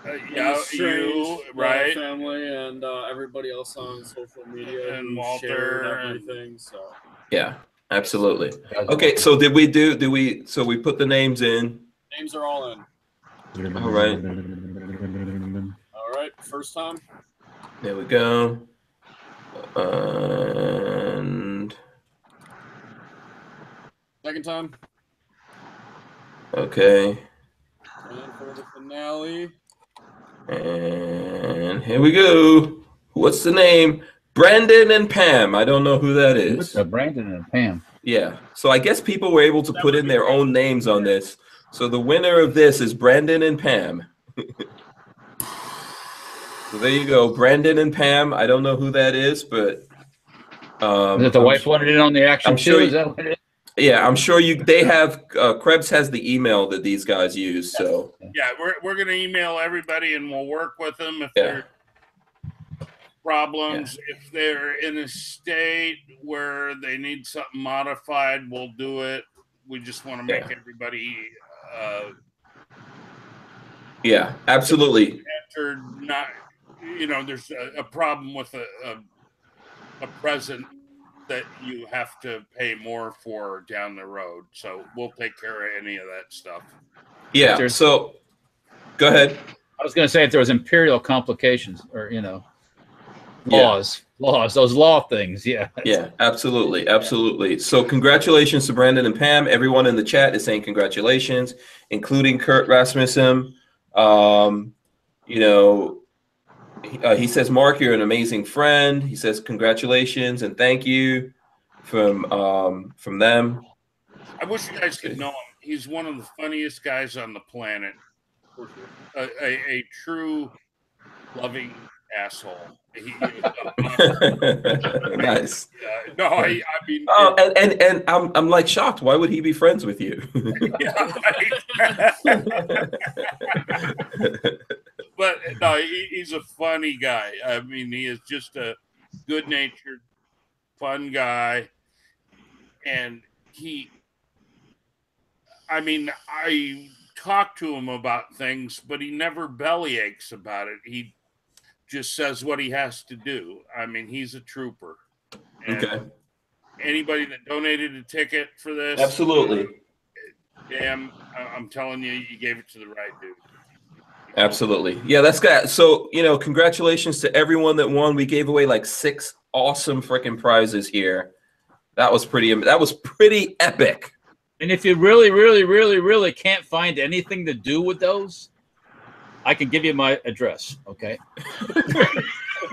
Uh, yeah, Strange, you right. family, and uh, everybody else on social media And who Walter shared and- everything. So yeah, absolutely. Okay, so did we do? Did we? So we put the names in. names are all in. All right. All right, first time. There we go. And Second time. okay. And for the finale, And here we go. What's the name? Brandon and Pam. I don't know who that is. Brandon and Pam. Yeah. So I guess people were able to put in their own names on this. So the winner of this is Brandon and Pam. so there you go. Brandon and Pam. I don't know who that is, but um, Is it the I'm wife wanted in on the action I'm too? sure Is that what it is? Yeah, I'm sure you. They have. Uh, Krebs has the email that these guys use. So Yeah, we're, we're gonna email everybody and we'll work with them if Yeah. there are problems. If they're in a state where they need something modified, we'll do it. We just want to make Yeah. everybody uh, yeah, absolutely. entered. Not, you know, there's a, a problem with a, a a present that you have to pay more for down the road. So we'll take care of any of that stuff. Yeah. So go ahead. I was going to say if there was imperial complications or you know Yeah. laws, laws, those law things. Yeah. Yeah, absolutely, absolutely. So congratulations to Brandon and Pam. Everyone in the chat is saying congratulations, including Kurt Rasmussen. Um, you know, he, uh, he says, Mark, you're an amazing friend. He says congratulations and thank you from um, from them. I wish you guys could know him. He's one of the funniest guys on the planet. A, a, a true loving asshole. He, nice. uh, no, I, I mean, Oh, and, and and I'm I'm like shocked. Why would he be friends with you? yeah, but no, he, he's a funny guy. I mean, he is just a good-natured, fun guy, and he. I mean, I talk to him about things, but he never belly aches about it. He just says what he has to do. I mean, he's a trooper. And okay. Anybody that donated a ticket for this, Absolutely. damn, I- I'm telling you, you gave it to the right dude. Absolutely. Yeah, that's got so you know, congratulations to everyone that won. We gave away like six awesome freaking prizes here. That was pretty that was pretty epic. And if you really, really, really, really can't find anything to do with those, I can give you my address. Okay.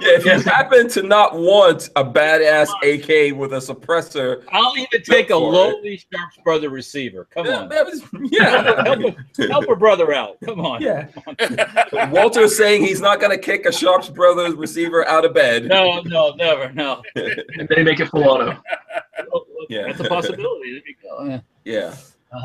Yeah, if you happen to not want a badass AK with a suppressor, I'll even take a for it. lowly Sharps brother receiver. Come yeah, on. that was- yeah. help, a, help a brother out. Come on. yeah. Walter's saying he's not gonna kick a Sharps Brothers receiver out of bed. No, no, never, no. And they make it full auto. Yeah. That's a possibility. There you go. Yeah.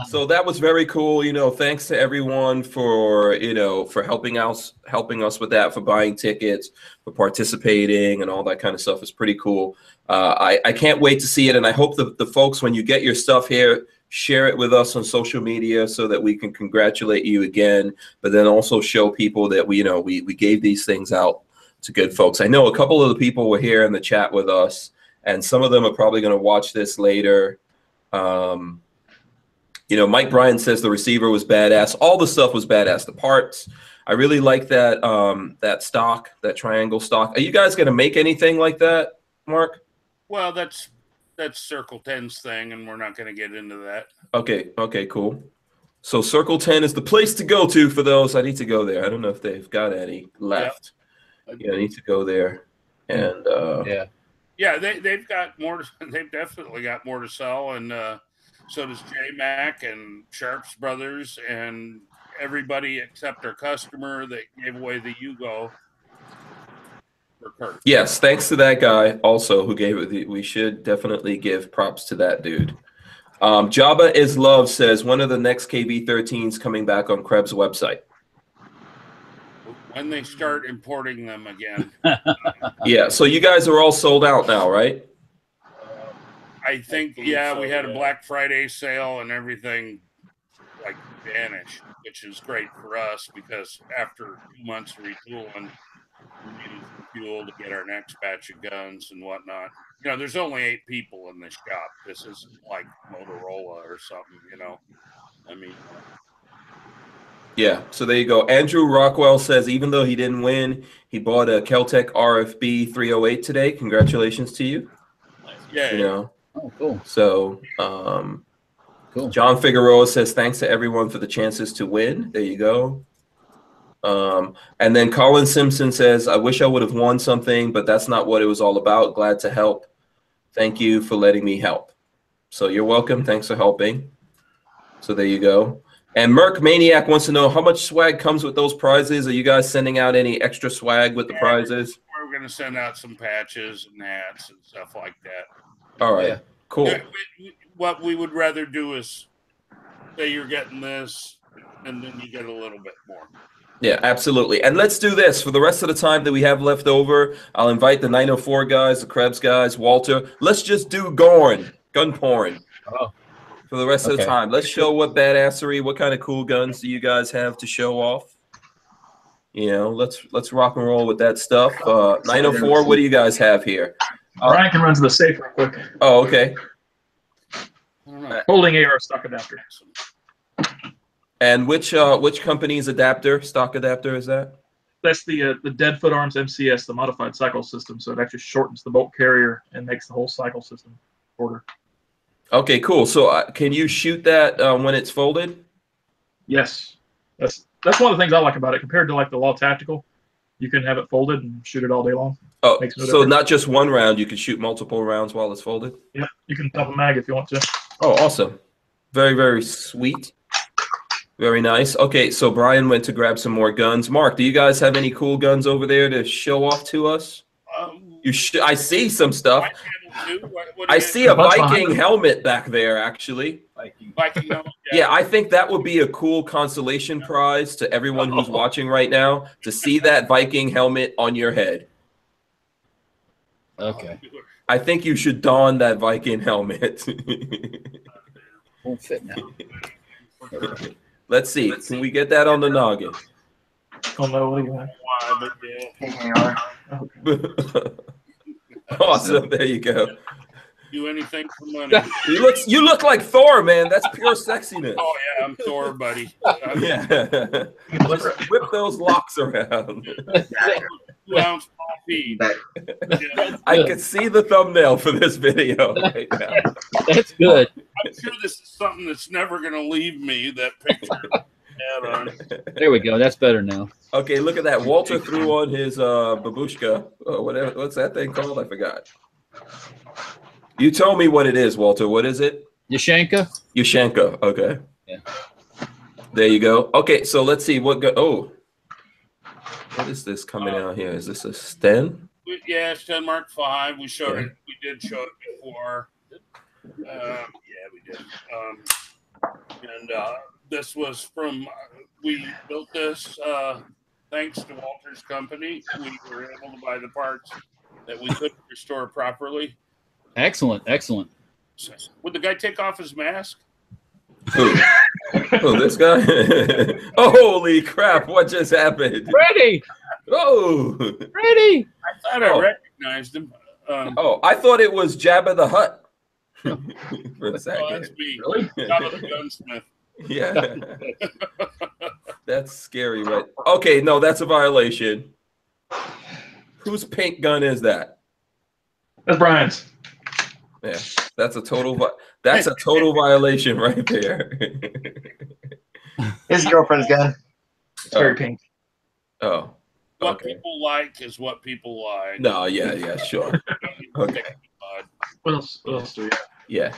So that was very cool. You know, thanks to everyone for you know for helping us helping us with that, for buying tickets, for participating, and all that kind of stuff. It's pretty cool. Uh, I I can't wait to see it, and I hope the the folks when you get your stuff here, share it with us on social media so that we can congratulate you again. But then also show people that we you know we we gave these things out to good folks. I know a couple of the people were here in the chat with us, and some of them are probably going to watch this later. Um, you know, Mike Bryan says the receiver was badass. All the stuff was badass. The parts. I really like that um, that stock, that triangle stock. Are you guys going to make anything like that, Mark? Well, that's that's Circle 10's thing, and we're not going to get into that. Okay. Okay. Cool. So Circle Ten is the place to go to for those. I need to go there. I don't know if they've got any left. Yeah, I need to go there. And uh, Yeah. Yeah, they they've got more. To, they've definitely got more to sell, and uh, so does J Mac and Sharps Brothers and everybody except our customer that gave away the Yugo for Kurt. Yes, thanks to that guy also who gave it. The, we should definitely give props to that dude. Um, Jabba is love says one of the next KV13s coming back on Krebs' website. When they start importing them again, Yeah, so you guys are all sold out now, right? I think yeah, we had a Black Friday sale and everything like vanished, which is great for us because after two months of retooling, we needed some fuel to get our next batch of guns and whatnot. You know, there's only eight people in this shop. This isn't like Motorola or something. You know, I mean, Yeah, so there you go. Andrew Rockwell says even though he didn't win, he bought a Keltec RFB 308 today. Congratulations to you. yeah, You know, Oh, cool. so um, Cool. John Figueroa says thanks to everyone for the chances to win. There you go. Um, and then Colin Simpson says, I wish I would have won something, but that's not what it was all about. Glad to help. Thank you for letting me help. So you're welcome. Thanks for helping. So there you go. And Merc Maniac wants to know how much swag comes with those prizes. Are you guys sending out any extra swag with the prizes? we're gonna send out some patches and hats and stuff like that. All right. Yeah. Cool. We- we- What we would rather do is say you're getting this, and then you get a little bit more. Yeah, absolutely. And let's do this for the rest of the time that we have left over. I'll invite the 904 guys, the Krebs guys, Walter. Let's just do Gorn, gun porn. Oh. For the rest of the time. Let's show what badassery, what kind of cool guns do you guys have to show off? You know, let's let's rock and roll with that stuff. Uh 904, what do you guys have here? Brian can run to the safe real quick. Oh, okay. I. Holding AR stock adapter. And which uh which company's adapter, stock adapter is that? That's the uh, the Deadfoot Arms MCS, the modified cycle system. So it actually shortens the bolt carrier and makes the whole cycle system shorter. Okay, cool. So uh, can you shoot that uh, when it's folded? Yes, that's that's one of the things I like about it compared to like the Law Tactical. You can have it folded and shoot it all day long. Oh, Makes no so difference. not just one round, you can shoot multiple rounds while it's folded? Yep, you can double mag if you want to. Oh, awesome. Very, very sweet. Very nice. Okay, so Brian went to grab some more guns. Mark, do you guys have any cool guns over there to show off to us? Um, You sh- I see some stuff. White Candle too? What- what I see a Viking helmet back there, actually. Viking helmet? Yeah, I think that would be a cool consolation prize to everyone who's watching right now to see that Viking helmet on your head. Okay. I think you should don that Viking helmet. Won't fit now. Let's see. Can we get that on the noggin? Oh no, do you want? Why, but yeah. awesome. There you go. Do anything for money. You look you look like Thor, man. That's pure sexiness. Oh yeah, I'm Thor, buddy. I'm Yeah. Just whip those locks around. Two ounce small feed. Yeah, I can see the thumbnail for this video right now. That's good. I'm sure this is something that's never gonna leave me. That picture. On. There we go. That's better now. Okay, look at that. Walter threw on his uh babushka. Uh, whatever what's that thing called? I forgot. You told me what it is, Walter. What is it? Yashenka? Yushenko. Okay. Yeah. There you go. Okay, so let's see what go oh. What is this coming out here? Is this a Sten? We- Yeah, it's ten Mark Five. We showed it. We did show it before. Um, yeah, we did. Um, and uh, this was from we built this uh, thanks to Walter's company. We were able to buy the parts that we couldn't restore properly. Excellent, excellent. Would the guy take off his mask? Who? oh, this guy? Holy crap! What just happened? Ready, Oh, ready. I thought I Oh. recognized him. Um, oh! I thought it was Jabba the Hutt. For a oh, that's me, Really? Jabba the gunsmith. Yeah. That's scary, right? Okay, no, that's a violation. Whose pink gun is that? That's Brian's. Yeah, that's a total. Vi- that's a total violation right there. His girlfriend's gun. It's very pink. oh, What okay. people like is what people like. No, yeah, yeah, sure. Okay. What else? What else do we have? Yeah.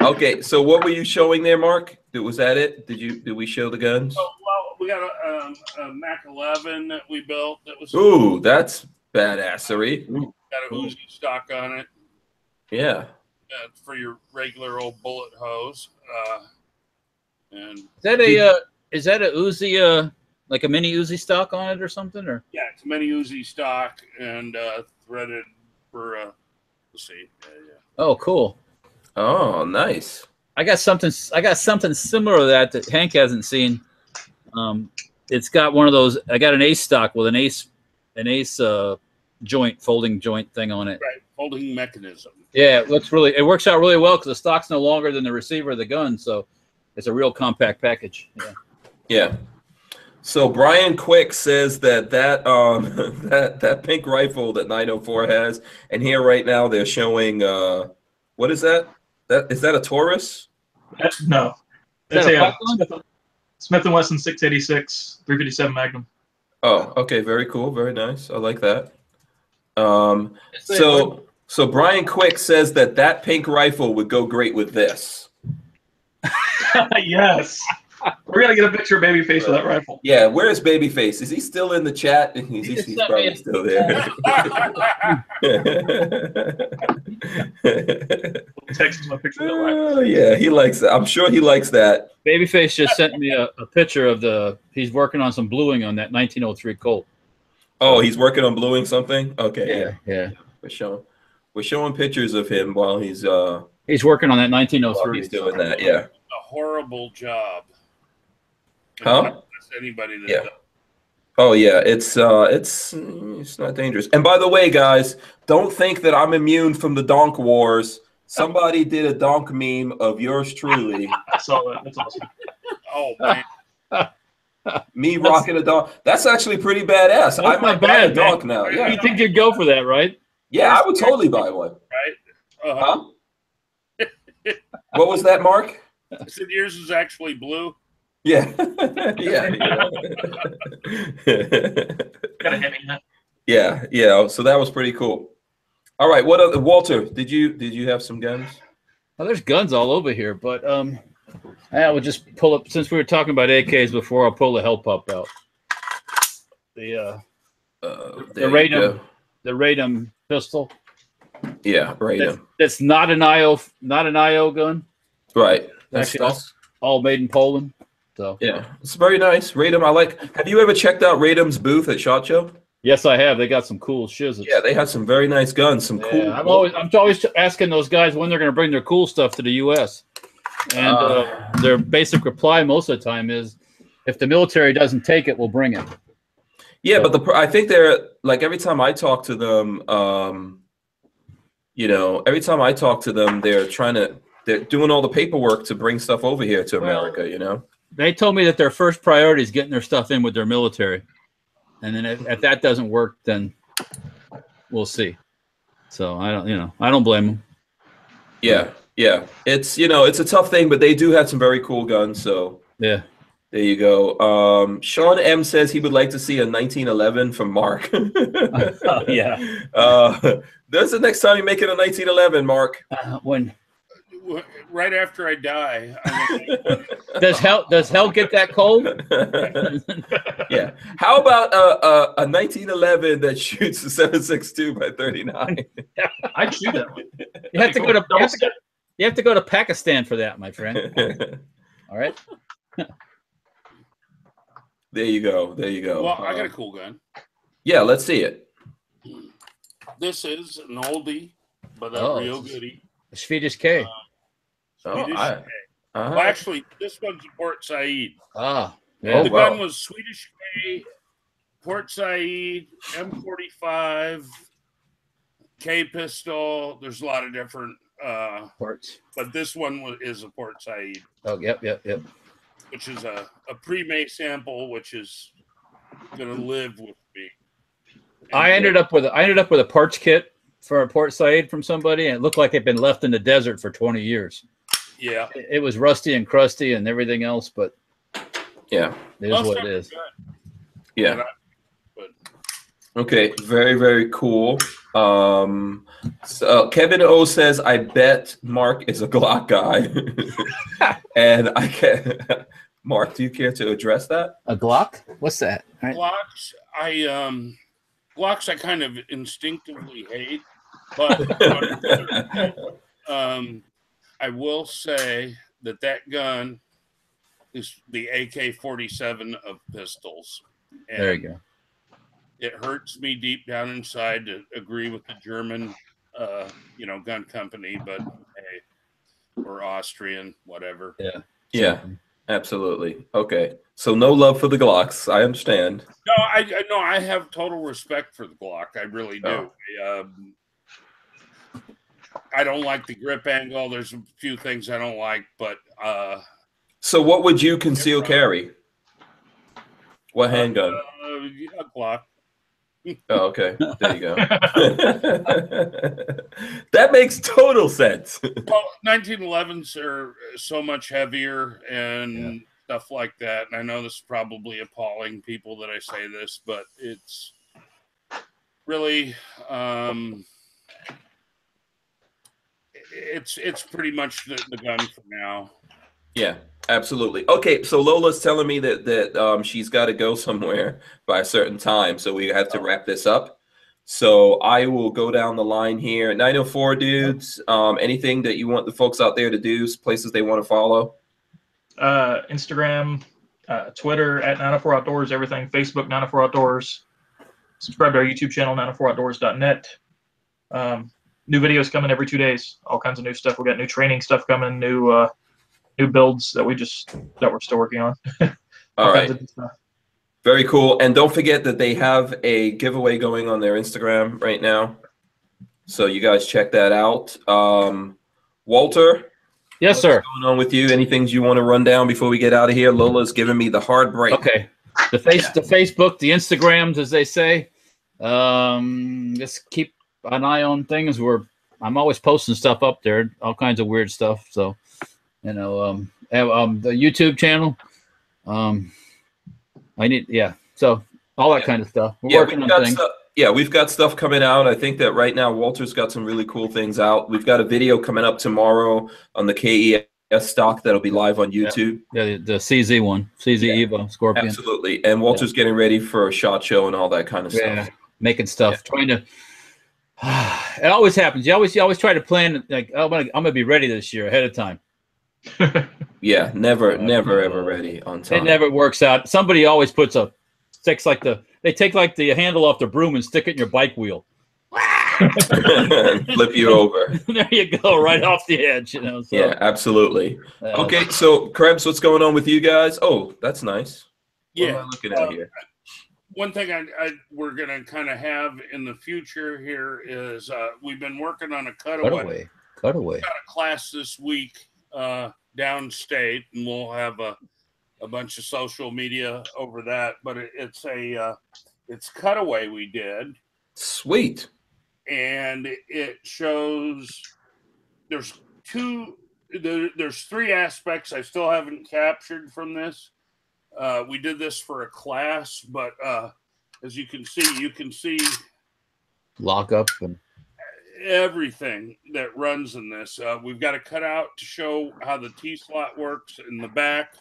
Okay, so what were you showing there, Mark? Did- Was that it? Did you did we show the guns? Oh, well, we got a, um, a Mac 11 that we built that was Ooh, that's badassery. got a Uzi stock on it Yeah. Uh, for your regular old bullet hose. Uh, and Is that a uh, is that a Uzi uh like a mini Uzi stock on it or something or? yeah, it's mini Uzi stock and uh, threaded for. Uh, let's see. Yeah, yeah. Oh, cool. Oh, nice. I got something. I got something similar to that that Hank hasn't seen. Um, it's got one of those. I got an Ace stock with an Ace, an Ace uh, joint, folding joint thing on it. Right, folding mechanism. Yeah, it looks really. It works out really well because the stock's no longer than the receiver of the gun, so it's a real compact package. Yeah. Yeah. So Brian Quick says that that um that that pink rifle that 904 has, and here right now they're showing uh what is that? That is that a Taurus? That's, no. That's that a a, uh. Smith, Smith and Wesson 686 357 Magnum. Oh, okay, very cool, very nice. I like that. Um, so so Brian Quick says that that pink rifle would go great with this. yes. We're gonna get a picture of Babyface with that rifle. Yeah, where's Babyface? Is he still in the chat? He's, he's, he's probably me still there. Text him a picture of that rifle. Oh, yeah, he likes that. I'm sure he likes that. Babyface just sent me a, a picture of the. He's working on some bluing on that 1903 Colt. Oh, he's working on bluing something. Okay, yeah, yeah. we're showing we're showing pictures of him while he's uh He's working on that while 1903. he's doing that. Yeah. A horrible job. Huh? That's Anybody that Yeah. does. Oh yeah, it's uh it's it's not dangerous. And by the way, guys, don't think that I'm immune from the donk wars. Somebody did a donk meme of yours truly, I saw that. That's awesome. Oh man, me rocking a donk. That's actually pretty badass. I not might buy bad, a donk now. You Yeah, think you'd go for that, right? Yeah, I would totally buy one. right? Uh, Huh? What was that, Mark? I said yours is actually blue. Yeah, yeah, Got a Hemi. yeah, yeah. So that was pretty cool. All right, what other Walter? Did you did you have some guns? Well, there's guns all over here, but um, I would just pull up since we were talking about AKs before. I'll pull the help up out. The uh, Uh, the there Radom, the Radom pistol. Yeah, right. That's, that's not an IO, not an IO gun. Right. That's, that's All made in Poland. So yeah, it's very nice. Radom, I like. Have you ever checked out Radom's booth at Shot Show? yes, I have. They got some cool shizzles. Yeah, they have some very nice guns. Some Yeah, cool. I'm always I'm always asking those guys when they're going to bring their cool stuff to the U.S. And uh, Uh. their basic reply most of the time is, if the military doesn't take it, we'll bring it. Yeah, but the I think they're like every time I talk to them, um, you know, every time I talk to them, they're trying to they're doing all the paperwork to bring stuff over here to America. You know. They told me that their first priority is getting their stuff in with their military, and then if, if that doesn't work, then we'll see. So I don't, you know, I don't blame them. Yeah, yeah. It's you know it's a tough thing, but they do have some very cool guns. So Yeah. There you go. Um, Sean M says he would like to see a 1911 from Mark. yeah. Uh, that's the next time you make it a 1911, Mark. Uh, when Right after I die, does hell does hell get that cold? yeah. How about a, a, a 1911 that shoots a 762 by 39? I'd shoot that one. You have to go to you have to, go- you have to go to Pakistan for that, my friend. All right. There you go. There you go. Well, I got Uh, a cool gun. yeah, let's see it. This is an oldie, but a Oh, real this is- goodie. Swedish K. Oh, Swedish I- K. uh-huh. Well, actually, this one's a Port Said. Ah. Oh, Yeah. the wow. gun was Swedish K, Port Said, M45, K pistol. There's a lot of different, uh, Ports. but this one is a Port Said, Oh, yep, yep, yep. Which is a, a pre-made sample, which is gonna live with me. I ended up with I ended up with a parts kit for a Port Said from somebody, and it looked like it'd been left in the desert for 20 years. Yeah, It, it was rusty and crusty and everything else, but Yeah. it is Most what of it them are is. good, Yeah. but Okay, very very cool. Um, so Kevin O says, "I bet Mark is a Glock guy," and I can't. Mark, do you care to address that? A Glock? What's that? Glocks, I um, Glocks, I kind of instinctively hate, but um, I will say that that gun is the AK-47 of pistols. And There you go. It hurts me deep down inside to agree with the German, uh, you know, gun company, but hey, or Austrian, whatever. Yeah, Yeah. absolutely. Okay, so no love for the Glocks. I understand. No, I, I no, I have total respect for the Glock. I really do. Um, I don't like the grip angle. There's a few things I don't like, but uh, So, what would you conceal carry? What handgun? uh, yeah, Glock. Oh, okay. There you go. that makes total sense. Well, 1911s are so much heavier and stuff like that. And I know this is probably appalling people that I say this, but it's really um, it's it's pretty much the, the gun for now. Yeah, absolutely. Okay, so Lola's telling me that that um, she's got to go somewhere by a certain time, so we have to wrap this up. So I will go down the line here. 904 dudes. Um, anything that you want the folks out there to do? Places they want to follow? uh, Instagram, uh, Twitter at 904 Outdoors, everything. Facebook 904 Outdoors. Subscribe to our YouTube channel 904outdoors.net. Um, new videos coming every two days. All kinds of new stuff. We got new training stuff coming. New uh, new builds that we just that we're still working on. All kinds right. of good stuff. Very cool. And don't forget that they have a giveaway going on their Instagram right now. So you guys check that out. Um, Walter, Yes, sir. what's going on with you? Any things you want to run down before we get out of here? Lola's giving me the hard break. Okay. The face, the Facebook, the Instagrams, as they say. Um, just keep an eye on things. We're I'm always posting stuff up there, all kinds of weird stuff. So, you know, um, have, um, the YouTube channel. Um, I need, yeah. So all that Yeah. kind of stuff. We're yeah, working we've on got things. stuff. Yeah, we've got stuff coming out. I think that right now Walter's got some really cool things out. We've got a video coming up tomorrow on the KES stock that'll be live on YouTube. Yeah, the, the CZ one, CZ Yeah. Evo Scorpion. Absolutely. And Walter's getting ready for a shot show and all that kind of stuff. Yeah, making stuff, trying to. it always happens. You always, you always try to plan like, oh, I'm gonna, I'm gonna be ready this year ahead of time. Yeah, never, Uh, never ever ready on time. It never works out. Somebody always puts a sticks like the they take like the handle off the broom and stick it in your bike wheel. Flip you over. there you go, right off the edge. You know. So, Yeah, absolutely. uh, Okay, so Krebs, what's going on with you guys? Oh, that's nice. What am Yeah. I looking at here? one thing I, I we're gonna kind of have in the future here is uh, we've been working on a cutaway, Cutaway, cutaway. got a class this week uh, downstate, and we'll have a a bunch of social media over that. But it, it's a uh, it's cutaway we did, Sweet. and it shows there's two there, there's three aspects I still haven't captured from this. Uh, we did this for a class, but uh, as you can see, you can see Lock up and everything that runs in this. Uh, we've got a cutout to show how the T slot works in the back,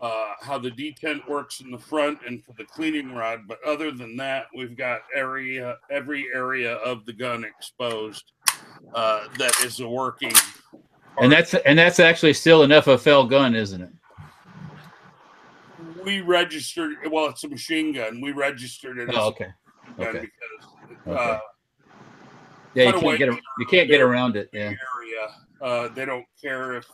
uh, how the detent works in the front, and for the cleaning rod. But other than that, we've got area every area of the gun exposed uh, that is a working And that's and that's actually still an FFL gun, isn't it? we registered. Well, it's a machine gun. We registered it as Oh, a okay. gun okay. because Okay. Uh, Yeah, you can't get a- you can't get around it. Yeah. area. Uh, they don't care if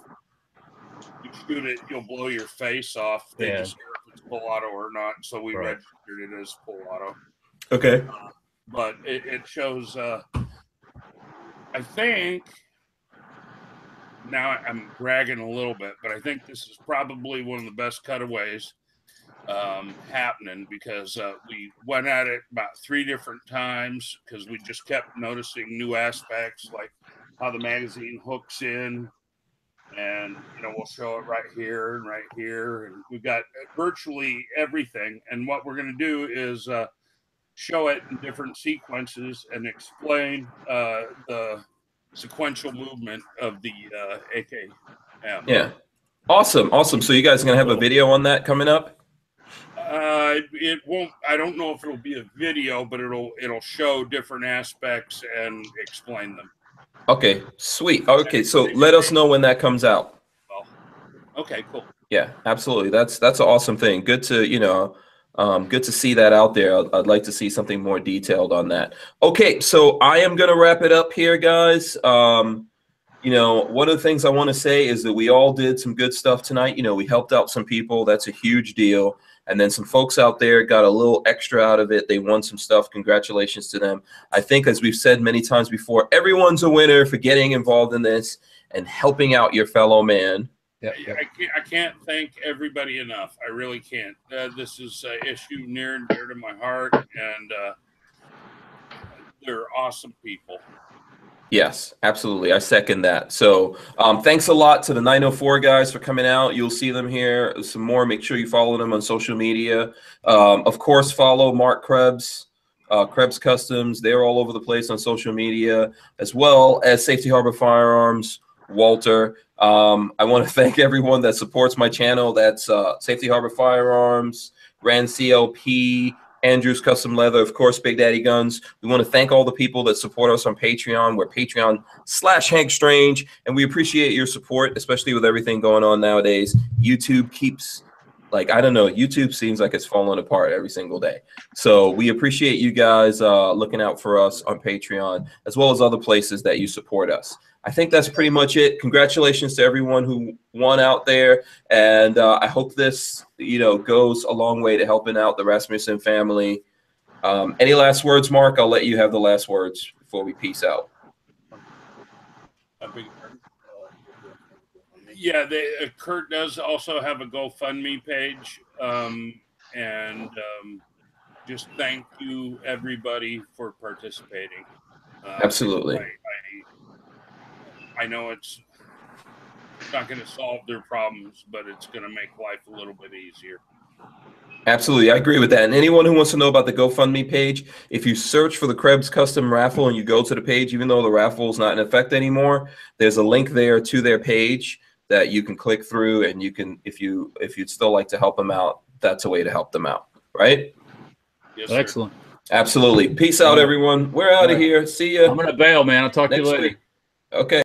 you shoot it, you'll blow your face off. They Yeah. just care if it's full auto or not. So we Right. registered it as full auto. Okay. But it, it shows. Uh, I think now I'm bragging a little bit, but I think this is probably one of the best cutaways um, happening because uh, we went at it about three different times because we just kept noticing new aspects like how the magazine hooks in and you know we'll show it right here and right here and we've got virtually everything and what we're going to do is uh, show it in different sequences and explain uh, the sequential movement of the uh, akm Yeah. Awesome. Awesome. So you guys are gonna have a video on that coming up? Uh, it won't. I don't know if it'll be a video, but it'll it'll show different aspects and explain them. Okay. Sweet. Okay. So let us know when that comes out. Okay, cool. Yeah, absolutely. That's that's an awesome thing. Good to you know, um, good to see that out there. I'd, I'd like to see something more detailed on that. Okay, so I am gonna wrap it up here, guys. Um, you know, one of the things I want to say is that we all did some good stuff tonight. You know, we helped out some people. That's a huge deal. And then some folks out there got a little extra out of it. They won some stuff. Congratulations to them. I think, as we've said many times before, everyone's a winner for getting involved in this and helping out your fellow man. Yeah. I, I can't, I can't thank everybody enough. I really can't. Uh, this is an issue near and dear to my heart, and uh, they're awesome people. Yes, absolutely. I second that. So um, thanks a lot to the 904 guys for coming out. You'll see them here some more. Make sure you follow them on social media. Um, of course, follow Mark Krebs, uh, Krebs Customs. They're all over the place on social media, as well as Safety Harbor Firearms, Walter. Um, I want to thank everyone that supports my channel. That's uh, Safety Harbor Firearms, Rand CLP, Andrews Custom Leather, of course, Big Daddy Guns. We want to thank all the people that support us on Patreon. We're Patreon slash Hank Strange, and we appreciate your support, especially with everything going on nowadays. YouTube keeps, like, I don't know, YouTube seems like it's falling apart every single day. So we appreciate you guys uh, looking out for us on Patreon, as well as other places that you support us. I think that's pretty much it. Congratulations to everyone who won out there, and uh, I hope this, you know, goes a long way to helping out the Rasmussen family. Um, any last words, Mark? I'll let you have the last words before we peace out. Yeah, they, uh, Kurt does also have a GoFundMe page, um, and um, just thank you everybody for participating. Uh, Absolutely. I, I, I know it's not going to solve their problems, but it's going to make life a little bit easier. Absolutely, I agree with that. And anyone who wants to know about the GoFundMe page, if you search for the Krebs Custom Raffle and you go to the page, even though the raffle is not in effect anymore, there's a link there to their page that you can click through, and you can, if you if you'd still like to help them out, that's a way to help them out, right? Yes, sir. Excellent. Absolutely. Peace out, everyone. We're out of here. See ya I'm gonna bail, man. I'll talk to you later. week. Okay.